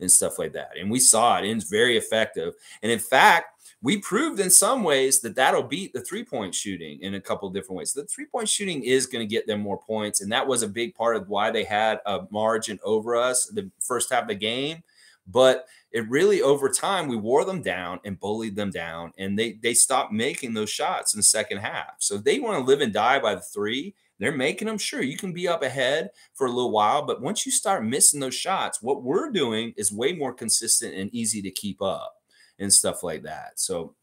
and stuff like that. And we saw it, and it's very effective. And in fact, we proved in some ways that that'll beat the three point shooting in a couple different ways. The three point shooting is going to get them more points, and that was a big part of why they had a margin over us the first half of the game. But it really over time we wore them down and bullied them down, and they they stopped making those shots in the second half. So they want to live and die by the three. They're making them sure you can be up ahead for a little while, but once you start missing those shots, what we're doing is way more consistent and easy to keep up and stuff like that. So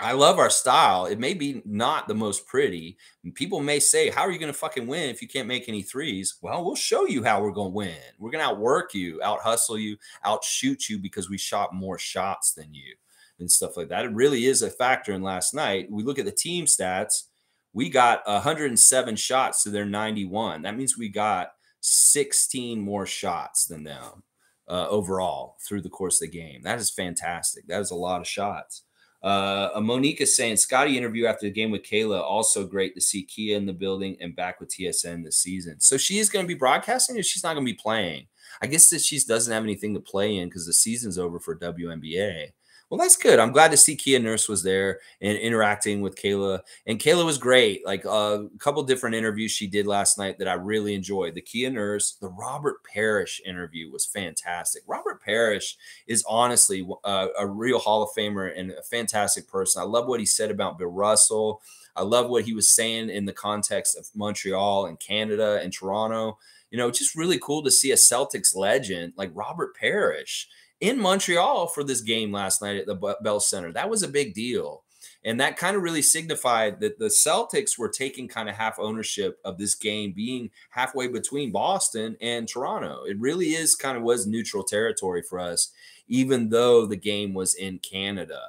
I love our style. It may be not the most pretty. People may say, How are you going to fucking win if you can't make any threes? Well, we'll show you how we're going to win. We're going to outwork you, out hustle you, outshoot you because we shot more shots than you and stuff like that. It really is a factor in last night. We look at the team stats. We got 107 shots to their 91. That means we got 16 more shots than them uh, overall through the course of the game. That is fantastic. That is a lot of shots. Uh, Monique is saying Scottie interview after the game with Kayla. Also great to see Kia in the building and back with TSN this season. So she is going to be broadcasting, or she's not going to be playing. I guess that she doesn't have anything to play in because the season's over for WNBA. Well, that's good. I'm glad to see Kia Nurse was there and interacting with Kayla. And Kayla was great. Like uh, a couple different interviews she did last night that I really enjoyed. The Kia Nurse, the Robert Parish interview was fantastic. Robert Parish is honestly uh, a real Hall of Famer and a fantastic person. I love what he said about Bill Russell. I love what he was saying in the context of Montreal and Canada and Toronto. You know, just really cool to see a Celtics legend like Robert Parish in Montreal for this game last night at the Bell Center. That was a big deal. And that kind of really signified that the Celtics were taking kind of half ownership of this game, being halfway between Boston and Toronto. It really is kind of was neutral territory for us, even though the game was in Canada.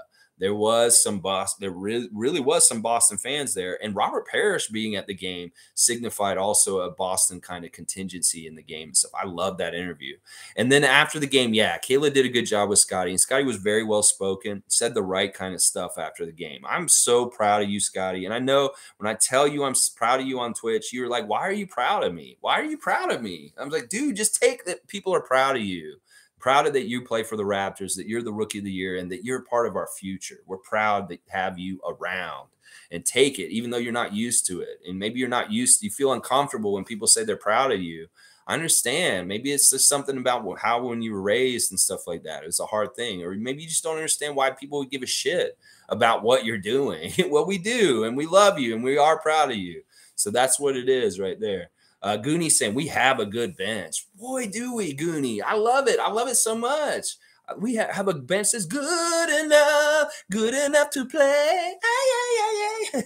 There was some Boston, there really, really was some Boston fans there. And Robert Parish being at the game signified also a Boston kind of contingency in the game. So I love that interview. And then after the game, yeah, Kayla did a good job with Scottie. And Scottie was very well spoken, said the right kind of stuff after the game. I'm so proud of you, Scottie. And I know when I tell you I'm proud of you on Twitch, you're like, why are you proud of me? Why are you proud of me? I was like, dude, just take that people are proud of you proud that you play for the Raptors, that you're the rookie of the year, and that you're part of our future. We're proud to have you around and take it, even though you're not used to it. And maybe you're not used, you feel uncomfortable when people say they're proud of you. I understand. Maybe it's just something about how when you were raised and stuff like that. It's a hard thing. Or maybe you just don't understand why people would give a shit about what you're doing. [LAUGHS] well, we do, and we love you, and we are proud of you. So that's what it is right there. Uh, Goonie saying we have a good bench. Boy, do we, Goonie. I love it. I love it so much. Uh, we have a bench that's good enough, good enough to play. Ay, ay, ay,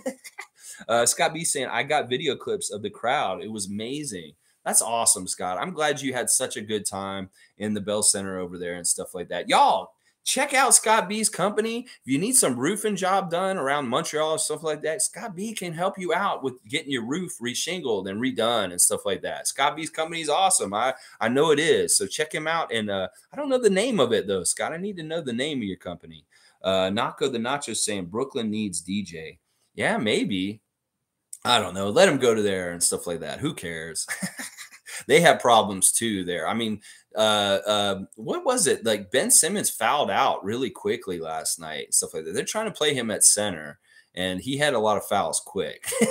[LAUGHS] uh, Scott B saying, I got video clips of the crowd. It was amazing. That's awesome, Scott. I'm glad you had such a good time in the Bell Center over there and stuff like that. Y'all, check out Scott B's company. If you need some roofing job done around Montreal or stuff like that, Scott B can help you out with getting your roof reshingled and redone and stuff like that. Scott B's company is awesome. I I know it is. So check him out. And uh, I don't know the name of it though, Scott. I need to know the name of your company. Uh, the Nacho saying Brooklyn needs DJ. Yeah, maybe. I don't know. Let him go to there and stuff like that. Who cares? [LAUGHS] they have problems too there. I mean, uh, uh, what was it? Like Ben Simmons fouled out really quickly last night, stuff like that. They're trying to play him at center, and he had a lot of fouls quick. [LAUGHS]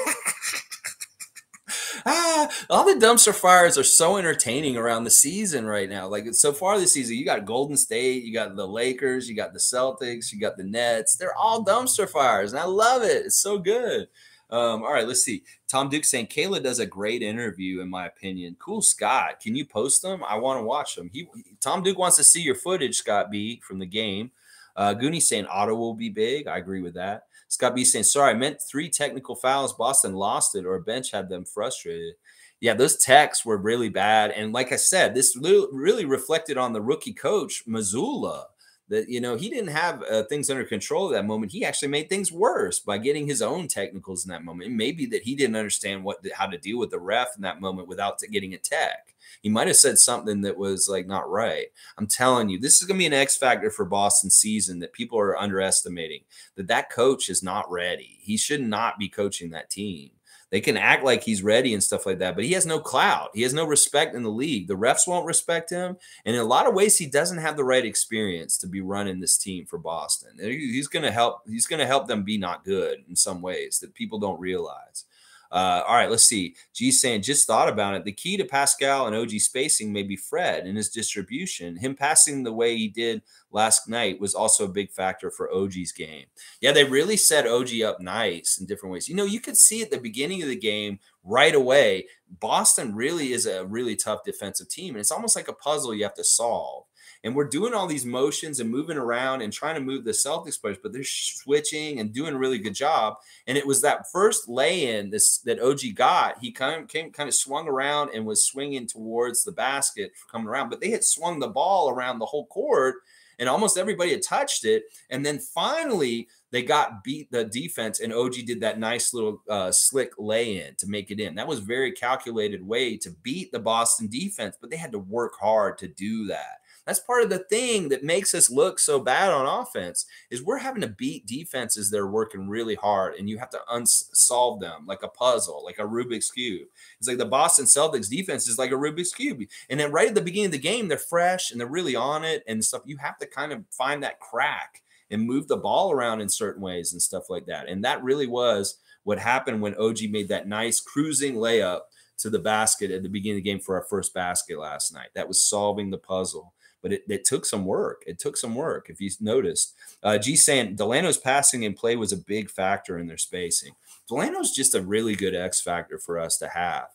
ah, all the dumpster fires are so entertaining around the season right now. Like so far this season, you got Golden State, you got the Lakers, you got the Celtics, you got the Nets. They're all dumpster fires, and I love it. It's so good. Um, all right, let's see. Tom Duke saying Kayla does a great interview, in my opinion. Cool, Scott. Can you post them? I want to watch them. He Tom Duke wants to see your footage, Scott B, from the game. Uh, Goonie saying Otto will be big. I agree with that. Scott B saying, sorry, I meant three technical fouls. Boston lost it, or a bench had them frustrated. Yeah, those techs were really bad. And like I said, this really reflected on the rookie coach, Mazzulla that you know he didn't have uh, things under control at that moment. He actually made things worse by getting his own technicals in that moment. Maybe that he didn't understand what how to deal with the ref in that moment without getting a tech. He might have said something that was like not right. I'm telling you, this is going to be an X factor for Boston season that people are underestimating. That that coach is not ready. He should not be coaching that team. They can act like he's ready and stuff like that, but he has no clout. He has no respect in the league. The refs won't respect him. And in a lot of ways, he doesn't have the right experience to be running this team for Boston. He's going to help. He's to help them be not good in some ways that people don't realize. Uh, all right, let's see. G saying just thought about it. The key to Pascal and OG spacing may be Fred and his distribution. Him passing the way he did last night was also a big factor for OG's game. Yeah, they really set OG up nice in different ways. You know, you could see at the beginning of the game right away, Boston really is a really tough defensive team. And it's almost like a puzzle you have to solve. And we're doing all these motions and moving around and trying to move the Celtics players, but they're switching and doing a really good job. And it was that first lay-in this that OG got. He kind of came, kind of swung around and was swinging towards the basket coming around, but they had swung the ball around the whole court and almost everybody had touched it. And then finally, they got beat the defense, and OG did that nice little uh, slick lay in to make it in. That was very calculated way to beat the Boston defense, but they had to work hard to do that. That's part of the thing that makes us look so bad on offense is we're having to beat defenses that are working really hard and you have to unsolve them like a puzzle, like a Rubik's cube. It's like the Boston Celtics defense is like a Rubik's cube. And then right at the beginning of the game, they're fresh and they're really on it and stuff. You have to kind of find that crack and move the ball around in certain ways and stuff like that. And that really was what happened when OG made that nice cruising layup to the basket at the beginning of the game for our first basket last night. That was solving the puzzle but it, it, took some work. It took some work. If you noticed, uh, G saying Delano's passing and play was a big factor in their spacing. Delano's just a really good X factor for us to have.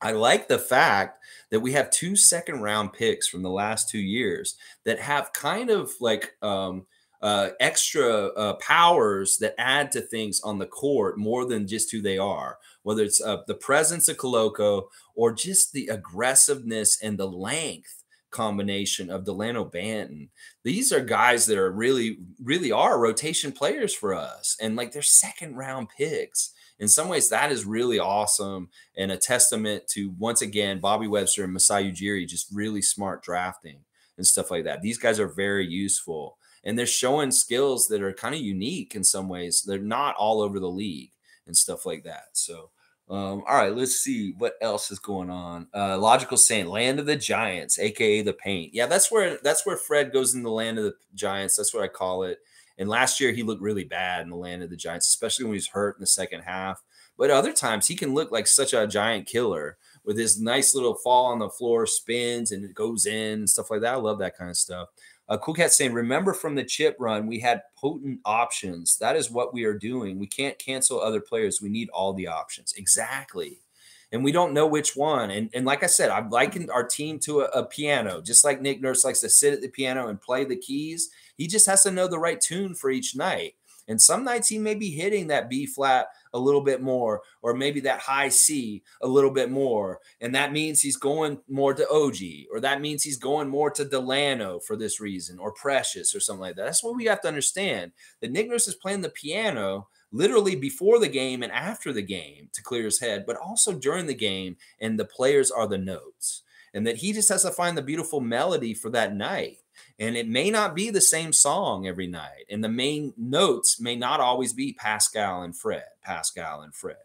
I like the fact that we have two second round picks from the last two years that have kind of like um, uh, extra uh, powers that add to things on the court more than just who they are, whether it's uh, the presence of Koloko or just the aggressiveness and the length combination of Delano Banton. These are guys that are really, really are rotation players for us. And like they're second round picks. In some ways, that is really awesome and a testament to once again Bobby Webster and Masai Ujiri just really smart drafting and stuff like that. These guys are very useful and they're showing skills that are kind of unique in some ways. They're not all over the league and stuff like that. So um, all right, let's see what else is going on. Uh, Logical saying Land of the Giants, aka the Paint. Yeah, that's where that's where Fred goes in the Land of the Giants. That's what I call it. And last year he looked really bad in the Land of the Giants, especially when he was hurt in the second half. But other times he can look like such a giant killer with his nice little fall on the floor, spins and it goes in and stuff like that. I love that kind of stuff. Uh, cool Cat saying, remember from the chip run, we had potent options. That is what we are doing. We can't cancel other players. We need all the options. Exactly. And we don't know which one. And, and like I said, I've likened our team to a, a piano, just like Nick Nurse likes to sit at the piano and play the keys. He just has to know the right tune for each night. And some nights he may be hitting that B flat a little bit more, or maybe that high C a little bit more. And that means he's going more to OG, or that means he's going more to Delano for this reason, or Precious, or something like that. That's what we have to understand that Nick Nurse is playing the piano literally before the game and after the game to clear his head, but also during the game. And the players are the notes. And that he just has to find the beautiful melody for that night. And it may not be the same song every night. And the main notes may not always be Pascal and Fred, Pascal and Fred.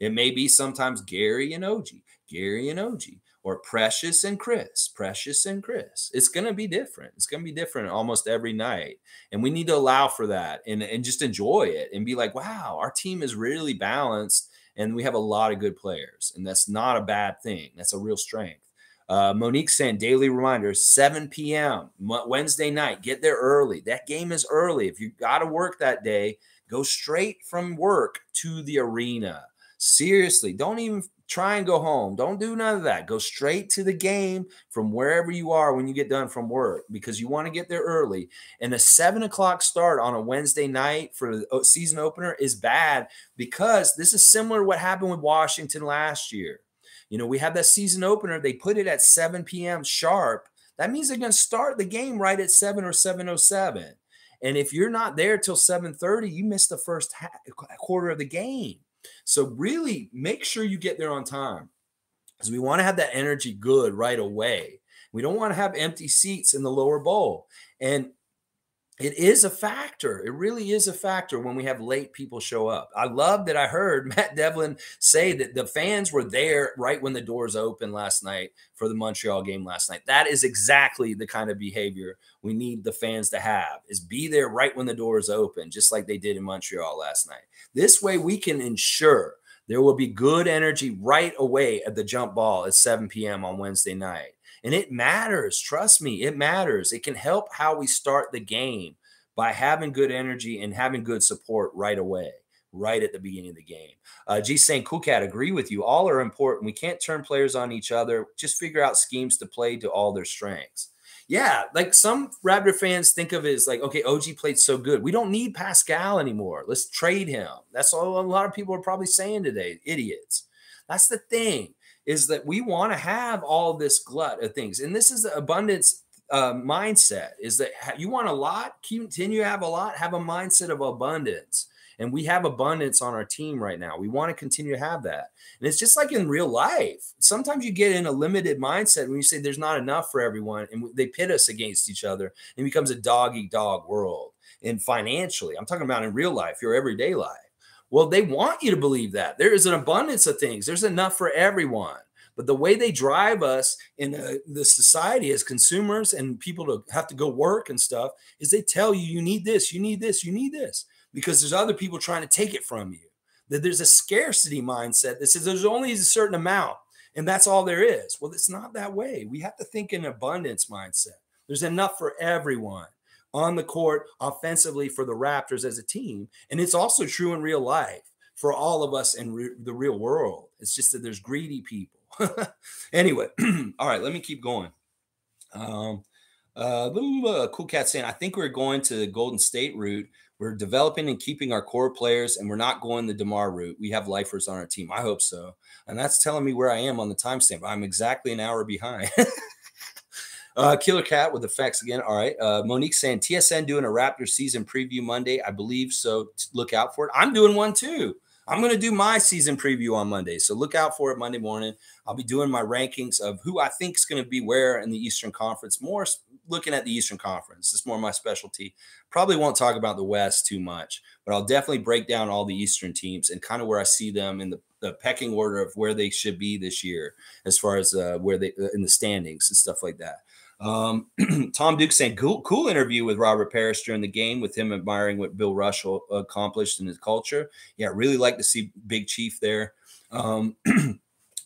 It may be sometimes Gary and OG, Gary and OG, or Precious and Chris, Precious and Chris. It's going to be different. It's going to be different almost every night. And we need to allow for that and, and just enjoy it and be like, wow, our team is really balanced and we have a lot of good players. And that's not a bad thing. That's a real strength. Uh, Monique saying daily reminder 7 p.m. Wednesday night. Get there early. That game is early. If you got to work that day, go straight from work to the arena. Seriously, don't even try and go home. Don't do none of that. Go straight to the game from wherever you are when you get done from work because you want to get there early. And a seven o'clock start on a Wednesday night for the season opener is bad because this is similar to what happened with Washington last year. You know, we have that season opener. They put it at 7 p.m. sharp. That means they're going to start the game right at 7 or 707. And if you're not there till 7:30, you miss the first quarter of the game. So really make sure you get there on time because we want to have that energy good right away. We don't want to have empty seats in the lower bowl. And it is a factor. It really is a factor when we have late people show up. I love that I heard [LAUGHS] Matt Devlin say that the fans were there right when the doors opened last night for the Montreal game last night. That is exactly the kind of behavior we need the fans to have is be there right when the doors open, just like they did in Montreal last night. This way we can ensure there will be good energy right away at the jump ball at 7 p.m. on Wednesday night. And it matters. Trust me, it matters. It can help how we start the game by having good energy and having good support right away, right at the beginning of the game. Uh, G saying, Cool Cat, agree with you. All are important. We can't turn players on each other. Just figure out schemes to play to all their strengths. Yeah, like some Raptor fans think of it as like, okay, OG played so good. We don't need Pascal anymore. Let's trade him. That's all a lot of people are probably saying today. Idiots. That's the thing is that we want to have all this glut of things. And this is the abundance uh, mindset is that you want a lot, continue to have a lot, have a mindset of abundance. And we have abundance on our team right now. We want to continue to have that. And it's just like in real life. Sometimes you get in a limited mindset when you say there's not enough for everyone and they pit us against each other and it becomes a dog eat dog world. And financially, I'm talking about in real life, your everyday life. Well, they want you to believe that there is an abundance of things, there's enough for everyone. But the way they drive us in uh, the society as consumers and people to have to go work and stuff is they tell you, you need this, you need this, you need this, because there's other people trying to take it from you. That there's a scarcity mindset that says there's only a certain amount and that's all there is. Well, it's not that way. We have to think in abundance mindset. There's enough for everyone on the court offensively for the Raptors as a team. And it's also true in real life for all of us in re- the real world. It's just that there's greedy people. [LAUGHS] anyway, [CLEARS THROAT] all right, let me keep going. Um, uh, cool cat saying, I think we're going to the Golden State route. We're developing and keeping our core players, and we're not going the Demar route. We have lifers on our team. I hope so. And that's telling me where I am on the timestamp. I'm exactly an hour behind. [LAUGHS] Uh, Killer Cat with effects again. All right. Uh, Monique saying TSN doing a Raptor season preview Monday. I believe so. Look out for it. I'm doing one too. I'm going to do my season preview on Monday. So look out for it Monday morning. I'll be doing my rankings of who I think is going to be where in the Eastern Conference. More looking at the Eastern Conference. It's more my specialty. Probably won't talk about the West too much, but I'll definitely break down all the Eastern teams and kind of where I see them in the, the pecking order of where they should be this year, as far as uh, where they uh, in the standings and stuff like that. Um, [CLEARS THROAT] Tom Duke saying cool, cool interview with Robert Parish during the game with him admiring what Bill Russell accomplished in his culture. Yeah, really like to see Big Chief there. Um, [CLEARS THROAT]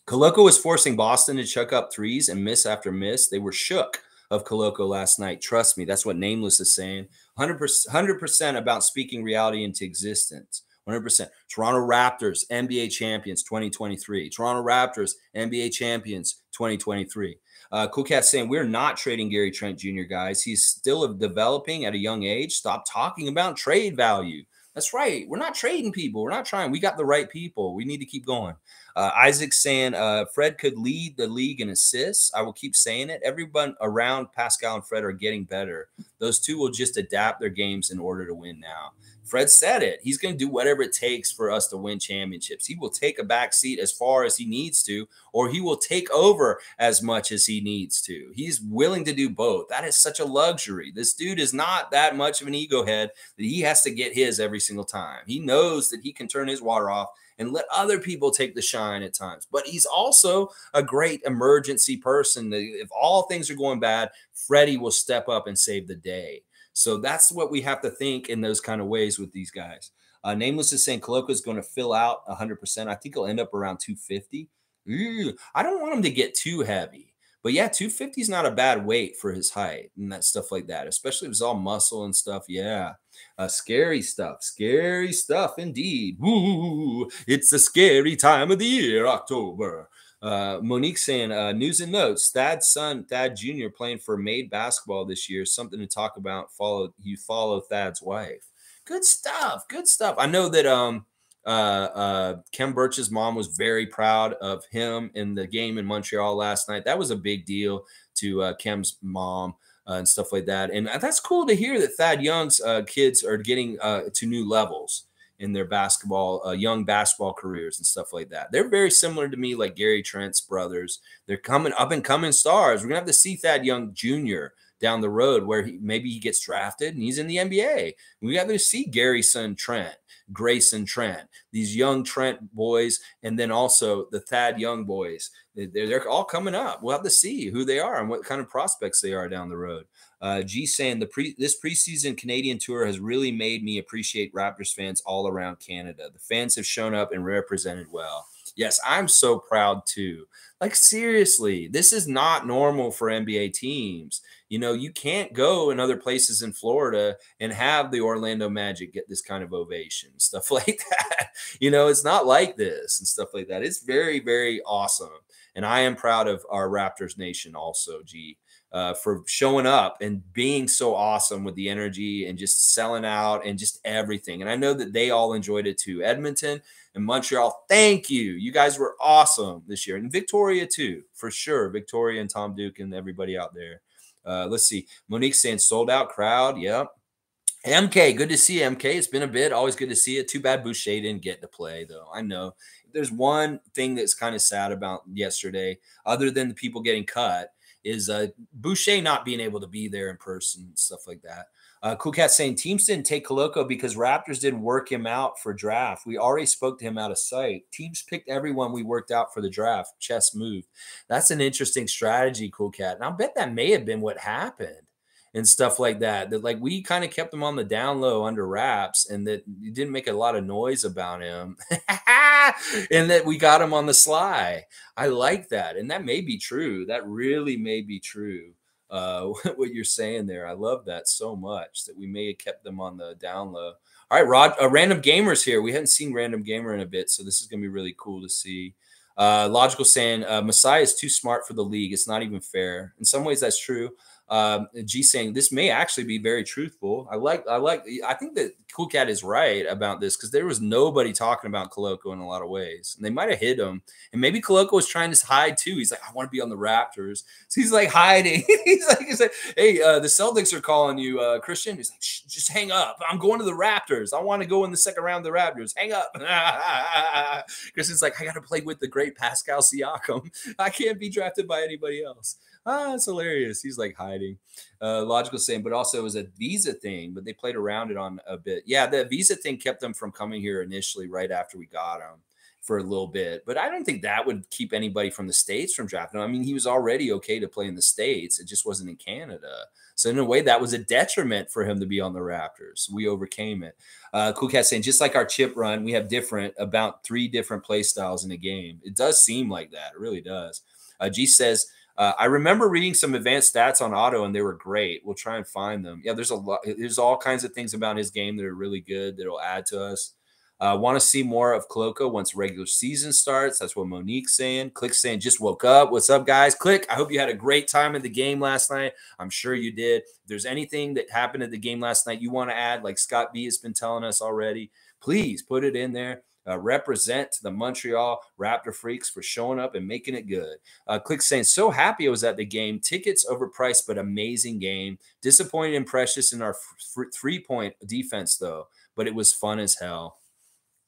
Koloko was forcing Boston to chuck up threes and miss after miss. They were shook of Koloko last night. Trust me, that's what Nameless is saying. 100%, 100% about speaking reality into existence. 100%. Toronto Raptors, NBA champions 2023. Toronto Raptors, NBA champions 2023. Uh, cool Cat saying we're not trading Gary Trent Jr. guys. He's still developing at a young age. Stop talking about trade value. That's right. We're not trading people. We're not trying. We got the right people. We need to keep going. Uh, Isaac saying uh, Fred could lead the league in assists. I will keep saying it. Everyone around Pascal and Fred are getting better. Those two will just adapt their games in order to win now. Fred said it. He's going to do whatever it takes for us to win championships. He will take a back seat as far as he needs to, or he will take over as much as he needs to. He's willing to do both. That is such a luxury. This dude is not that much of an ego head that he has to get his every single time. He knows that he can turn his water off and let other people take the shine at times. But he's also a great emergency person. If all things are going bad, Freddie will step up and save the day. So that's what we have to think in those kind of ways with these guys. Uh, Nameless is saying Koloko is going to fill out 100%. I think he'll end up around 250. Ooh, I don't want him to get too heavy. But yeah, 250 is not a bad weight for his height and that stuff like that, especially if it's all muscle and stuff. Yeah. Uh, scary stuff. Scary stuff indeed. It's a scary time of the year, October. Uh, Monique saying, uh, news and notes. Thad's son, Thad Jr., playing for Made basketball this year. Something to talk about. Follow you follow Thad's wife. Good stuff. Good stuff. I know that um uh uh Khem Birch's mom was very proud of him in the game in Montreal last night. That was a big deal to uh Khem's mom. Uh, and stuff like that, and uh, that's cool to hear that Thad Young's uh, kids are getting uh, to new levels in their basketball, uh, young basketball careers and stuff like that. They're very similar to me, like Gary Trent's brothers. They're coming up and coming stars. We're gonna have to see Thad Young Jr. down the road where he maybe he gets drafted and he's in the NBA. We have to see Gary's son Trent, Grayson Trent, these young Trent boys, and then also the Thad Young boys. They're, they're all coming up. We'll have to see who they are and what kind of prospects they are down the road. Uh, G saying the pre this preseason Canadian tour has really made me appreciate Raptors fans all around Canada. The fans have shown up and represented well. Yes, I'm so proud too. Like seriously, this is not normal for NBA teams. You know, you can't go in other places in Florida and have the Orlando Magic get this kind of ovation, [LAUGHS] stuff like that. You know, it's not like this and stuff like that. It's very, very awesome. And I am proud of our Raptors nation also, G uh, for showing up and being so awesome with the energy and just selling out and just everything. And I know that they all enjoyed it too. Edmonton and Montreal, thank you. You guys were awesome this year. And Victoria too, for sure. Victoria and Tom Duke and everybody out there. Uh, let's see. Monique saying sold out crowd. Yep. MK, good to see you, MK. It's been a bit. Always good to see you. Too bad Boucher didn't get to play, though. I know. There's one thing that's kind of sad about yesterday, other than the people getting cut is uh, Boucher not being able to be there in person and stuff like that. Uh, cool Cat saying teams didn't take Koloko because Raptors didn't work him out for draft. We already spoke to him out of sight. Teams picked everyone we worked out for the draft. Chess moved. That's an interesting strategy, Cool Cat. And I'll bet that may have been what happened and stuff like that. That like we kind of kept him on the down low under wraps, and that you didn't make a lot of noise about him, [LAUGHS] and that we got him on the sly. I like that, and that may be true. That really may be true. Uh, [LAUGHS] what you're saying there, I love that so much that we may have kept them on the down low. All right, Rod, uh, random gamers here. We hadn't seen random gamer in a bit, so this is gonna be really cool to see. Uh, Logical saying uh, Masai is too smart for the league. It's not even fair. In some ways, that's true. Um, G saying this may actually be very truthful. I like, I like, I think that Cool Cat is right about this because there was nobody talking about Koloko in a lot of ways, and they might have hit him. And maybe Koloko was trying to hide too. He's like, I want to be on the Raptors, so he's like hiding. [LAUGHS] he's like, he's like, Hey, uh, the Celtics are calling you, uh, Christian. He's like, just hang up. I'm going to the Raptors. I want to go in the second round of the Raptors. Hang up. [LAUGHS] Christian's like, I got to play with the great Pascal Siakam. I can't be drafted by anybody else ah, it's hilarious. He's like hiding. Uh, logical saying, but also it was a visa thing, but they played around it on a bit. Yeah, the visa thing kept them from coming here initially right after we got him for a little bit. But I don't think that would keep anybody from the States from drafting him. I mean, he was already okay to play in the States, it just wasn't in Canada. So in a way, that was a detriment for him to be on the Raptors. We overcame it. Uh, cool Cat saying, just like our chip run, we have different about three different play styles in a game. It does seem like that. It really does. Uh, G says uh, I remember reading some advanced stats on Otto, and they were great. We'll try and find them. Yeah, there's a lot. There's all kinds of things about his game that are really good that'll add to us. Uh, Want to see more of Koloko once regular season starts? That's what Monique's saying. Click saying just woke up. What's up, guys? Click. I hope you had a great time at the game last night. I'm sure you did. If there's anything that happened at the game last night you want to add, like Scott B has been telling us already, please put it in there uh, represent to the Montreal Raptor Freaks for showing up and making it good. Uh, Click saying, so happy I was at the game. Tickets overpriced, but amazing game. Disappointed and precious in our three point defense, though, but it was fun as hell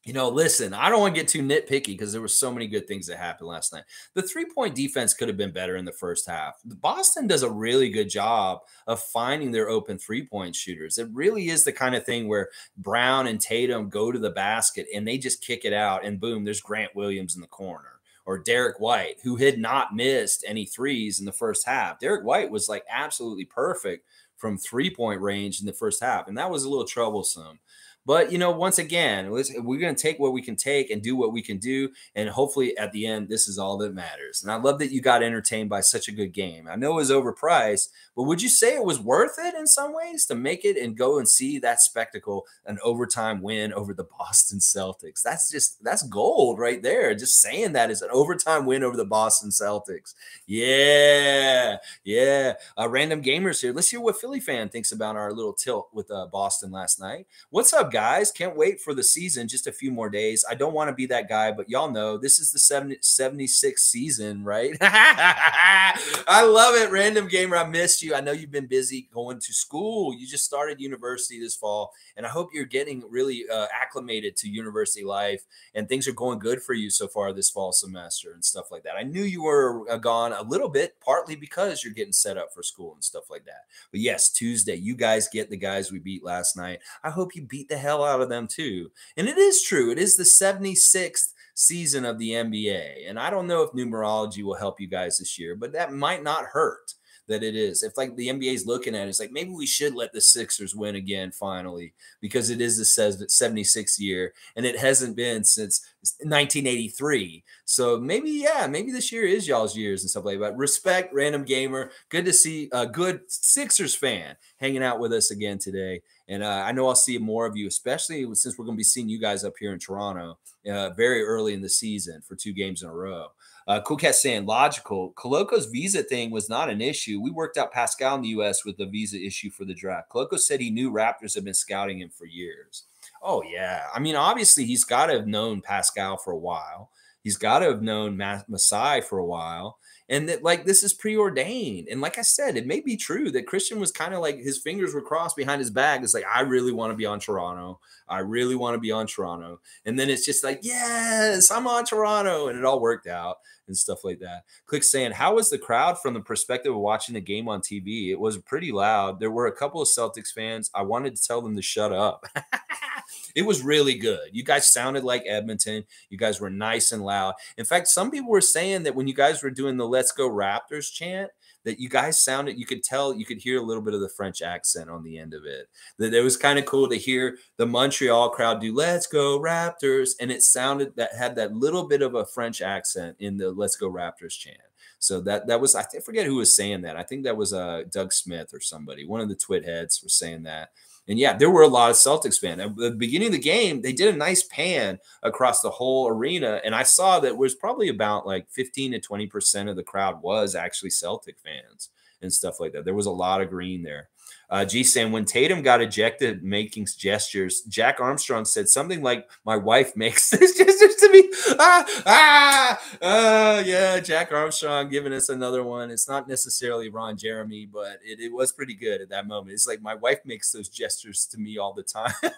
you know, listen, I don't want to get too nitpicky because there were so many good things that happened last night. The three point defense could have been better in the first half. Boston does a really good job of finding their open three point shooters. It really is the kind of thing where Brown and Tatum go to the basket and they just kick it out, and boom, there's Grant Williams in the corner. Or Derrick White, who had not missed any threes in the first half. Derrick White was like absolutely perfect from three point range in the first half, and that was a little troublesome. But you know, once again, we're going to take what we can take and do what we can do, and hopefully, at the end, this is all that matters. And I love that you got entertained by such a good game. I know it was overpriced, but would you say it was worth it in some ways to make it and go and see that spectacle, an overtime win over the [LAUGHS] Boston Celtics? That's just that's gold right there. Just saying that is an overtime win over the Boston Celtics. Yeah, yeah. Uh, random gamers here. Let's hear what Philly fan thinks about our little tilt with uh, Boston last night. What's up? Guys? Can't wait for the season. Just a few more days. I don't want to be that guy, but y'all know this is the 70, 76th season, right? [LAUGHS] I love it. Random gamer, I missed you. I know you've been busy going to school. You just started university this fall, and I hope you're getting really uh, acclimated to university life and things are going good for you so far this fall semester and stuff like that. I knew you were uh, gone a little bit, partly because you're getting set up for school and stuff like that. But yes, Tuesday, you guys get the guys we beat last night. I hope you beat the hell out of them too. And it is true. It is the 76th season of the NBA. And I don't know if numerology will help you guys this year, but that might not hurt that it is. If like the NBA is looking at it, it's like maybe we should let the Sixers win again finally because it is the 76th year and it hasn't been since 1983. So maybe yeah, maybe this year is y'all's years and stuff like that. Respect, random gamer. Good to see a good Sixers fan hanging out with us again today. And uh, I know I'll see more of you, especially since we're going to be seeing you guys up here in Toronto uh, very early in the season for two games in a row. Uh, cool Cat saying logical. Koloko's visa thing was not an issue. We worked out Pascal in the U.S. with the visa issue for the draft. Koloko said he knew Raptors have been scouting him for years. Oh yeah, I mean obviously he's got to have known Pascal for a while. He's got to have known Masai for a while and that like this is preordained. And like I said, it may be true that Christian was kind of like his fingers were crossed behind his back. It's like, I really want to be on Toronto. I really want to be on Toronto. And then it's just like, yes, I'm on Toronto. And it all worked out and stuff like that. Click saying, How was the crowd from the perspective of watching the game on TV? It was pretty loud. There were a couple of Celtics fans. I wanted to tell them to shut up. [LAUGHS] it was really good. You guys sounded like Edmonton. You guys were nice and loud. In fact, some people were saying that when you guys were doing the Let's Go Raptors chant, that you guys sounded, you could tell, you could hear a little bit of the French accent on the end of it. That it was kind of cool to hear the Montreal crowd do Let's Go Raptors. And it sounded that had that little bit of a French accent in the Let's Go Raptors chant. So that that was I forget who was saying that. I think that was uh Doug Smith or somebody. One of the twit heads was saying that. And yeah, there were a lot of Celtics fans. At the beginning of the game, they did a nice pan across the whole arena. And I saw that was probably about like 15 to 20% of the crowd was actually Celtic fans. and stuff like that. There was a lot of green there. Uh, G saying when Tatum got ejected making gestures, Jack Armstrong said something like, "My wife makes [LAUGHS] this gestures to me." Ah, ah, uh, yeah. Jack Armstrong giving us another one. It's not necessarily Ron Jeremy, but it, it was pretty good at that moment. It's like my wife makes those gestures to me all the time. [LAUGHS]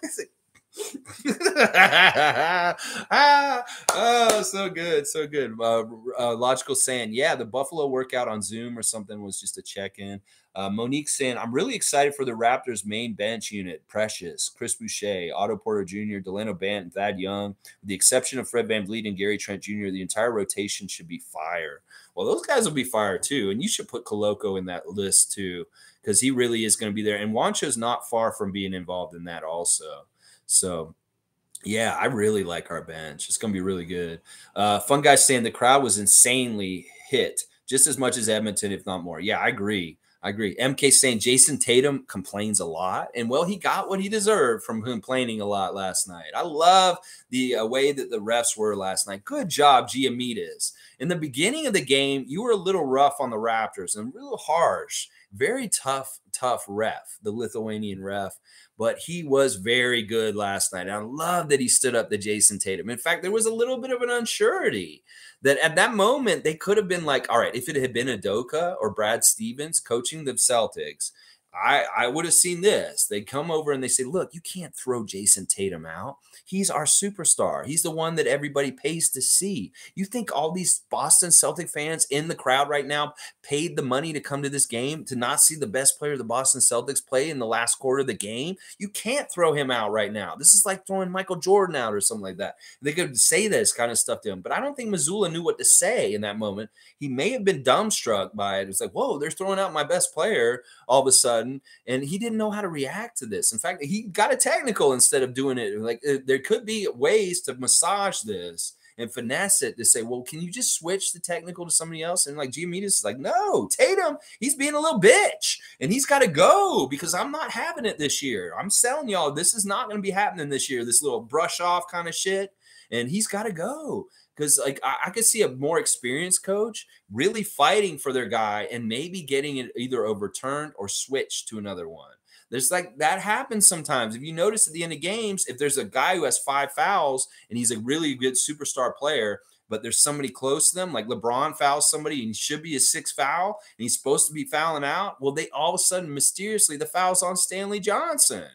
[LAUGHS] ah, oh, so good, so good. Uh, uh, logical saying, yeah, the Buffalo workout on Zoom or something was just a check in. Uh, Monique saying, I'm really excited for the Raptors main bench unit. Precious, Chris Boucher, Otto Porter Jr., Delano Bant, and Thad Young. With the exception of Fred Van VanVleet and Gary Trent Jr., the entire rotation should be fire. Well, those guys will be fire too. And you should put Koloko in that list too, because he really is going to be there. And Juancho's not far from being involved in that also. So yeah, I really like our bench. It's going to be really good. Uh, fun guy saying the crowd was insanely hit, just as much as Edmonton, if not more. Yeah, I agree. I agree. MK saying Jayson Tatum complains a lot, and well, he got what he deserved from complaining a lot last night. I love the uh, way that the refs were last night. Good job, Giamidis. In the beginning of the game, you were a little rough on the Raptors and real harsh. Very tough, tough ref, the Lithuanian ref but he was very good last night. And I love that he stood up to Jayson Tatum. In fact, there was a little bit of an unsurety that at that moment they could have been like, all right, if it had been Udoka or Brad Stevens coaching the Celtics, I, I would have seen this. They come over and they say, look, you can't throw Jayson Tatum out. He's our superstar. He's the one that everybody pays to see. You think all these Boston Celtic fans in the crowd right now paid the money to come to this game to not see the best player the Boston Celtics play in the last quarter of the game? You can't throw him out right now. This is like throwing Michael Jordan out or something like that. They could say this kind of stuff to him, but I don't think Mazzulla knew what to say in that moment. He may have been dumbstruck by it. It's like, whoa, they're throwing out my best player all of a sudden, and he didn't know how to react to this. In fact, he got a technical instead of doing it. Like uh, there could be ways to massage this and finesse it to say, well, can you just switch the technical to somebody else? And like Giamidis is like, no, Tatum, he's being a little bitch and he's got to go because I'm not having it this year. I'm telling y'all, this is not going to be happening this year. This little brush off kind of shit. And he's got to go because like I, I, could see a more experienced coach really fighting for their guy and maybe getting it either overturned or switched to another one. There's like that happens sometimes. If you notice at the end of games, if there's a guy who has five fouls and he's a really good superstar player, but there's somebody close to them, like LeBron fouls somebody and he should be a six foul and he's supposed to be fouling out. Well, they all of a sudden mysteriously the foul's on Stanley Johnson.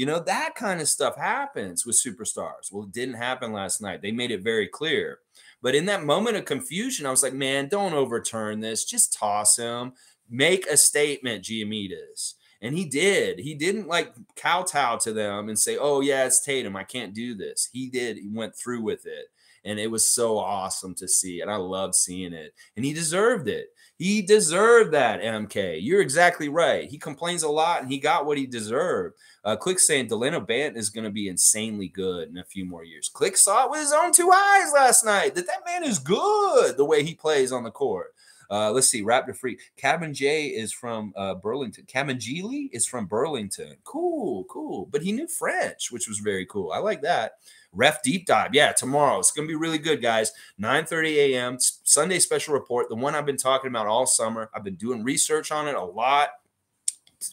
You know, that kind of stuff happens with superstars. Well, it didn't happen last night. They made it very clear. But in that moment of confusion, I was like, man, don't overturn this. Just toss him. Make a statement, Giamidis. And he did. He didn't like kowtow to them and say, oh, yeah, it's Tatum. I can't do this. He did. He went through with it. And it was so awesome to see. And I loved seeing it. And he deserved it. He deserved that, MK. You're exactly right. He complains a lot and he got what he deserved. Uh, Click saying Delano Bant is going to be insanely good in a few more years. Click saw it with his own two eyes last night that that man is good the way he plays on the court. Uh, let's see, Raptor Free. Cabin J is from uh, Burlington. Gili is from Burlington. Cool, cool. But he knew French, which was very cool. I like that. Ref deep dive. Yeah, tomorrow. It's going to be really good, guys. 9 30 a.m. Sunday special report. The one I've been talking about all summer. I've been doing research on it a lot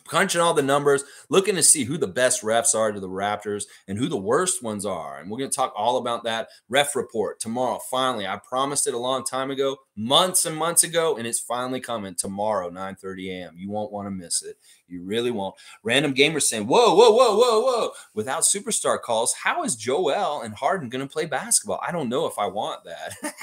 crunching all the numbers, looking to see who the best refs are to the Raptors and who the worst ones are. And we're going to talk all about that ref report tomorrow. Finally, I promised it a long time ago, months and months ago, and it's finally coming tomorrow, 9 30 a.m. You won't want to miss it. You really won't. Random gamers saying, whoa, whoa, whoa, whoa, whoa. Without superstar calls, how is Joel and Harden going to play basketball? I don't know if I want that. [LAUGHS]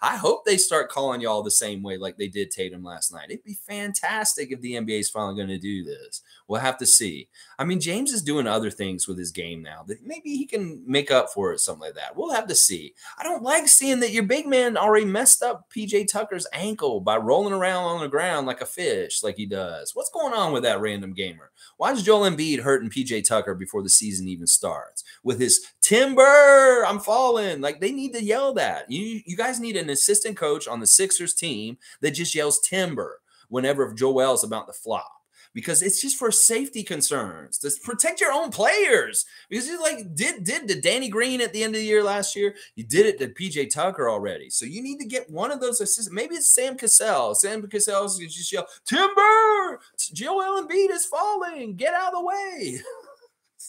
I hope they start calling y'all the same way like they did Tatum last night. It'd be fantastic if the NBA is finally going to do this. We'll have to see. I mean, James is doing other things with his game now that maybe he can make up for it, something like that. We'll have to see. I don't like seeing that your big man already messed up PJ Tucker's ankle by rolling around on the ground like a fish, like he does. What's going on with that random gamer? Why is Joel Embiid hurting PJ Tucker before the season even starts with his timber? I'm falling. Like they need to yell that. You you guys need an assistant coach on the Sixers team that just yells timber whenever Joel's about to flop. because it's just for safety concerns to protect your own players. Because you like did did to Danny Green at the end of the year last year, you did it to PJ Tucker already. So you need to get one of those assistants. Maybe it's Sam Cassell. Sam Cassell just yell, Timber, Joel Embiid is falling. Get out of the way. [LAUGHS]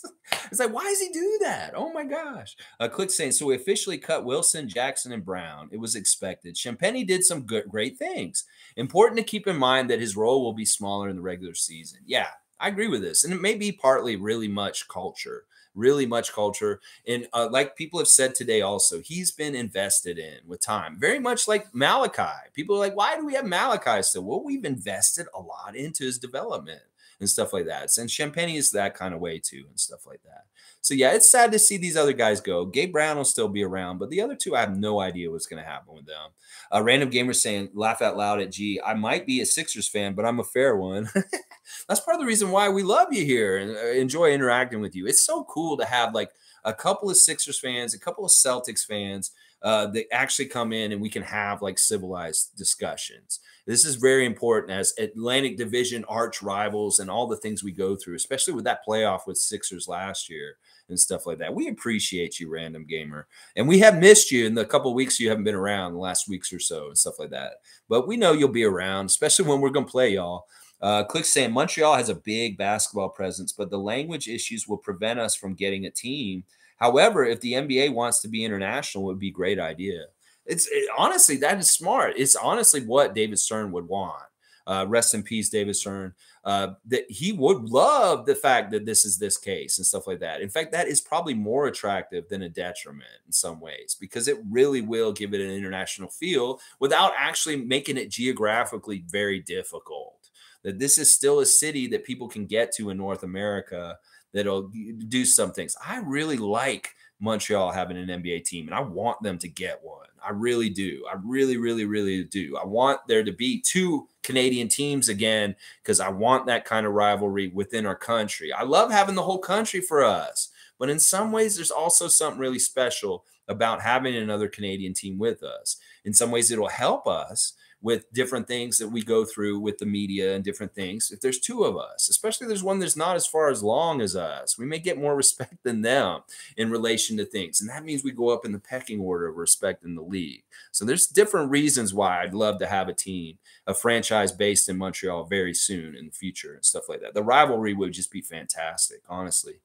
[LAUGHS] it's like, why does he do that? Oh my gosh. Uh, Click saying, so we officially cut Wilson, Jackson, and Brown. It was expected. Champagnie did some good, great things. Important to keep in mind that his role will be smaller in the regular season. Yeah, I agree with this. And it may be partly really much culture, really much culture. And uh, like people have said today also, he's been invested in with time, very much like Malachi. People are like, why do we have Malachi still? Well, we've invested a lot into his development and stuff like that. And Champagnie is that kind of way too, and stuff like that. So yeah, it's sad to see these other guys go. Gabe Brown will still be around, but the other two, I have no idea what's going to happen with them. A random gamer saying, "Laugh out loud at G. I might be a Sixers fan, but I'm a fair one." [LAUGHS] That's part of the reason why we love you here and uh, enjoy interacting with you. It's so cool to have like a couple of Sixers fans, a couple of Celtics fans uh, that actually come in and we can have like civilized discussions. This is very important as Atlantic Division arch rivals and all the things we go through, especially with that playoff with Sixers last year and stuff like that. We appreciate you, random gamer, and we have missed you in the couple weeks you haven't been around, the last weeks or so, and stuff like that. But we know you'll be around, especially when we're gonna play y'all. Uh, Click saying Montreal has a big basketball presence, but the language issues will prevent us from getting a team. However, if the NBA wants to be international, it would be a great idea. It's it, honestly that is smart. It's honestly what David Stern would want. Uh, rest in peace, David Stern. Uh, that he would love the fact that this is this case and stuff like that. In fact, that is probably more attractive than a detriment in some ways because it really will give it an international feel without actually making it geographically very difficult. That this is still a city that people can get to in North America that'll do some things. I really like Montreal having an NBA team, and I want them to get one. I really do. I really, really, really do. I want there to be two Canadian teams again because I want that kind of rivalry within our country. I love having the whole country for us, but in some ways, there's also something really special about having another Canadian team with us. In some ways, it'll help us with different things that we go through with the media and different things. If there's two of us, especially there's one that's not as far as long as us, we may get more [LAUGHS] respect than them in relation to things. And that means we go up in the pecking order of respect in the league. So there's different reasons why I'd love to have a team, a franchise based in Montreal very soon in the future and stuff like that. The rivalry would just be fantastic, honestly.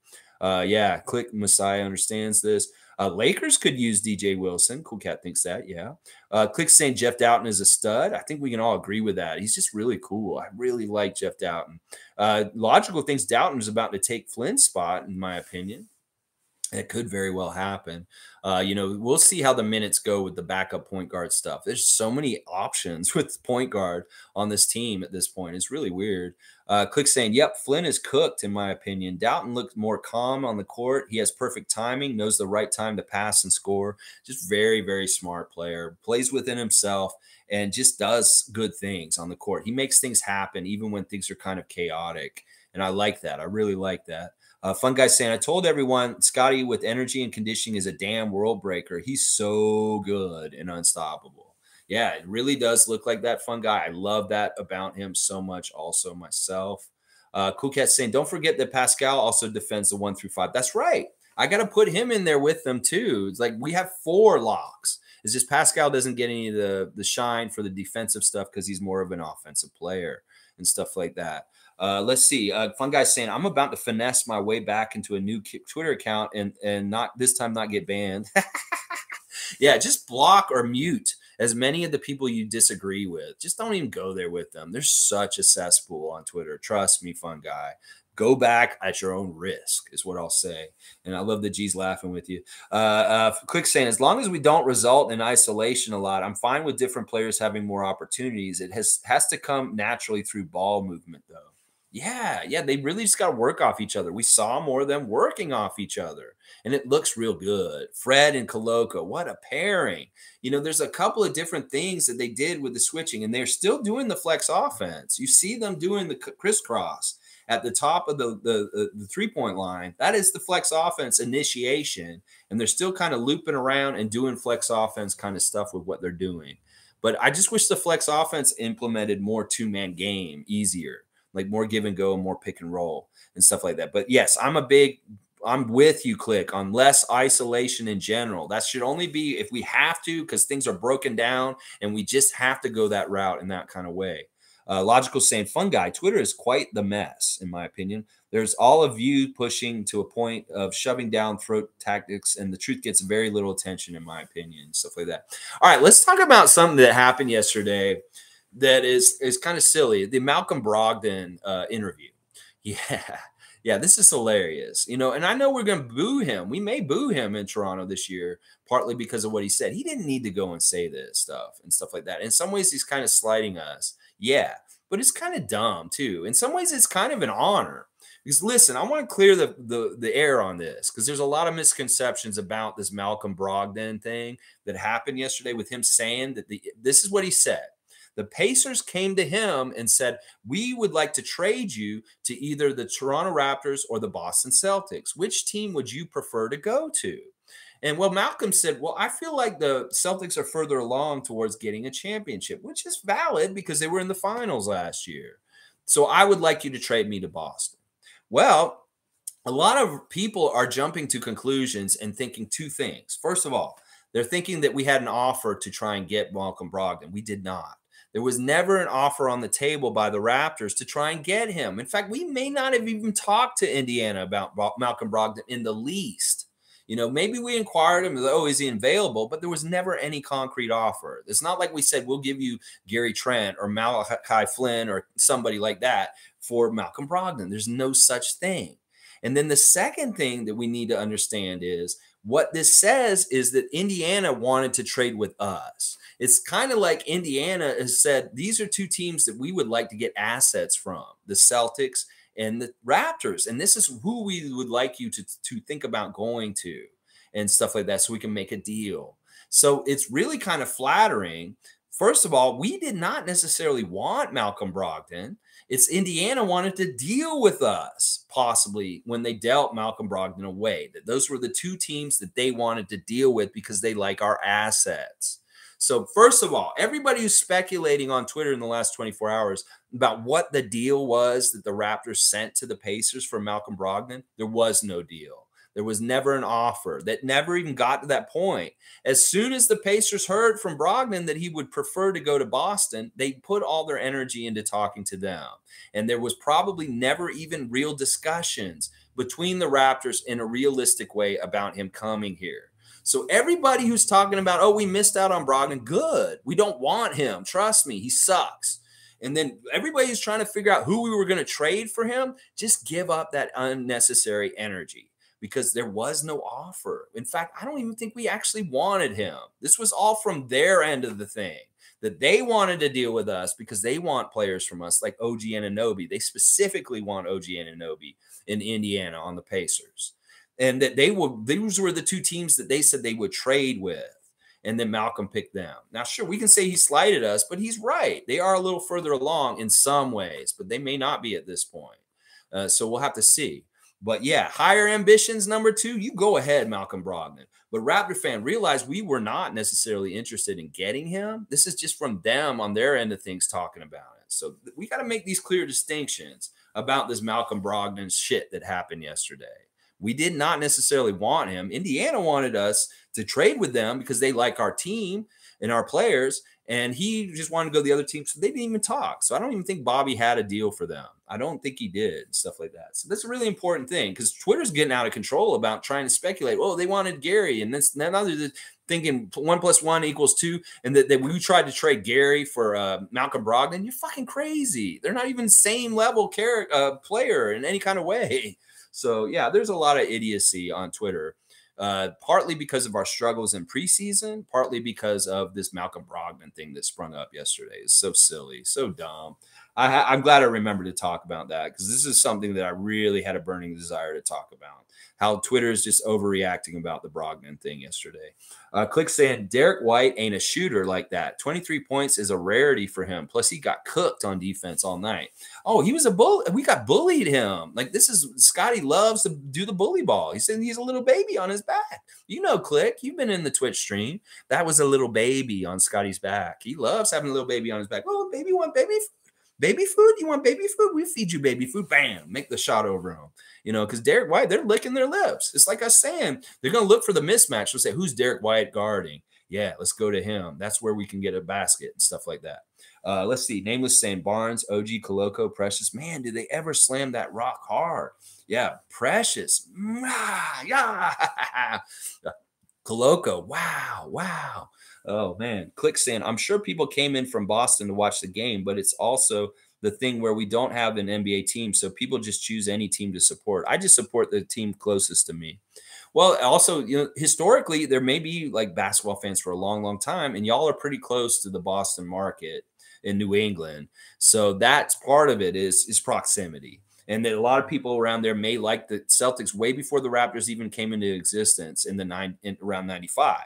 Uh, yeah, Click Masai understands this. Uh, Lakers could use DJ Wilson. Cool Cat thinks that. Yeah. Uh, Click saying Jeff Dowtin is a stud. I think we can all agree with that. He's just really cool. I really like Jeff Dowtin. Uh, logical thinks Dowtin is about to take Flynn's spot, in my opinion. It could very well happen. Uh, you know, we'll see how the minutes go with the backup point guard stuff. There's so many options [LAUGHS] with point guard on this team at this point. It's really weird. Uh, Click saying, "Yep, Flynn is cooked, in my opinion. Dowtin looked more calm on the court. He has perfect timing, knows the right time to pass and score. Just very, very smart player. Plays within himself." And just does good things on the court. He makes things happen even when things are kind of chaotic. And I like that. I really like that. Uh, fun guy saying, I told everyone Scottie with energy and conditioning is a damn world breaker. He's so good and unstoppable. Yeah, it really does look like that fun guy. I love that about him so much, also myself. Uh, cool Cat saying, don't forget that Pascal also defends the one through five. That's right. I got to put him in there with them too. It's like we have four locks. It's just Pascal doesn't get any of the, the shine for the defensive stuff because he's more of an offensive player and stuff like that. Uh, let's see. Uh, fun guy saying, "I'm about to finesse my way back into a new Twitter account and and not this time not get banned." [LAUGHS] yeah, just block or mute as many of the people you disagree with. Just don't even go there with them. There's such a cesspool on Twitter. Trust me, fun guy go back at your own risk is what i'll say and i love the g's laughing with you uh, uh quick saying as long as we don't result in isolation a lot i'm fine with different players having more opportunities it has has to come naturally through ball movement though yeah, yeah, they really just got to work off each other. We saw more of them working off each other, and it looks real good. Fred and Koloko, what a pairing! You know, there's a couple of different things that they did with the switching, and they're still doing the flex offense. You see them doing the crisscross at the top of the the, uh, the three point line. That is the flex offense initiation, and they're still kind of looping around and doing flex offense kind of stuff with what they're doing. But I just wish the flex offense implemented more two man game easier like more give and go and more pick and roll and stuff like that. But yes, I'm a big I'm with you, Click, on less isolation in general. That should only be if we have to, because things are broken down and we just have to go that route in that kind of way. Uh, Logical saying, fun guy, Twitter is quite the mess, in my opinion. There's all of you pushing to a point of shoving down throat tactics, and the truth gets very little attention, in my opinion, stuff like that. All right, let's talk about something that happened yesterday that is is kind of silly. The Malcolm Brogdon uh, interview. [LAUGHS] Yeah, yeah, this is hilarious. You know, and I know we're going to boo him. We may boo him in Toronto this year, partly because of what he said. He didn't need to go and say this stuff and stuff like that. In some ways, he's kind of slighting us. Yeah, but it's kind of dumb too. In some ways, it's kind of an honor because listen, I want to clear the the, the air on this because there's a lot of misconceptions about this Malcolm Brogdon thing that happened yesterday with him saying that the this is what he said. The Pacers came to him and said, "We would like to trade you to either the Toronto Raptors or the Boston Celtics. Which team would you prefer to go to?" And well, Malcolm said, Well, I feel like the Celtics are further along towards getting a championship, which is valid because they were in the finals last year. So I would like you to trade me to Boston. Well, a lot of people are jumping to conclusions and thinking two things. First of all, they're thinking that we had an offer to try and get Malcolm Brogdon. We did not. There was never an offer on the table by the Raptors to try and get him. In fact, we may not have even talked to Indiana about Malcolm Brogdon in the least. You know, maybe we inquired him, oh, is he available? But there was never any concrete offer. It's not like we said, we'll give you Gary Trent or Malachi Flynn or somebody like that for Malcolm Brogdon. There's no such thing. And then the second thing that we need to understand is what this says is that Indiana wanted to trade with us. It's kind of like Indiana has said, these are two teams that we would like to get assets from the Celtics and the Raptors. And this is who we would like you to, to think about going to and stuff like that so we can make a deal. So it's really kind of flattering. First of all, we did not necessarily want Malcolm Brogdon. It's Indiana wanted to deal with us possibly when they dealt Malcolm Brogdon away. That those were the two teams that they wanted to deal with because they like our assets. So, first of all, everybody who's speculating on Twitter in the last 24 hours about what the deal was that the Raptors sent to the Pacers for Malcolm Brogdon, there was no deal. There was never an offer that never even got to that point. As soon as the Pacers heard from Brogdon that he would prefer to go to Boston, they put all their energy into talking to them. And there was probably never even real discussions between the Raptors in a realistic way about him coming here. So everybody who's talking about, oh, we missed out on Brogdon, good. We don't want him. Trust me, he sucks. And then everybody who's trying to figure out who we were going to trade for him, just give up that unnecessary energy because there was no offer. In fact, I don't even think we actually wanted him. This was all from their end of the thing that they wanted to deal with us because they want players from us like OG Anunoby. They specifically want OG Anunoby in Indiana on the Pacers and that they will these were the two teams that they said they would trade with and then Malcolm picked them. Now, sure, we can say he slighted us, but he's right. They are a little further along in some ways, but they may not be at this point. Uh, so we'll have to see. But yeah, higher ambitions, number two, you go ahead, Malcolm Brogdon. But Raptor fan, realize we were not necessarily interested in getting him. This is just from them on their end of things talking about it. So we got to make these clear distinctions about this Malcolm Brogdon shit that happened yesterday. We did not necessarily want him. Indiana wanted us to trade with them because they like our team and our players. And he just wanted to go to the other team. So they didn't even talk. So I don't even think Bobby had a deal for them. I don't think he did, stuff like that. So that's a really important thing because Twitter's getting out of control about trying to speculate. Oh, they wanted Gary. And this now they're thinking one plus one equals two. And that, that we tried to trade Gary for uh, Malcolm Brogdon. You're fucking crazy. They're not even same level character uh, player in any kind of way. So yeah, there's a lot of idiocy on Twitter. Uh, partly because of our struggles in preseason, partly because of this Malcolm Brogdon thing that sprung up yesterday. It's so silly, so dumb. I, am glad I remembered to talk about that because this is something that I really had a burning desire to talk about how Twitter is just overreacting about the Brogdon thing yesterday. Uh, Click saying Derrick White ain't a shooter like that. 23 points is a rarity for him. Plus, he got cooked on defense all night. Oh, he was a bull. We got bullied him. Like this is Scottie loves to do the bully ball. He said he's a little baby on his back. You know, Click, you've been in the Twitch stream. That was a little baby on Scottie's back. He loves having a little baby on his back. Oh, baby, one baby Baby food? You want baby food? We feed you baby food. Bam, make the shot over him. You know, because Derrick White, they're licking their lips. It's like was saying, they're going to look for the mismatch. They'll say, who's Derrick White guarding? Yeah, let's go to him. That's where we can get a basket and stuff like that. Uh, let's see. Nameless saying Barnes, OG, Koloko, Precious. Man, did they ever slam that rock hard? Yeah, Precious. Yeah. [LAUGHS] Koloko. Wow. Wow. Oh man, click saying I'm sure people came in from Boston to watch the game, but it's also the thing where we don't have an NBA team, so people just choose any team to support. I just support the team closest to me. Well, also, you know, historically, there may be like basketball fans for a long, long time, and y'all are pretty close to the Boston market in New England. So that's part of it is is proximity. And that a lot of people around there may like the Celtics way before the Raptors even came into existence in the nine in, around 95.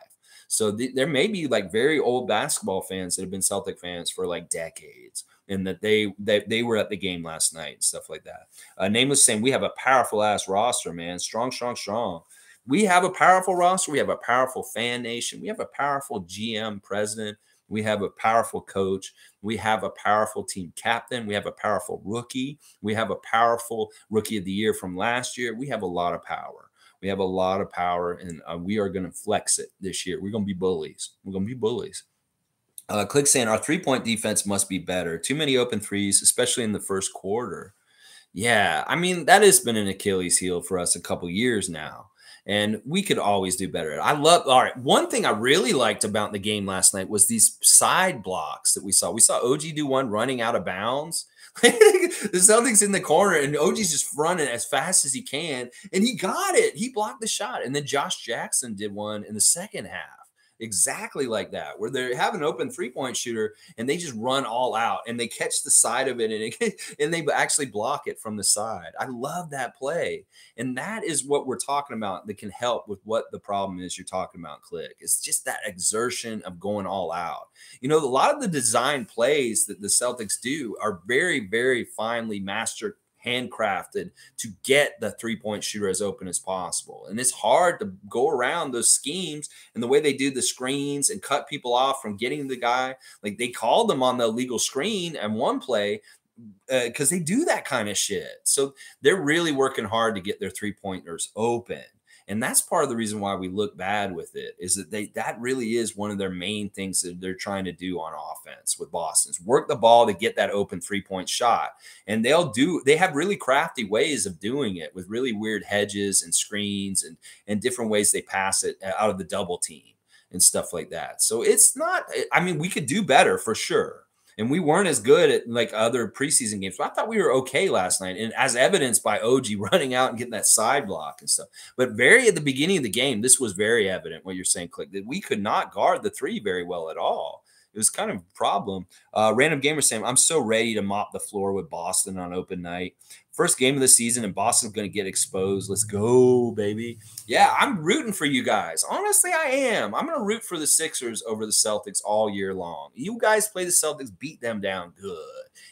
So th- there may be like very old basketball fans that have been Celtic fans for like decades and that they they, they were at the game last night and stuff like that. Uh, Nameless saying we have a powerful ass roster, man. Strong, strong, strong. We have a powerful roster. We have a powerful fan nation. We have a powerful GM president. We have a powerful coach. We have a powerful team captain. We have a powerful rookie. We have a powerful rookie of the year from last year. We have a lot of power. We have a lot of power, and uh, we are going to flex it this year. We're going to be bullies. We're going to be bullies. Uh, Click saying our three point defense must be better. Too many open threes, especially in the first quarter. Yeah, I mean that has been an Achilles heel for us a couple years now and we could always do better. I love all right. One thing I really liked about the game last night was these side blocks that we saw. We saw OG do one running out of bounds. [LAUGHS] the Celtics in the corner, and OG's just running as fast as he can, and he got it. He blocked the shot, and then Josh Jackson did one in the second half exactly like that, where they have an open three point shooter and they just run all out and they catch the side of it and, it, [LAUGHS] and they actually block it from the side. I love that play. And that is what we're talking about that can help with what the problem is you're talking about, Click. It's just that exertion of going all out. You know, a lot of the design plays that the Celtics do are very, very finely mastered handcrafted to get the three point shooter as open as possible. And it's hard to go around those schemes and the way they do the screens and cut people off from getting the guy. Like they called them on the illegal screen and one play because uh, they do that kind of shit. So they're really working hard to get their three pointers open and that's part of the reason why we look bad with it is that they that really is one of their main things that they're trying to do on offense with Boston's work the ball to get that open three point shot. And they'll do they have really crafty ways of doing it with really weird hedges and screens and and different ways they pass it uh, out of the double team and stuff like that. So it's not i mean we could do better for sure and we weren't as good at like other preseason games. But I thought we were okay last night, and as evidenced by OG [LAUGHS] running out and getting that side block and stuff. But very at the beginning of the game, this was very evident. What you're saying, Click, that we could not guard the three very well at all. It was kind of a problem. Uh, Random gamer saying, "I'm so ready to mop the floor with Boston on open night." First game of the season, and Boston's going to get exposed. Let's go, baby. Yeah, I'm rooting for you guys. Honestly, I am. I'm going to root for the Sixers over the Celtics all year long. You guys play the Celtics, beat them down good.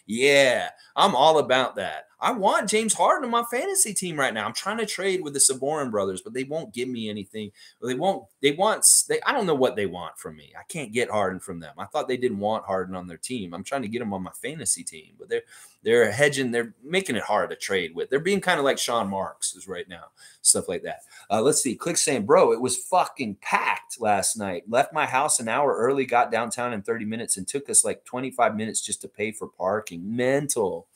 Yeah, I'm all about that. I want James Harden on my fantasy team right now. I'm trying to trade with the Sabourin brothers, but they won't give me anything. They won't. They want. They. I don't know what they want from me. I can't get Harden from them. I thought they didn't want Harden on their team. I'm trying to get him on my fantasy team, but they're they're hedging. They're making it hard to trade with. They're being kind of like Sean Marks is right now, stuff like that. Uh, let's see. Click saying, bro, it was fucking packed last night. Left my house an hour early, got downtown in 30 minutes, and took us like 25 minutes just to pay for parking. Mental.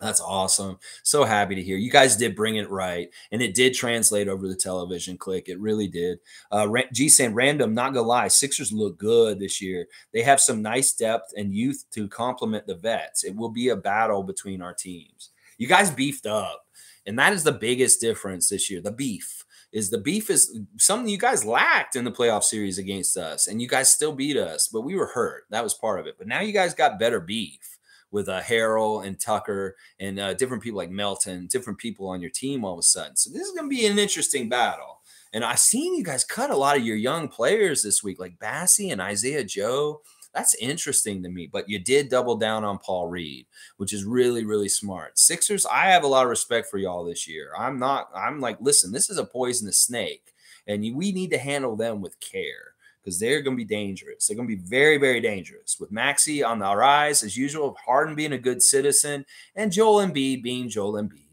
That's awesome. So happy to hear. You guys did bring it right. And it did translate over the television click. It really did. Uh, G saying random, not gonna lie, Sixers look good this year. They have some nice depth and youth to complement the vets. It will be a battle between our teams. You guys beefed up. And that is the biggest difference this year. The beef is the beef is something you guys lacked in the playoff series against us. And you guys still beat us, but we were hurt. That was part of it. But now you guys got better beef with uh, Harrell and Tucker and uh, different people like Melton, different people on your team all of a sudden. So this is going to be an interesting battle. And I've seen you guys cut a lot of your young players this week, like Bassey and Isaiah Joe. That's interesting to me. But you did double down on Paul Reed, which is really, really smart. Sixers, I have a lot of respect for y'all this year. I'm not, I'm like, listen, this is a poisonous snake, and we need to handle them with care because they're going to be dangerous. They're going to be very, very dangerous. With Maxey on the rise, as usual, Harden being a good citizen, and Joel Embiid being Joel Embiid.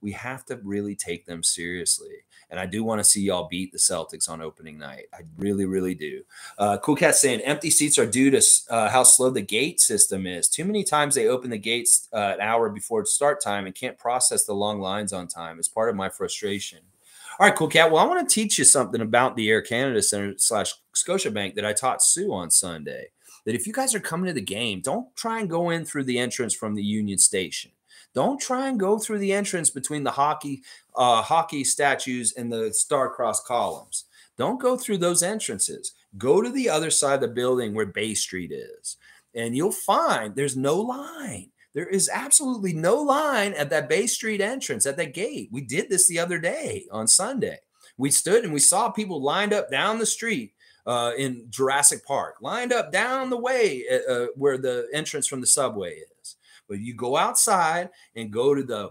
We have to really take them seriously. And I do want to see y'all beat the Celtics on opening night. I really, really do. Uh, cool Cat saying empty seats are due to uh, how slow the gate system is. Too many times they open the gates uh, an hour before start time and can't process the long lines on time. It's part of my frustration. All right, cool cat. Well, I want to teach you something about the Air Canada Center slash Scotiabank that I taught Sue on Sunday. That if you guys are coming to the game, don't try and go in through the entrance from the Union Station. Don't try and go through the entrance between the hockey uh, hockey statues and the star-crossed columns. Don't go through those entrances. Go to the other side of the building where Bay Street is, and you'll find there's no line. There is absolutely no line at that Bay Street entrance at that gate. We did this the other day on Sunday. We stood and we saw people lined up down the street uh, in Jurassic Park, lined up down the way uh, uh where the entrance from the subway is. But you go outside and go to the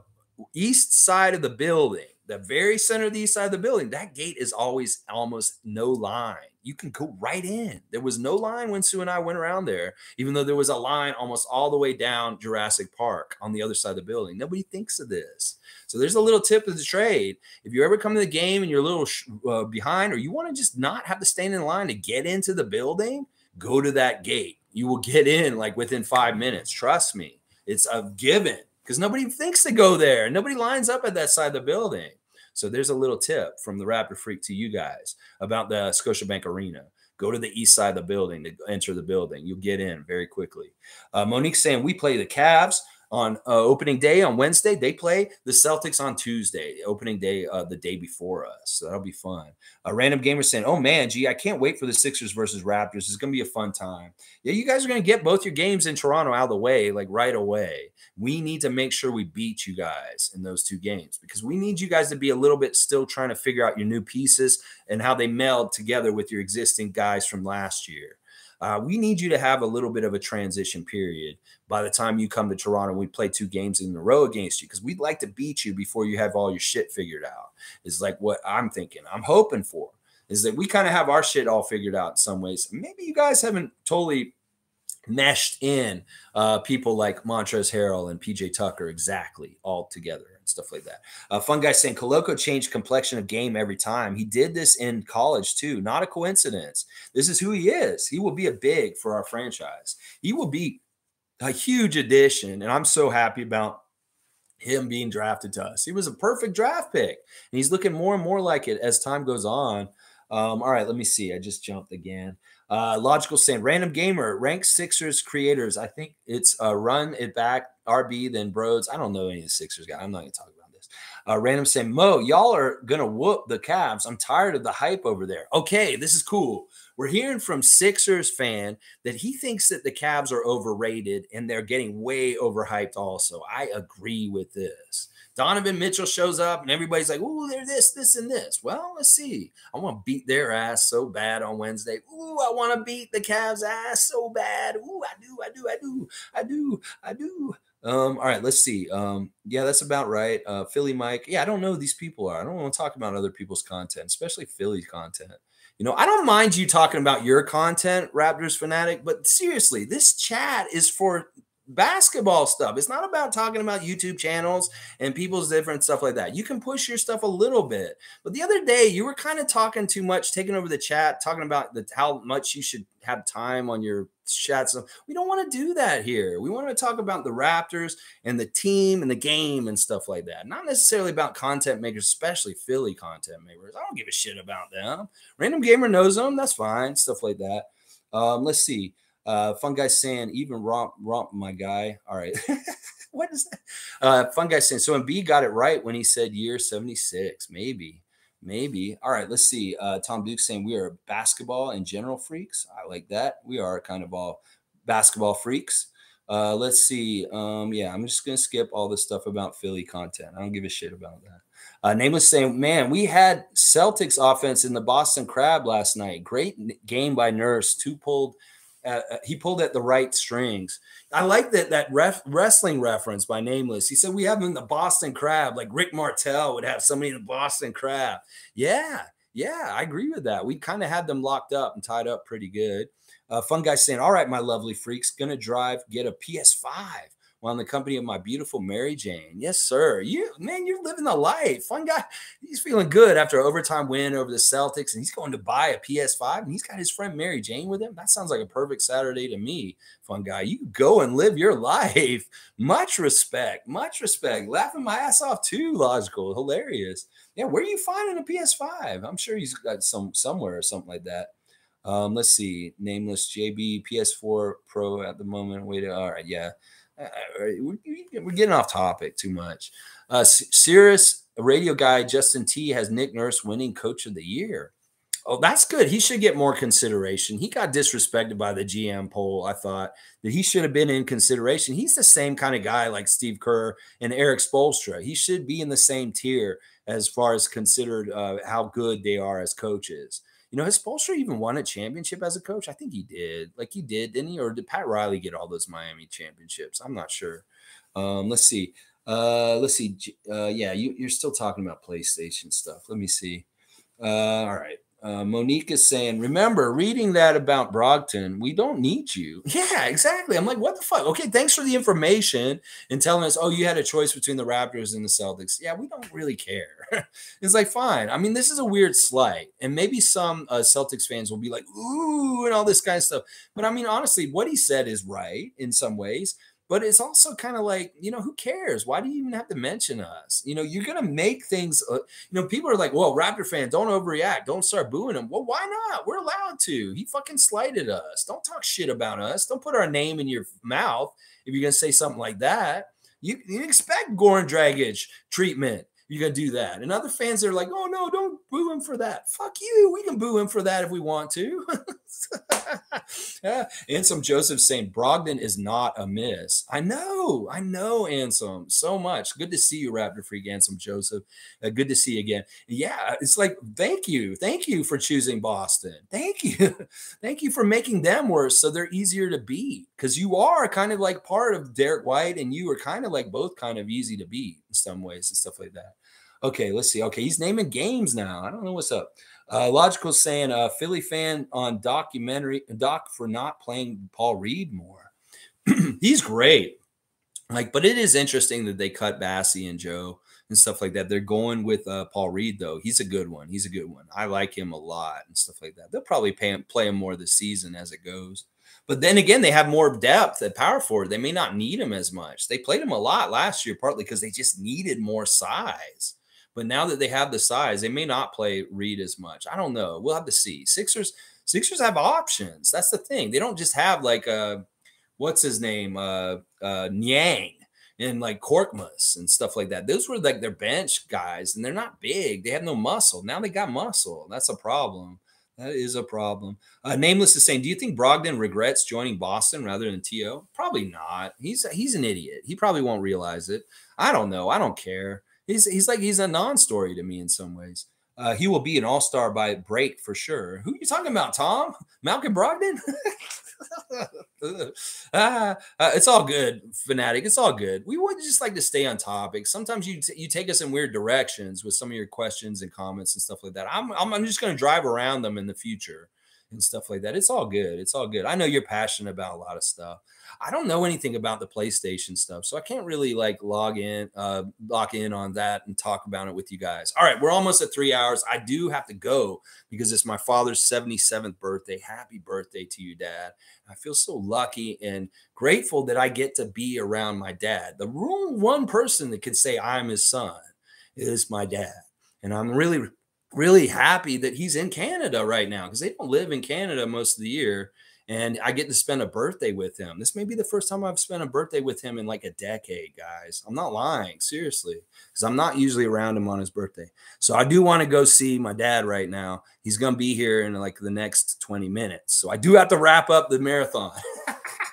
east side of the building, the very center of the east side of the building, that gate is always almost no line. You can go right in. There was no line when Sue and I went around there, even though there was a line almost all the way down Jurassic Park on the other side of the building. Nobody thinks of this. So there's a little tip of the trade. If you ever come to the game and you're a little uh, behind, or you want to just not have to stand in line to get into the building, go to that gate. You will get in like within five minutes. Trust me. It's a given because nobody thinks to go there. Nobody lines up at that side of the building. So there's a little tip from the Raptor Freak to you guys about the Scotiabank Arena. Go to the east side of the building to enter the building. You'll get in very quickly. Uh, Monique saying we play the Cavs on uh, opening day on Wednesday. They play the Celtics on Tuesday, opening day uh, the day before us. So that'll be fun. A random gamer saying, "Oh man, gee, I can't wait for the Sixers versus Raptors. It's going to be a fun time." Yeah, you guys are going to get both your games in Toronto out of the way, like right away. We need to make sure we beat you guys in those two games because we need you guys to be a little bit still trying to figure out your new pieces and how they meld together with your existing guys from last year. Uh, we need you to have a little bit of a transition period by the time you come to Toronto we play two games in a row against you because we'd like to beat you before you have all your shit figured out. Is like what I'm thinking. I'm hoping for is that we kind of have our shit all figured out in some ways. Maybe you guys haven't totally meshed in uh, people like Montrezl Harrell and PJ Tucker exactly all together and stuff like that. Uh, fun guy saying Koloko changed complexion of game every time. He did this in college too. Not a coincidence. This is who he is. He will be a big for our franchise. He will be a huge addition, and I'm so happy about him being drafted to us. He was a perfect draft pick, and he's looking more and more like it as time goes on. Um, all right, let me see. I just jumped again. Uh, Logical saying random gamer rank Sixers creators. I think it's uh, run it back RB then Broads. I don't know any of the Sixers guy. I'm not gonna talk about this. Uh, random saying Mo, y'all are gonna whoop the Cavs. I'm tired of the hype over there. Okay, this is cool. We're hearing from Sixers fan that he thinks that the Cavs are overrated and they're getting way overhyped. Also, I agree with this. Donovan Mitchell shows up and everybody's like, "Ooh, they're this, this, and this." Well, let's see. I want to beat their ass so bad on Wednesday. Ooh, I want to beat the Cavs' ass so bad. Ooh, I do, I do, I do, I do, I do. Um, all right, let's see. Um, yeah, that's about right. Uh, Philly Mike. Yeah, I don't know who these people are. I don't want to talk about other people's content, especially Philly content. You know, I don't mind you talking about your content, Raptors fanatic, but seriously, this chat is for basketball stuff. It's not about talking about YouTube channels and people's different stuff like that. You can push your stuff a little bit. But the other day, you were kind of talking too much, taking over the chat, talking about the how much you should have time on your chat. So we don't want to do that here. We want to talk about the Raptors and the team and the game and stuff like that. Not necessarily about content makers, especially Philly content makers. I don't give a shit about them. Random gamer knows them. That's fine. Stuff like that. Um, let's see. Uh, fun guy saying, even romp, romp, my guy. All right. [LAUGHS] what is that? Uh, fun guy saying, so Embiid got it right when he said year 76. Maybe, maybe. All right, let's see. Uh, Tom Duke saying, we are basketball and general freaks. I like that. We are kind of all basketball freaks. Uh, let's see. Um, yeah, I'm just gonna skip all the stuff about Philly content. I don't give a shit about that. Uh, Nameless saying, man, we had Celtics offense in the Boston Crab last night. Great game by Nurse. Two pulled uh, he pulled at the right strings. I like that that ref, wrestling reference by Nameless. He said we have him in the Boston Crab, like Rick Martel would have somebody in the Boston Crab. Yeah, Yeah, I agree with that. We kind of had them locked up and tied up pretty good. Uh, fun guy saying, "All right, my lovely freaks, gonna drive, get a PS5 while in the company of my beautiful Mary Jane. Yes, sir. You man, you're living the life. Fun guy. He's feeling good after an overtime win over the Celtics, and he's going to buy a PS5, and he's got his friend Mary Jane with him. That sounds like a perfect Saturday to me. Fun guy. You go and live your life. Much respect. Much respect. Laughing my ass off too. Logical. Hilarious. Yeah, where are you finding a PS5? I'm sure he's got some somewhere or something like that. Um, let's see. Nameless JB PS4 Pro at the moment. Wait, all right, yeah. We're getting off topic too much. Uh, Sirius radio guy Justin T has Nick Nurse winning Coach of the Year. Oh, that's good. He should get more consideration. He got disrespected by the GM poll. I thought that he should have been in consideration. He's the same kind of guy like Steve Kerr and Erik Spoelstra. He should be in the same tier as far as considered uh, how good they are as coaches. You know, has Spoelstra even won a championship as a coach? I think he did. Like he did, didn't he? Or did Pat Riley get all those Miami championships? I'm not sure. Um, let's see. Uh, let's see. Uh, yeah, you, you're still talking about PlayStation stuff. Let me see. Uh, all right. Uh, Monique is saying, remember reading that about Brogdon, we don't need you. Yeah, exactly. I'm like, what the fuck? Okay, thanks for the information and telling us, oh, you had a choice between the Raptors and the Celtics. Yeah, we don't really care. [LAUGHS] it's like, fine. I mean, this is a weird slight. And maybe some uh, Celtics fans will be like, ooh, and all this kind of stuff. But I mean, honestly, what he said is right in some ways but it's also kind of like you know who cares? Why do you even have to mention us? You know you're gonna make things uh, you know people are like well raptor fan don't overreact don't start booing him. Well why not? We're allowed to. He fucking slighted us. Don't talk shit about us. Don't put our name in your mouth if you're gonna say something like that. You, you expect Goran Dragic treatment you're gonna do that. And other fans are like, oh no, don't boo him for that. Fuck you. We can boo him for that if we want to. [LAUGHS] Ansem Joseph saying Brogdon is not a miss. I know, I know, Ansem, so much. Good to see you, Raptor Freak, Ansem Joseph. Uh, good to see you again. Yeah, it's like thank you, thank you for choosing Boston. Thank you, [LAUGHS] thank you for making them worse so they're easier to beat. Because you are kind of like part of Derrick White, and you are kind of like both kind of easy to beat in some ways and stuff like that. Okay, let's see. Okay, he's naming games now. I don't know what's up. Uh, Logical saying uh, Philly fan on documentary doc for not playing Paul Reed more. [CLEARS THROAT] he's great. Like, but it is interesting that they cut Bassey and Joe and stuff like that. They're going with uh, Paul Reed though. He's a good one. He's a good one. I like him a lot and stuff like that. They'll probably him, play him more this season as it goes. But then again, they have more depth at power forward. They may not need him as much. They played him a lot last year, partly because they just needed more size. But now that they have the size, they may not play Reed as much. I don't know. We'll have to see. Sixers, Sixers have options. That's the thing. They don't just have like a uh, what's his name, uh, uh, Niang and like Korkmaz and stuff like that. Those were like their bench guys, and they're not big. They have no muscle. Now they got muscle. That's a problem. That is a problem. Uh, Nameless is saying, do you think Brogdon regrets joining Boston rather than To? Probably not. He's he's an idiot. He probably won't realize it. I don't know. I don't care. He's he's like he's a non-story to me in some ways. Uh, he will be an all-star by break for sure. Who are you talking about, Tom? Malcolm Brogdon? [LAUGHS] ah, uh, it's all good, fanatic. It's all good. We would just like to stay on topic. Sometimes you you take us in weird directions with some of your questions and comments and stuff like that. I'm I'm, I'm just going to drive around them in the future and stuff like that. It's all good. It's all good. I know you're passionate about a lot of stuff. I don't know anything about the PlayStation stuff, so I can't really like log in, uh, lock in on that and talk about it with you guys. All right, we're almost at three hours. I do have to go because it's my father's 77th birthday. Happy birthday to you, Dad. I feel so lucky and grateful that I get to be around my dad. The one person that could say I'm his son is my dad. And I'm really, really happy that he's in Canada right now because they don't live in Canada most of the year and I get to spend a birthday with him. This may be the first time I've spent a birthday with him in like a decade, guys. I'm not lying, seriously, because I'm not usually around him on his birthday. So I do want to go see my dad right now. He's going to be here in like the next 20 minutes. So I do have to wrap up the marathon. [LAUGHS]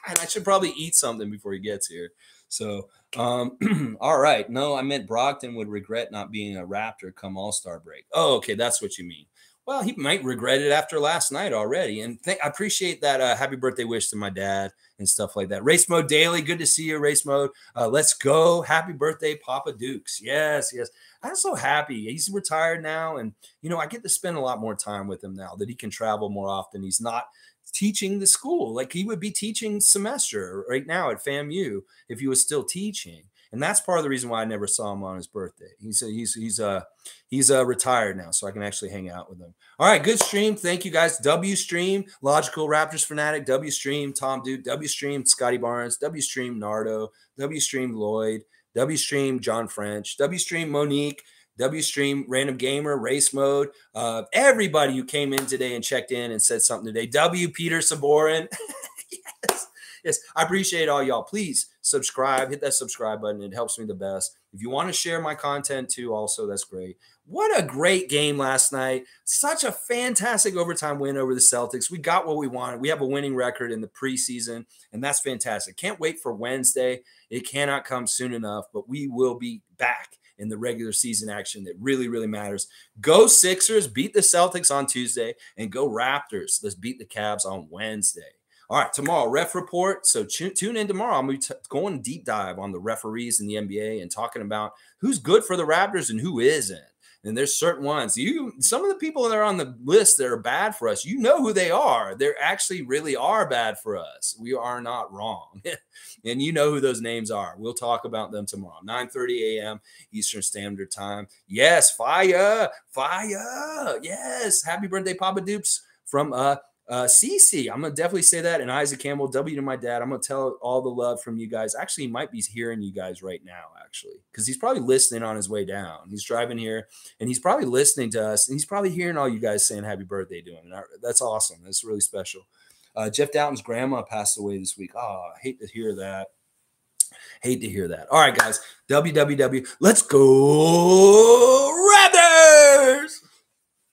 and I should probably eat something before he gets here. So, um, [CLEARS THROAT] all right. No, I meant Brogdon would regret not being a Raptor come All Star break. Oh, okay. That's what you mean. Well, he might regret it after last night already. And th- I appreciate that uh, happy birthday wish to my dad and stuff like that. Race mode daily, good to see you, race mode. Uh, let's go, happy birthday, Papa Dukes. Yes, yes. I'm so happy. He's retired now, and you know I get to spend a lot more time with him now that he can travel more often. He's not teaching the school like he would be teaching semester right now at FAMU if he was still teaching and that's part of the reason why I never saw him on his birthday. He's a, he's he's uh he's uh retired now, so I can actually hang out with him. All right, good stream. Thank you guys. W stream, Logical Raptors fanatic. W stream, Tom Dude. W stream, Scotty Barnes. W stream, Nardo. W stream, Lloyd. W stream, John French. W stream, Monique. W stream, Random Gamer, Race Mode. Uh, everybody who came in today and checked in and said something today. W Peter Sabourin. [LAUGHS] yes yes, I appreciate all y'all. Please subscribe, hit that subscribe button. It helps me the best. If you want to share my content too, also, that's great. What a great game last night. Such a fantastic overtime win over the Celtics. We got what we wanted. We have a winning record in the preseason, and that's fantastic. Can't wait for Wednesday. It cannot come soon enough, but we will be back in the regular season action that really, really matters. Go Sixers, beat the Celtics on Tuesday, and go Raptors. Let's beat the Cavs on Wednesday. All right, tomorrow ref report. So tune in tomorrow. I'm going going deep dive on the referees in the NBA and talking about who's good for the Raptors and who isn't. And there's certain ones. You some of the people that are on the list that are bad for us, you know who they are. They actually really are bad for us. We are not wrong. [LAUGHS] and you know who those names are. We'll talk about them tomorrow. 9:30 a.m. Eastern Standard Time. Yes, fire, fire. Yes. Happy birthday, Papa Dupes from uh uh, CC, I'm gonna definitely say that. And Isaac Campbell, W to my dad. I'm gonna tell all the love from you guys. Actually, he might be hearing you guys right now, actually, because he's probably listening on his way down. He's driving here, and he's probably listening to us, and he's probably hearing all you guys saying happy birthday to him. And I, that's awesome. That's really special. Uh, Jeff Dowtin's grandma passed away this week. Oh, I hate to hear that. Hate to hear that. All right, guys. WWW. Let's go, Raptors!